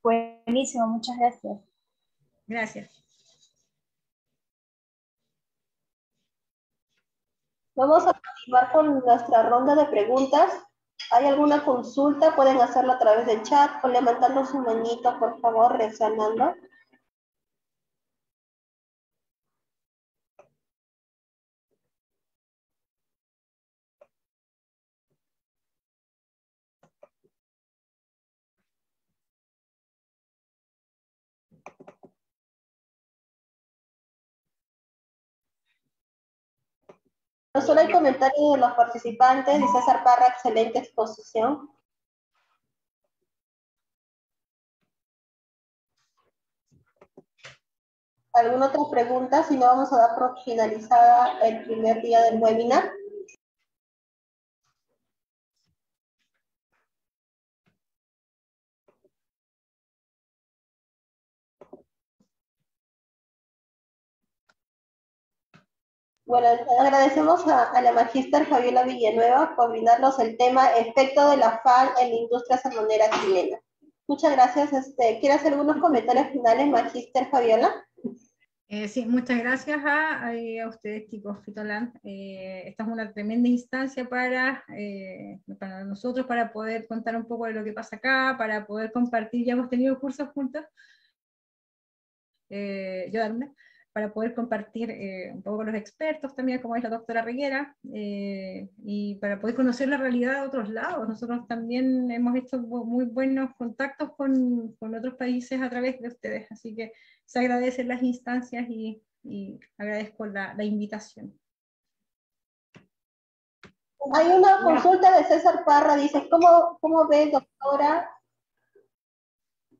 Buenísimo, muchas gracias. Gracias. Vamos a continuar con nuestra ronda de preguntas. ¿Hay alguna consulta? Pueden hacerlo a través del chat o levantando su manito, por favor, reaccionando. Solo hay comentarios de los participantes. Dice César Parra, excelente exposición. ¿Alguna otra pregunta? Si no, vamos a dar por finalizada el primer día del webinar. Bueno, agradecemos a, la magíster Fabiola Villanueva por brindarnos el tema efecto de la FAL en la industria salmonera chilena. Muchas gracias. Este, ¿Quiere hacer algunos comentarios finales, magíster Fabiola? Eh, sí, muchas gracias a, a, ustedes, chicos Fitoland. Eh, esta es una tremenda instancia para, eh, nosotros, para poder contar un poco de lo que pasa acá, para poder compartir. Ya hemos tenido cursos juntos. Eh, yo, Darme para poder compartir eh, un poco con los expertos también, como es la doctora Reguera, eh, y para poder conocer la realidad de otros lados. Nosotros también hemos visto muy buenos contactos con, con otros países a través de ustedes, así que se agradecen las instancias y, y agradezco la, la, invitación. Hay una consulta de César Parra, dice, ¿cómo, cómo ve, doctora,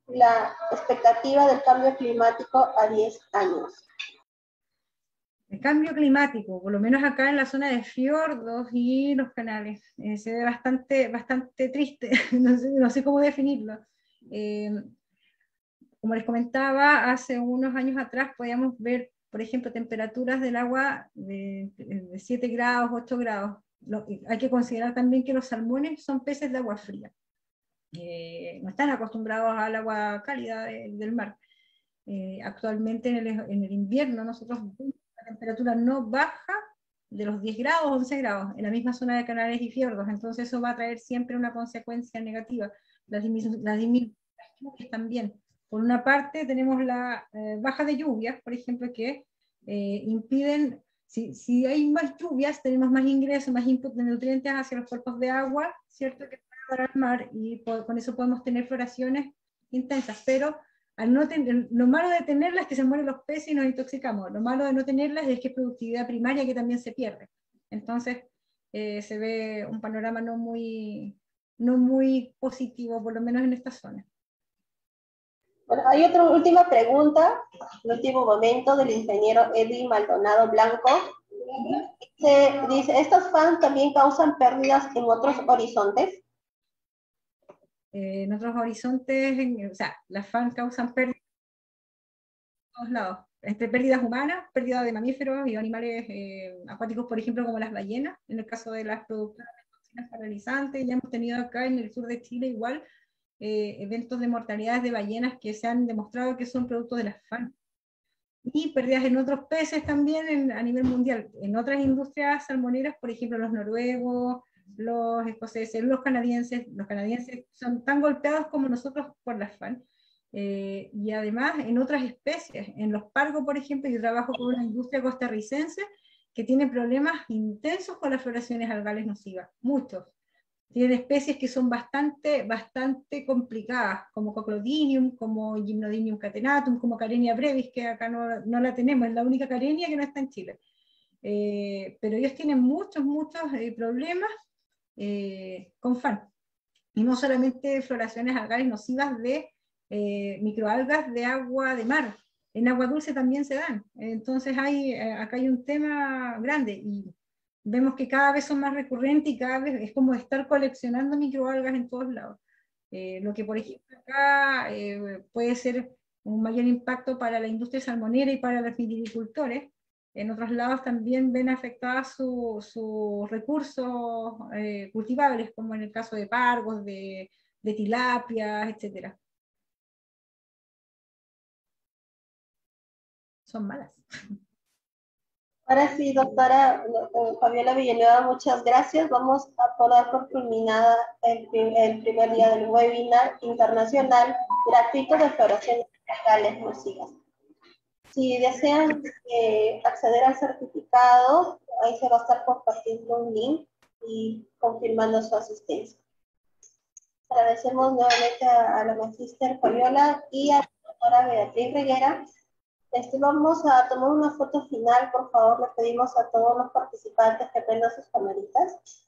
la expectativa del cambio climático a 10 años? El cambio climático, por lo menos acá en la zona de fiordos y los canales, eh, se ve bastante, bastante triste, no, sé, cómo definirlo. Eh, como les comentaba, hace unos años atrás podíamos ver, por ejemplo, temperaturas del agua de, de 7 grados, 8 grados. Hay que considerar también que los salmones son peces de agua fría. Eh, no están acostumbrados al agua cálida de, del mar. Eh, actualmente en el, en el invierno nosotros temperatura no baja de los 10 grados, 11 grados, en la misma zona de canales y fiordos, entonces eso va a traer siempre una consecuencia negativa. Las disminuciones también. Por una parte tenemos la eh, baja de lluvias, por ejemplo, que eh, impiden, si, si, hay más lluvias, tenemos más ingresos, más input de nutrientes hacia los cuerpos de agua, ¿cierto? Que el mar, y con eso podemos tener floraciones intensas, pero no tener, lo malo de tenerlas es que se mueren los peces y nos intoxicamos. Lo malo de no tenerlas es que es productividad primaria que también se pierde. Entonces, eh, se ve un panorama no muy, no muy positivo, por lo menos en esta zona. Bueno, hay otra última pregunta, el último momento, del ingeniero Edwin Maldonado Blanco. Dice, dice, ¿estos fans también causan pérdidas en otros horizontes? Eh, en otros horizontes, o sea, las FAN causan pérdidas en todos lados, entre pérdidas humanas, pérdidas de mamíferos y animales eh, acuáticos, por ejemplo, como las ballenas, en el caso de las productoras de toxinas paralizantes, ya hemos tenido acá en el sur de Chile igual eh, eventos de mortalidades de ballenas que se han demostrado que son productos de las FAN. Y pérdidas en otros peces también a nivel mundial. En otras industrias salmoneras, por ejemplo, los noruegos, los escoceses, los canadienses, los canadienses son tan golpeados como nosotros por las FAN. Eh, y además en otras especies, en los pargos, por ejemplo, yo trabajo con una industria costarricense que tiene problemas intensos con las floraciones algales nocivas, muchos. Tienen especies que son bastante, bastante complicadas, como Coclodinium, como Gymnodinium catenatum, como Carenia brevis, que acá no, no la tenemos, es la única carenia que no está en Chile. Eh, pero ellos tienen muchos, muchos eh, problemas eh, con FAN. Y no solamente floraciones algales nocivas de eh, microalgas de agua de mar, en agua dulce también se dan. Entonces hay, eh, acá hay un tema grande y vemos que cada vez son más recurrentes y cada vez es como estar coleccionando microalgas en todos lados. Eh, lo que por ejemplo acá eh, puede ser un mayor impacto para la industria salmonera y para los viticultores, en otros lados también ven afectados sus recursos eh, cultivables, como en el caso de pargos, de, tilapias, etc. Son malas. Ahora sí, doctora eh, Fabiola Villanueva, muchas gracias. Vamos a poner por culminada el, primer día del webinar internacional gratuito de locales músicas. Si desean eh, acceder al certificado, ahí se va a estar compartiendo un link y confirmando su asistencia. Agradecemos nuevamente a, a la magíster Fabiola y a la doctora Beatriz Reguera Este, vamos a tomar una foto final, por favor, le pedimos a todos los participantes que prendan sus camaritas.